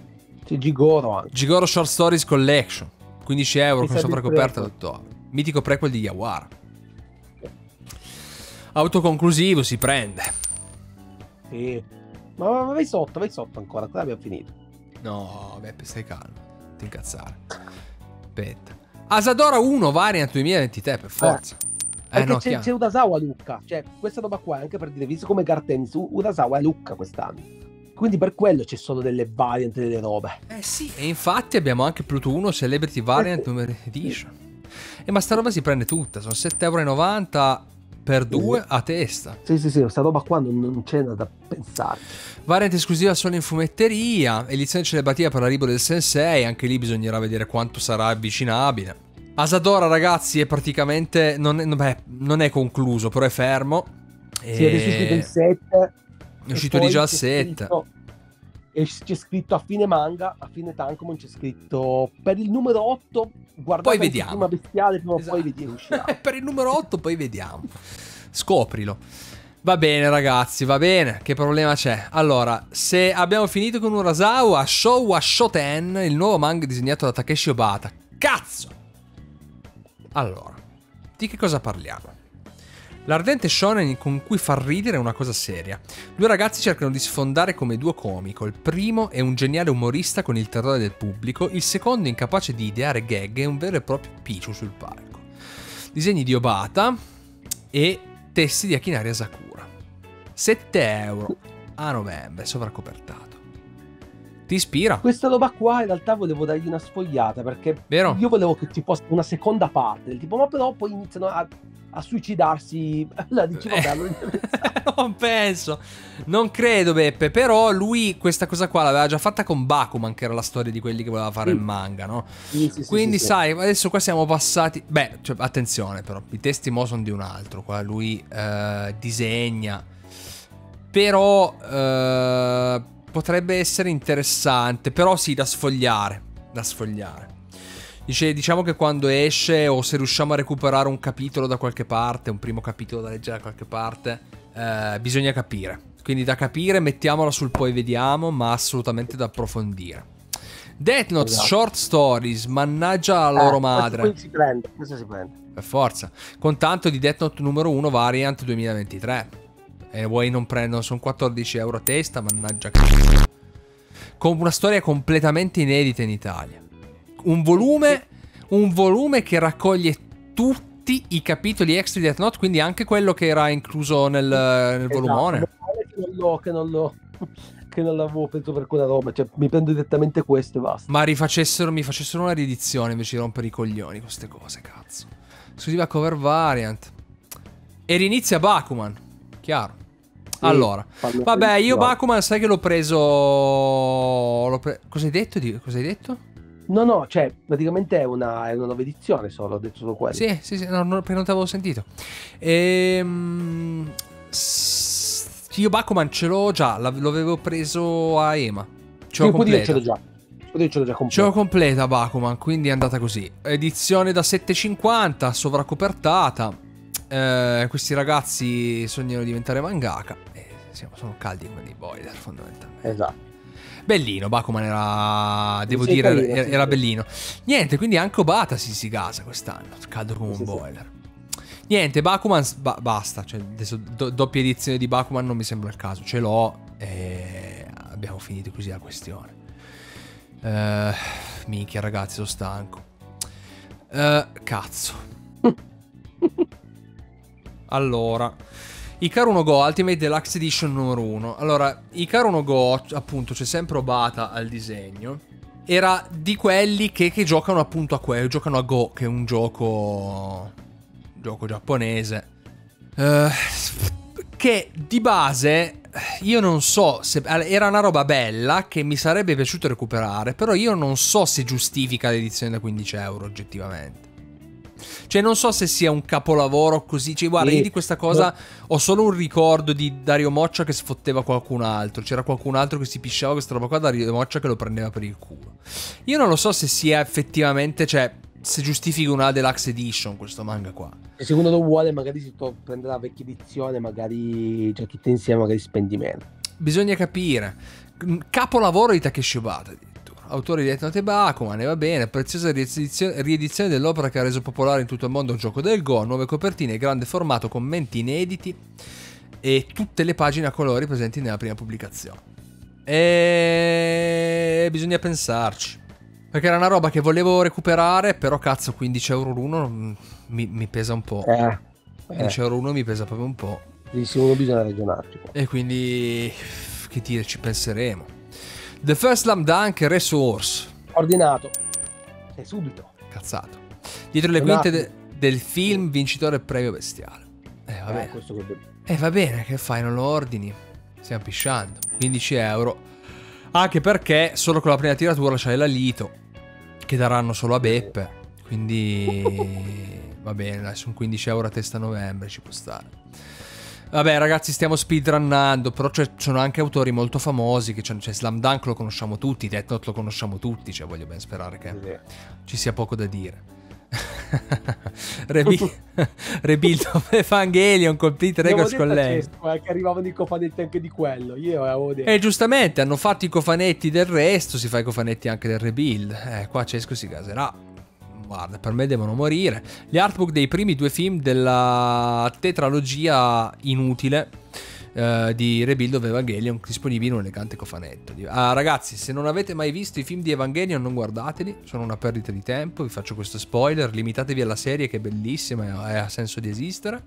C'è Gigoro. Gigoro Short Stories Collection. 15 euro Mi con sopra coperta dottore. Mitico prequel di Yawara. Autoconclusivo si prende. Sì. Ma, ma vai sotto, vai sotto ancora, qua abbiamo finito. No, Beppe, stai calmo. Ti incazzare. Aspetta. Asadora 1 variant 2023 per forza. Eh, Perché no, c'è, c'è Urasawa Lucca, cioè questa roba qua è anche per dire, visto come Gartenis, U- Urasawa è Lucca quest'anno. Quindi per quello c'è solo delle variant delle robe. Eh sì, e infatti abbiamo anche Pluto 1 Celebrity Variant Eh sì. Number Edition. E ma sta roba si prende tutta, sono 7,90€ per due a testa. Sì, sì, sì, questa roba qua non, non c'è da pensare. Variant esclusiva solo in fumetteria, edizione celebrativa per l'arrivo del Sensei, anche lì bisognerà vedere quanto sarà avvicinabile. Asadora ragazzi è praticamente, non è, beh, non è concluso, però è fermo. Sì, adesso è uscito il 7. È uscito già il 7. E c'è scritto a fine manga, a fine Tankomon c'è scritto per il numero 8, guardate Poi vediamo. prima bestiale, prima Esatto. poi vedi uscirà. per il numero 8 poi vediamo. Scoprilo. Va bene ragazzi, va bene, che problema c'è? Allora, se abbiamo finito con Urasawa, Showa Shoten, il nuovo manga disegnato da Takeshi Obata. Cazzo! Allora, di che cosa parliamo? L'ardente shonen con cui far ridere è una cosa seria. Due ragazzi cercano di sfondare come duo comico. Il primo è un geniale umorista con il terrore del pubblico, il secondo incapace di ideare gag e un vero e proprio picciu sul palco. Disegni di Obata e testi di Akinari Asakura. 7 euro a novembre, sovraccopertato. Ti ispira? Questa roba qua in realtà volevo dargli una sfogliata perché Vero? io volevo che ci fosse una seconda parte, tipo, ma però poi iniziano a, a suicidarsi. Allora dici, vabbè, allora non penso. Non credo, Beppe. Però lui questa cosa qua l'aveva già fatta con Bakuman, che era la storia di quelli che voleva fare Sì. il manga, no? Sì, sì, Quindi, sai, adesso qua siamo passati. Beh, cioè, attenzione, però. I testi mo sono di un altro. Qua lui eh, disegna. Però eh, potrebbe essere interessante. Però sì, da sfogliare. Da sfogliare. Dice, diciamo che quando esce o se riusciamo a recuperare un capitolo da qualche parte, un primo capitolo da leggere da qualche parte, eh, bisogna capire. Quindi da capire, mettiamola sul poi vediamo, ma assolutamente da approfondire. Death Note Esatto. Short Stories, mannaggia la loro Eh, madre. Questo si prende, questo si prende. Per forza. Con tanto di Death Note numero 1 variant 2023. E vuoi non prendono, sono 14 euro a testa, mannaggia cazzo. Con una storia completamente inedita in Italia. Un volume, un volume che raccoglie tutti i capitoli extra di Death Note, quindi anche quello che era incluso nel, nel Esatto, volumone. non lo, che non lo, che non l'avevo preso per quella roba, cioè mi prendo direttamente questo e basta. Ma rifacessero, mi facessero una riedizione invece di rompere i coglioni queste cose, cazzo. Esclusiva cover variant. E rinizia Bakuman. Chiaro. allora, vabbè, io. Bakuman sai che l'ho preso... l'ho pre- Cosa hai detto? Cosa hai detto? No, no, cioè, praticamente è una, è una nuova edizione solo, ho detto solo quello. Sì, sì, sì, no, no, perché non ti avevo sentito. Ehm... Io Bakuman ce l'ho già, l'av- l'avevo preso a Ema. Ce l'ho io ce completa. l'ho già. Io ce l'ho già Ce comprato. l'ho completa Bakuman, quindi è andata così. Edizione da 7,50, sovraccopertata. Eh, questi ragazzi sognano di diventare mangaka. E siamo, sono caldi come dei boiler, fondamentalmente. Esatto. Bellino, Bakuman era. Devo Sì, dire, carino, era, sì, era sì. bellino. Niente, quindi anche Obata si, si gasa quest'anno. Caldo come un boiler. Niente, Bakuman ba- basta. Cioè, adesso do- doppia edizione di Bakuman non mi sembra il caso. Ce l'ho e abbiamo finito così la questione. Eh, minchia, ragazzi, sono stanco. Eh, cazzo. Allora, Icaro 1 Go Ultimate Deluxe Edition numero 1. Allora, Icaro 1 Go, appunto, c'è sempre Obata al disegno. Era di quelli che, che giocano appunto a quello, giocano a Go, che è un gioco. gioco giapponese. Eh, che di base io non so se era una roba bella che mi sarebbe piaciuto recuperare, però io non so se giustifica l'edizione da 15 euro oggettivamente. Cioè, non so se sia un capolavoro così. Cioè, guarda, io di questa cosa ho solo un ricordo di Dario Moccia che sfotteva qualcun altro. C'era qualcun altro che si pisciava questa roba qua, Dario Moccia che lo prendeva per il culo. Io non lo so se sia effettivamente, cioè, se giustifica una deluxe edition questo manga qua. E se uno lo vuole, magari si to- prende la vecchia edizione, magari cioè, tutte insieme, magari spendi meno. Bisogna capire. Capolavoro di Takeshi Obata. Autore di Death Note e Bakuman, e va bene. Preziosa riedizione, dell'opera che ha reso popolare in tutto il mondo il gioco del Go. Nuove copertine, grande formato, commenti inediti e tutte le pagine a colori presenti nella prima pubblicazione. E bisogna pensarci. Perché era una roba che volevo recuperare, però cazzo 15 euro l'uno mm, mi, mi pesa un po'. Eh, eh, 15 euro l'uno mi pesa proprio un po'. uno bisogna ragionarci. E quindi, che dire, ci penseremo. The First Slam Dunk Resource. Ordinato. E subito. Cazzato. Dietro le quinte de- del film vincitore premio bestiale. Eh, vabbè. Eh, che Eh, va bene, che fai? Non lo ordini? Stiamo pisciando. 15 euro. Anche perché solo con la prima tiratura c'hai la Lito. Che daranno solo a Beppe. Quindi... va bene, dai, sono 15 euro a testa a novembre, ci può stare. Vabbè ragazzi stiamo speedrunnando Però ci sono anche autori molto famosi che c'è, c'è Slam Dunk lo conosciamo tutti Death Note lo conosciamo tutti Cioè voglio ben sperare che ci sia poco da dire Rebi- Rebuild of Evangelion Complete Records Collection Cesco, eh, che arrivavano i cofanetti anche di quello. Io avevo detto. E giustamente hanno fatto i cofanetti del resto, si fa i cofanetti anche del rebuild. Eh, qua Cesco si caserà. Guarda, per me devono morire. Gli artbook dei primi due film della tetralogia inutile eh, di Rebuild of Evangelion disponibili in un elegante cofanetto. Ah, ragazzi, se non avete mai visto i film di Evangelion non guardateli, sono una perdita di tempo, vi faccio questo spoiler, limitatevi alla serie che è bellissima e ha senso di esistere.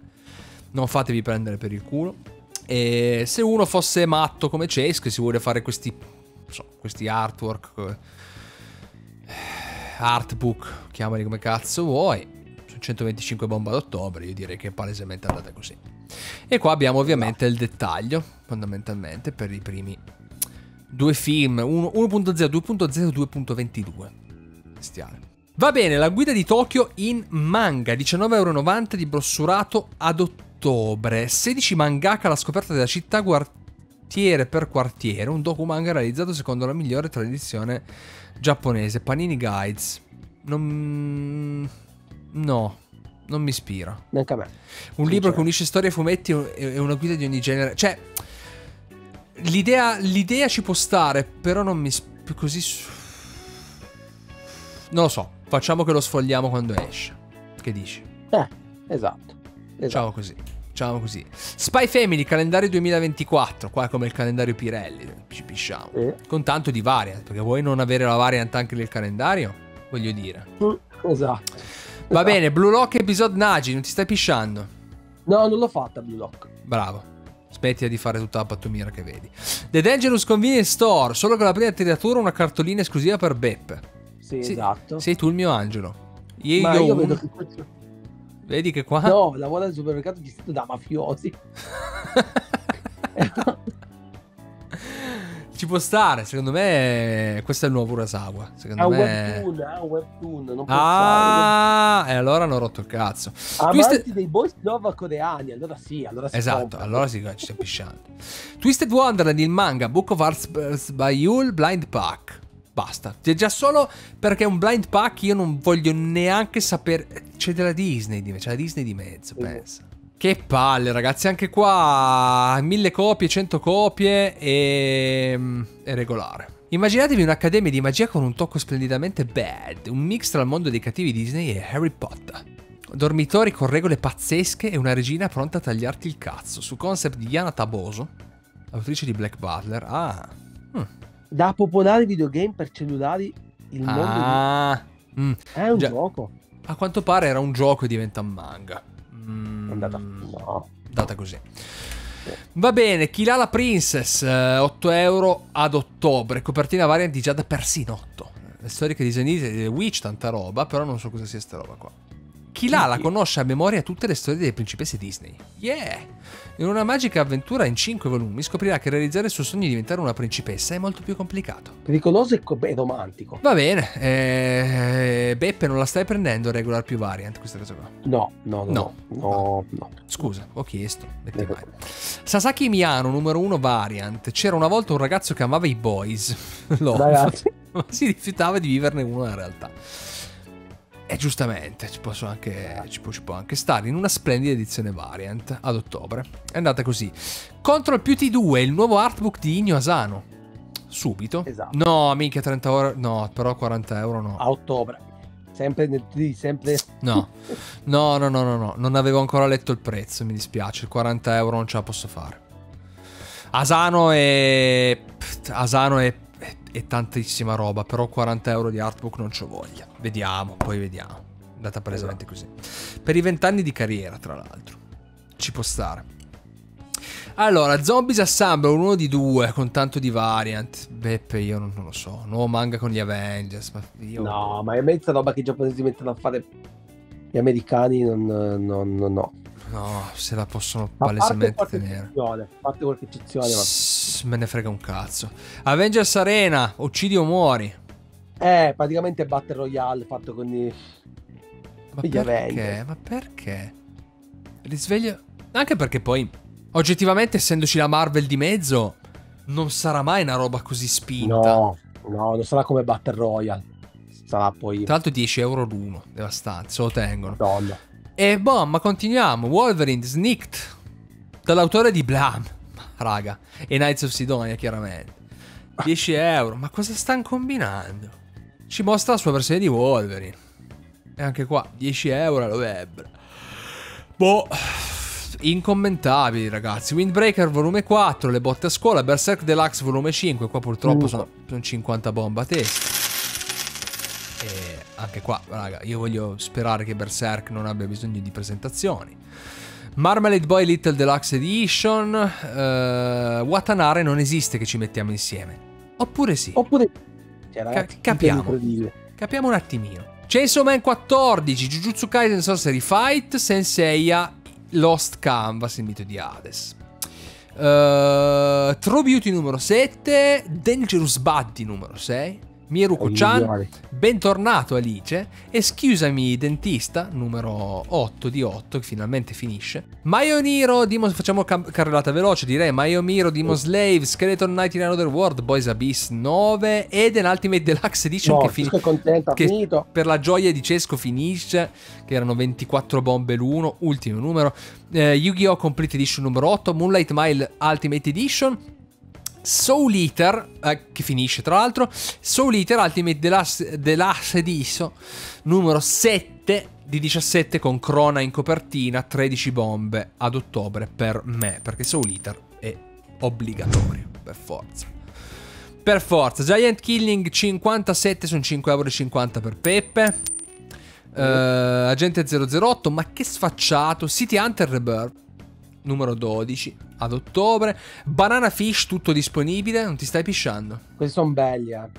Non fatevi prendere per il culo. E se uno fosse matto come Chase, che si vuole fare questi, so, questi artwork, eh, artbook, chiamali come cazzo vuoi, su 125 bombe ad ottobre, io direi che è palesemente andata così. E qua abbiamo ovviamente il dettaglio, fondamentalmente, per i primi due film, uno- 1.0, 2.0 2.22. Bestiale. Va bene, la guida di Tokyo in manga, 19,90€ di brossurato ad ottobre. 16 mangaka alla scoperta della città quartiere per quartiere, un documanga realizzato secondo la migliore tradizione giapponese, Panini Guides. Non... No, non mi ispira. Neanche a me. Un libro che unisce storie e fumetti e una guida di ogni genere. Cioè, l'idea, l'idea ci può stare, però non mi... sp- così... Non lo so, facciamo che lo sfogliamo quando esce. Che dici? Eh, esatto. esatto. Facciamo così. Facciamo così. Spy Family, calendario 2024. Qua è come il calendario Pirelli. Ci pisciamo. Eh, Con tanto di variant. Perché vuoi non avere la variant anche nel calendario? Voglio dire. esatto. Va Esatto. bene, Blue Lock episode Nagi. Non ti stai pisciando? No, non l'ho fatta Blue Lock. Bravo. Smettila di fare tutta la pattumiera che vedi. The Dangerous Convenience Store. Solo con la prima tiratura una cartolina esclusiva per Beppe. Sì, Sì, esatto. Sei tu il mio angelo. Io, Ma io io uno- vedo che questo... Vedi che qua... No, lavora al supermercato gestito da mafiosi. Ci può stare, secondo me questo è il nuovo Urasawa. Secondo un me... webtoon, un webtoon, non può Ah, e allora hanno rotto il cazzo. stare. Twisted- Amanti dei boys love coreani, allora sì, allora si Esatto, compra. allora sì, ci stiamo pisciando. Twisted Wonderland, il manga, Book of Arts by Yule, Blind Pack. Basta. C'è già solo perché è un blind pack io non voglio neanche sapere... C'è della Disney, c'è la Disney di mezzo, pensa. Che palle, ragazzi, anche qua mille copie, cento copie e... è regolare. Immaginatevi un'accademia di magia con un tocco splendidamente bad, un mix tra il mondo dei cattivi Disney e Harry Potter. Dormitori con regole pazzesche e una regina pronta a tagliarti il cazzo, su concept di Yana Taboso, autrice di Black Butler. Ah, Da popolare videogame per cellulari, il mondo ah. Mm. di... è un già. gioco. A quanto pare era un gioco e diventa un manga. Mm. È andata... No. Data così. Va bene, Kilala Princess, eh, 8 euro ad ottobre, copertina variant di Giada Persinotto. Le storiche disegnate di Witch, tanta roba, però non so cosa sia sta roba qua. chi l'ha la conosce a memoria tutte le storie delle principesse Disney. Yeah! In una magica avventura in 5 volumi scoprirà che realizzare il suo sogno di diventare una principessa è molto più complicato. Pericoloso e co- e romantico. Va bene, eh, Beppe non la stai prendendo regular più variant questa cosa qua. No, no, no. No. No, no. no. Scusa, ho chiesto. Sasaki Miyano, numero 1 variant. C'era una volta un ragazzo che amava i boys. Love. Ragazzi. ma si rifiutava di viverne uno in realtà. E giustamente ci, posso anche, ci, può, ci può anche stare in una splendida edizione variant ad ottobre. È andata così. Control più T2, il nuovo artbook di Igno Asano. Subito. Esatto. No, mica 30 euro. No, però 40 euro no. A ottobre. Sempre nel sempre. No. No, no, no, no, no. Non avevo ancora letto il prezzo, mi dispiace. 40 euro non ce la posso fare. Asano è... Asano è è tantissima roba, però 40 euro di artbook non c'ho voglia. Vediamo, poi vediamo. Andata palesemente così. Per i vent'anni di carriera, tra l'altro. Ci può stare. Allora, Zombies Assemble, uno di due, con tanto di variant. Beppe, io non, non lo so. Nuovo manga con gli Avengers. Ma io... No, ma è mezza roba che i giapponesi mettono a fare gli americani, non, non, non no. No, se la possono palesemente tenere. a parte qualche eccezione. Sss, me ne frega un cazzo. Avengers Arena, uccidi o muori. Eh, praticamente Battle Royale fatto con i... Ma Gli perché? Avengers. Ma perché? Risveglio. Anche perché poi, oggettivamente, essendoci la Marvel di mezzo, non sarà mai una roba così spinta. No, no, non sarà come Battle Royale. Sarà poi... Tra l'altro 10 euro l'uno, devastante, se lo tengono. Madonna. E boh, ma continuiamo. Wolverine, Snicked, dall'autore di Blam. Raga, e Knights of Sidonia, chiaramente. 10 euro, ma cosa stanno combinando? Ci mostra la sua versione di Wolverine. E anche qua, 10 euro allo web. Boh, incommentabili ragazzi. Windbreaker volume 4, le botte a scuola. Berserk Deluxe volume 5. Qua purtroppo Mm. sono, sono 50 bombe a testa. Anche qua, raga, io voglio sperare che Berserk non abbia bisogno di presentazioni. Marmalade Boy Little Deluxe Edition. eh, Watanare non esiste che ci mettiamo insieme. Oppure sì. Oppure... Cioè, ragazzi, capiamo. incredibile. Capiamo un attimino. Chainsaw Man 14, Jujutsu Kaisen Sorcery Fight, Senseiya, Lost Canvas, il mito di Hades. Eh, True Beauty numero 7, Dangerous Buddy numero 6, Mieruko-chan, migliori. Bentornato Alice e Scusami Dentista numero 8 di 8 che finalmente finisce. Mayoniro, Demon, facciamo cam- carrellata veloce direi. Mayoniro, Demon Slave, Skeleton Knight in Another World, Boys Abyss 9 ed un Ultimate Deluxe Edition No, che contento, ha che finito. per la gioia di Cesco finisce, che erano 24 bombe l'uno, ultimo numero. Eh, Yu-Gi-Oh! Complete Edition numero 8, Moonlight Mile Ultimate Edition. Soul Eater, eh, che finisce tra l'altro, Soul Eater Ultimate Deluxe, Edition numero 7 di 17 con Crona in copertina, 13 bombe ad ottobre per me, perché Soul Eater è obbligatorio, per forza. Per forza, Giant Killing 57 sono 5,50€ per Peppe. Eh, Agente 008, ma che sfacciato. City Hunter Rebirth, numero 12, ad ottobre. Banana Fish, tutto disponibile. Non ti stai pisciando? Questi sono belli, eh.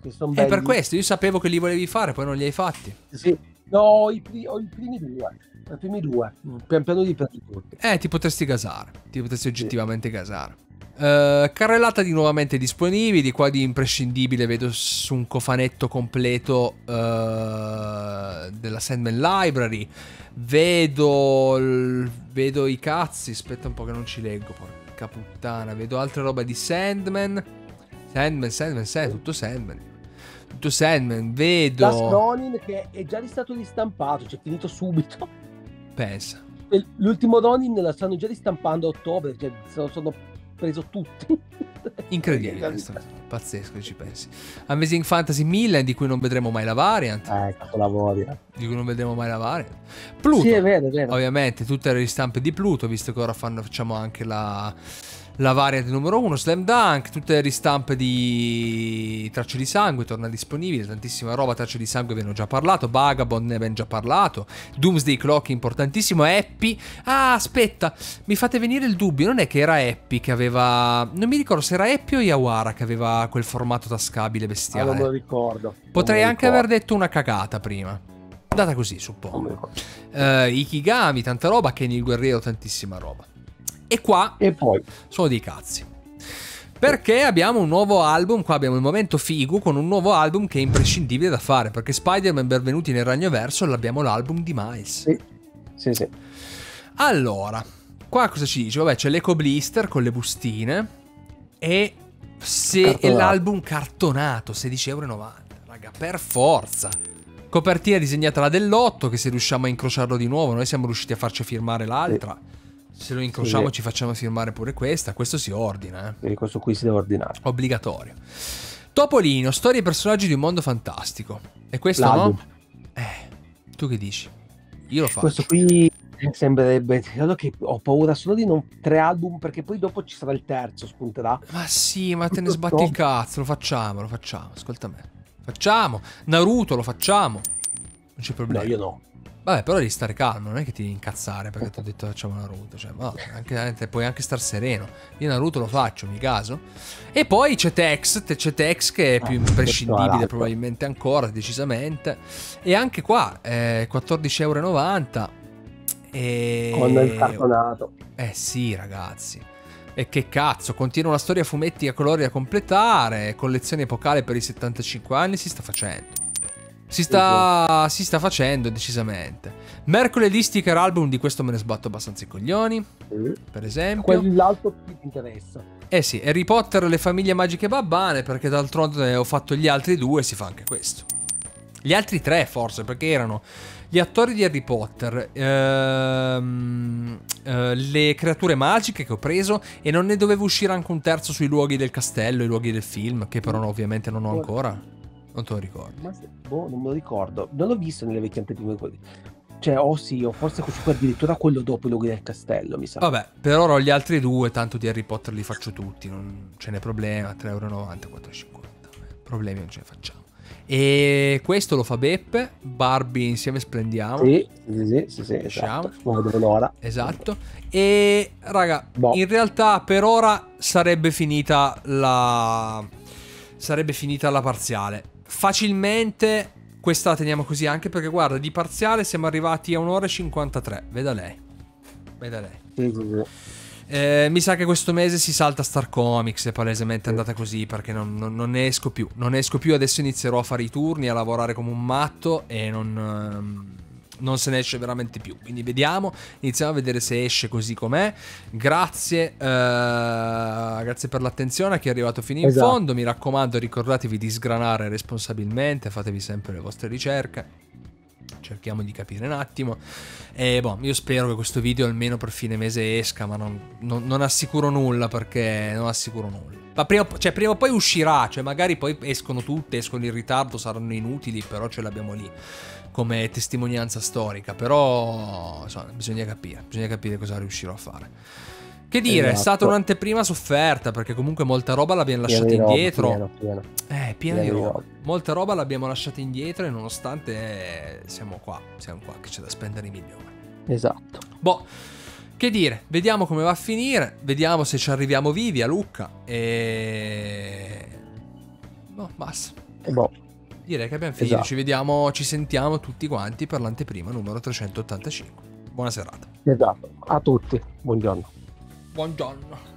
Questi sono È belli. per questo, io sapevo che li volevi fare, poi non li hai fatti. Sì. No, i, pri- ho i primi due. I primi due. Pian piano li prendi tutti. Eh, ti potresti gasare. Ti potresti oggettivamente gasare. Eh, carrellata di nuovamente disponibili. Qua di imprescindibile vedo su un cofanetto completo eh, della Sandman Library. Vedo, vedo i cazzi. Aspetta un po' che non ci leggo. Porca puttana. Vedo altre robe di Sandman. Sandman, Sandman, Sandman. Tutto Sandman. Tutto Sandman. Vedo. Last Ronin che è già stato ristampato, cioè finito subito. Pensa. L'ultimo Ronin la stanno già ristampando a ottobre, cioè sono preso tutti. Incredibile, pazzesco ci pensi. Amazing Fantasy 1000 di cui non vedremo mai la variant, Eh, capolavori. eh. di cui non vedremo mai la variant. Pluto, Sì, è vero, è vero. ovviamente, tutte le ristampe di Pluto, visto che ora fanno- facciamo anche la, la variant numero 1, Slam Dunk, tutte le ristampe di Tracce di Sangue, torna disponibile, tantissima roba, Tracce di Sangue ve ne ho già parlato, Vagabond ne abbiamo già parlato, Doomsday Clock importantissimo, Happy, ah aspetta, mi fate venire il dubbio, non è che era Happy che aveva, non mi ricordo se era Happy o Yawara che aveva quel formato tascabile Ah, bestiale. non me lo ricordo. Potrei lo anche ricordo. aver detto una cagata prima. Andata così, suppongo. Uh, Ikigami, tanta roba. Kenny il Guerriero, tantissima roba. E qua e poi sono dei cazzi. Perché abbiamo un nuovo album, qua abbiamo il momento figo con un nuovo album che è imprescindibile da fare, perché Spider-Man Benvenuti nel Ragno Verso l'abbiamo l'album di Miles. Sì, sì, sì. Allora, qua cosa ci dice? Vabbè, c'è l'Eco Blister con le bustine e se cartonato. l'album cartonato, 16,90 euro, raga, per forza. Copertina disegnata la dell'otto, che se riusciamo a incrociarlo di nuovo, noi siamo riusciti a farci firmare l'altra. Sì. Se lo incrociamo sì. ci facciamo firmare pure questa, questo si ordina. Eh. questo qui si deve ordinare. Obbligatorio. Topolino, storie e personaggi di un mondo fantastico. E questo no? Eh, tu che dici? Io lo faccio. Questo qui sembrerebbe credo che ho paura solo di non tre album perché poi dopo ci sarà il terzo spunterà ma sì ma te ne sbatti il cazzo lo facciamo lo facciamo ascolta me facciamo Naruto lo facciamo non c'è problema no io no Vabbè, però devi stare calmo, non è che ti devi incazzare perché ti ho detto facciamo Naruto. Cioè, ma anche, puoi anche star sereno. Io Naruto lo faccio, mi caso. E poi c'è Tex, c'è Tex che è più ah, imprescindibile probabilmente ancora, decisamente. E anche qua, eh, 14,90 euro. E... Con il cartonato. Eh sì, ragazzi. E che cazzo, continua una storia a fumetti a colori da completare, collezione epocale per i 75 anni, si sta facendo. Si sta, si sta facendo decisamente. Mercoledì sticker album di questo me ne sbatto abbastanza i coglioni. Sì. Per esempio. Quell'altro ti interessa. Eh sì, Harry Potter, le famiglie magiche babbane, perché d'altronde ho fatto gli altri due, si fa anche questo. Gli altri tre forse, perché erano gli attori di Harry Potter, ehm, eh, le creature magiche che ho preso e non ne dovevo uscire anche un terzo sui luoghi del castello, i luoghi del film, che però ovviamente non ho ancora. Non te lo ricordo. Ma se, boh, non me lo ricordo. Non l'ho visto nelle vecchie anteprime. Cioè, o oh sì, o forse addirittura quello dopo i loghi del castello, mi sa. Vabbè, per ora ho gli altri due, tanto di Harry Potter li faccio tutti, non ce n'è problema, 3,90 euro, 4,50 Problemi non ce ne facciamo. E questo lo fa Beppe, Barbie insieme splendiamo. Sì, sì, sì, sì, sì esatto. L'ora. Esatto. E raga, boh. in realtà per ora sarebbe finita la sarebbe finita la parziale facilmente questa la teniamo così anche perché guarda di parziale siamo arrivati a un'ora e 53 veda lei. Veda lei. Eh, mi sa che questo mese si salta Star Comics è palesemente andata così perché non, non, non, ne esco più. Non ne esco più adesso inizierò a fare i turni a lavorare come un matto e non ehm, non se ne esce veramente più. Quindi vediamo, iniziamo a vedere se esce così com'è. Grazie, uh, grazie per l'attenzione a chi è arrivato fino in esatto. fondo. Mi raccomando, ricordatevi di sgranare responsabilmente, fatevi sempre le vostre ricerche. Cerchiamo di capire un attimo. E boh, io spero che questo video almeno per fine mese esca, ma non, non, non assicuro nulla perché non assicuro nulla. Ma prima, cioè, prima o poi uscirà, cioè magari poi escono tutte, escono in ritardo, saranno inutili, però ce l'abbiamo lì come testimonianza storica, però insomma, bisogna capire, bisogna capire cosa riuscirò a fare. Che dire, esatto. è stata un'anteprima sofferta perché comunque molta roba l'abbiamo lasciata pieno indietro. Pieno, pieno. Eh, piena di roba. roba. Molta roba l'abbiamo lasciata indietro e nonostante eh, siamo qua, siamo qua che c'è da spendere i milioni. Esatto. Boh, che dire, vediamo come va a finire, vediamo se ci arriviamo vivi a Lucca e... No, basta. E boh. Direi che abbiamo finito. Esatto. Ci vediamo, ci sentiamo tutti quanti per l'anteprima numero 385. Buona serata. Esatto. A tutti. Buongiorno. Buongiorno.